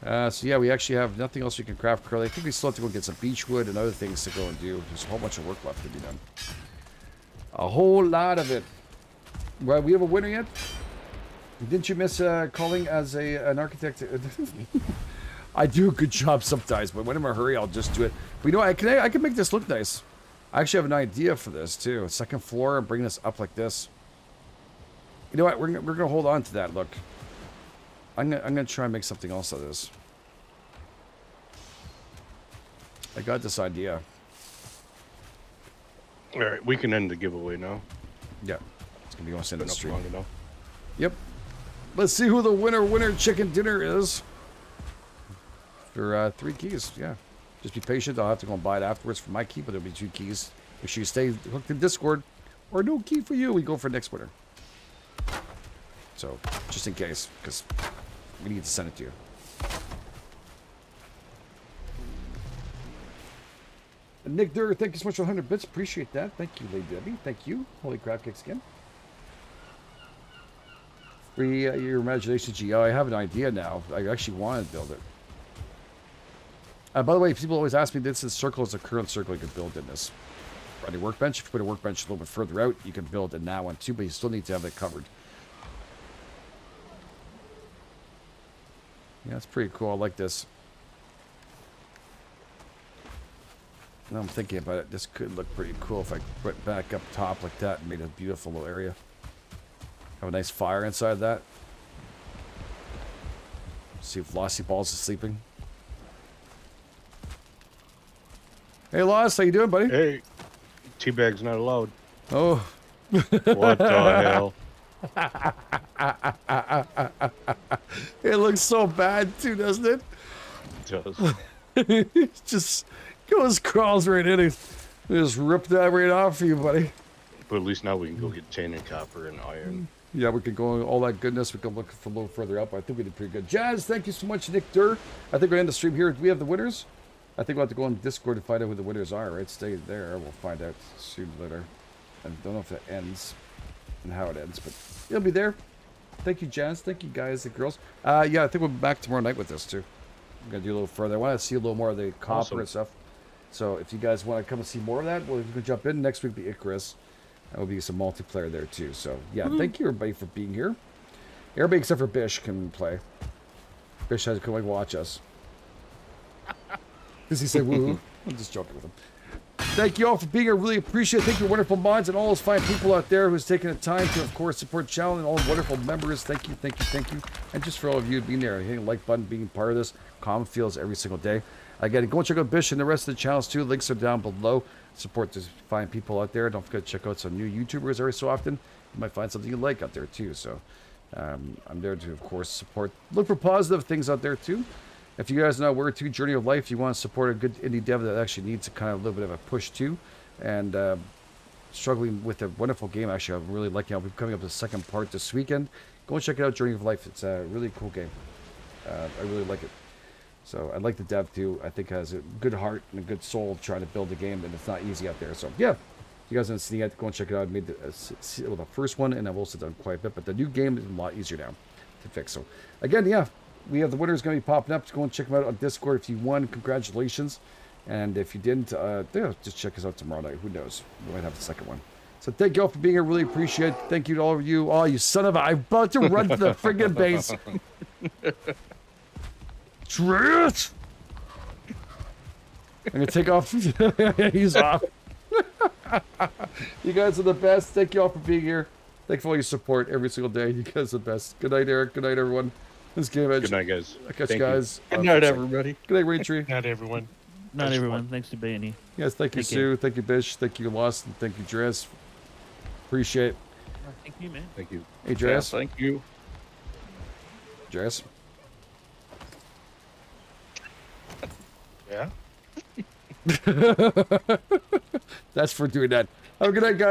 Uh, so yeah, we actually have nothing else we can craft currently. I think we still have to go get some beech wood and other things to go and do. There's a whole bunch of work left to be done. A whole lot of it. Well, we have a winner yet? Didn't you miss uh, calling as a an architect? I do a good job sometimes, but when I'm in a hurry, I'll just do it. But you know, I can I can make this look nice. I actually have an idea for this too. Second floor, bring this up like this. You know what? We're gonna, we're gonna hold on to that look. I'm gonna I'm gonna try and make something else out of this. I got this idea. All right, we can end the giveaway now. Yeah, gonna be on Been the up stream. long enough. Yep. Let's see who the winner winner chicken dinner is. For uh, three keys, yeah. Just be patient. I'll have to go and buy it afterwards for my key, but there'll be two keys. Make sure you stay hooked in Discord, or no key for you. We go for next winner. So, just in case, because we need to send it to you. And Nick Durr, thank you so much for 100 bits. Appreciate that. Thank you, Lady Debbie. Thank you. Holy crap kicks again. Uh, your imagination, G. Oh, I have an idea now. I actually want to build it. Uh, by the way, people always ask me this is circle is the current circle you can build in this. On your workbench, if you put a workbench a little bit further out, you can build in that one too, but you still need to have it covered. Yeah, that's pretty cool. I like this. Now I'm thinking about it. This could look pretty cool if I put back up top like that and made a beautiful little area. Have a nice fire inside that. See if Lossy Balls is sleeping. Hey, Loss, how you doing, buddy? Hey, teabag's not allowed. Oh, What the hell? it looks so bad too, doesn't it? It does. Just goes crawls right in it. Just rip that right off for you, buddy. But at least now we can go get tin and copper and iron. Yeah, we could go all that goodness. We can look for a little further up. I think we did pretty good. Jazz, thank you so much, Nick Durr. I think we're in the stream here. Do we have the winners? I think we'll have to go on Discord to find out who the winners are, right? Stay there. We'll find out soon later. I don't know if it ends and how it ends, but it'll be there. Thank you, Jazz. Thank you, guys and girls. Uh, yeah, I think we'll be back tomorrow night with this, too. I'm going to do a little further. I want to see a little more of the copper Awesome. and stuff. So if you guys want to come and see more of that, we'll, we'll jump in. Next week will be Icarus. Will be some multiplayer there, too. So, yeah, mm-hmm. thank you, everybody, for being here. Everybody except for Bish can play. Bish has to come and watch us. Does he say woo? I'm just joking with him. Thank you all for being here. Really appreciate it. Thank you, wonderful mods, and all those fine people out there who's taken the time to, of course, support the channel and all the wonderful members. Thank you, thank you, thank you. And just for all of you being there, hitting the like button, being part of this, Calm feels every single day. Again, go and check out Bish and the rest of the channels too. Links are down below. Support these fine people out there. Don't forget to check out some new YouTubers every so often. You might find something you like out there too. So um, I'm there to, of course, support. Look for positive things out there too. If you guys know where to Journey of Life, you want to support a good indie dev that actually needs a kind of a little bit of a push too, and uh, struggling with a wonderful game. Actually, I'm really liking. I'll be coming up with the second part this weekend. Go and check it out, Journey of Life. It's a really cool game. Uh, I really like it. So I like the dev too. I think has a good heart and a good soul trying to build a game, and it's not easy out there. So yeah, if you guys haven't seen it, yet, go and check it out. I made the, uh, the first one, and I've also done quite a bit, but the new game is a lot easier now to fix. So again, yeah, we have the winners going to be popping up. So go and check them out on Discord. If you won, congratulations. And if you didn't, uh, yeah, just check us out tomorrow night. Who knows? We might have the second one. So thank you all for being here. Really appreciate it. Thank you to all of you. Oh, you son of a! I'm about to run to the friggin' base. Truth. I'm gonna take off. He's off. you guys are the best. Thank you all for being here. Thank you for all your support every single day. You guys are the best. Good night, Eric. Good night, everyone. This GameEdged. Good night, guys. I catch Thank you you. guys. Good uh, night, for a sec. everybody. Good night, Raintree. Not everyone. Not everyone. Thanks to being. Yes, thank you, Take care. Sue. Thank you, Bish. Thank you, Lost. And thank you, Dress. Appreciate it. Thank you, man. Thank you. Hey, Yeah, Dress. thank you. Dress. Yeah. That's for doing that. Have a good night, guys.